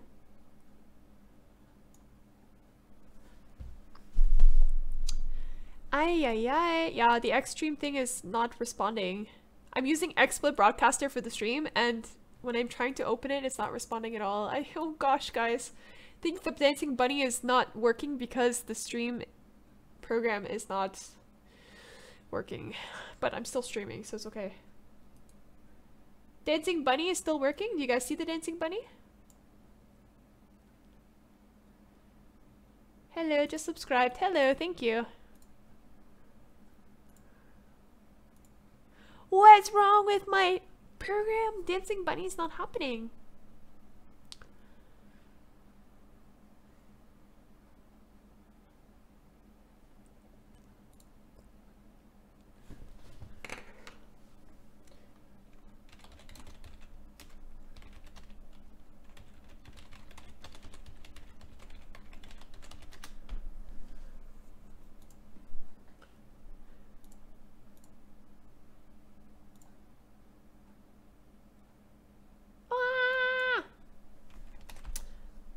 Ay, ay, ay. Yeah, the Xstream thing is not responding. I'm using XSplit Broadcaster for the stream, and when I'm trying to open it, it's not responding at all. I oh gosh, guys, I think the Dancing Bunny is not working because the stream program is not working, but I'm still streaming, so it's okay. Dancing Bunny is still working? Do you guys see the Dancing Bunny? Hello, just subscribed. Hello, thank you. What's wrong with my program? Dancing Bunny's not happening.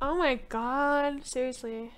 Oh my god, seriously.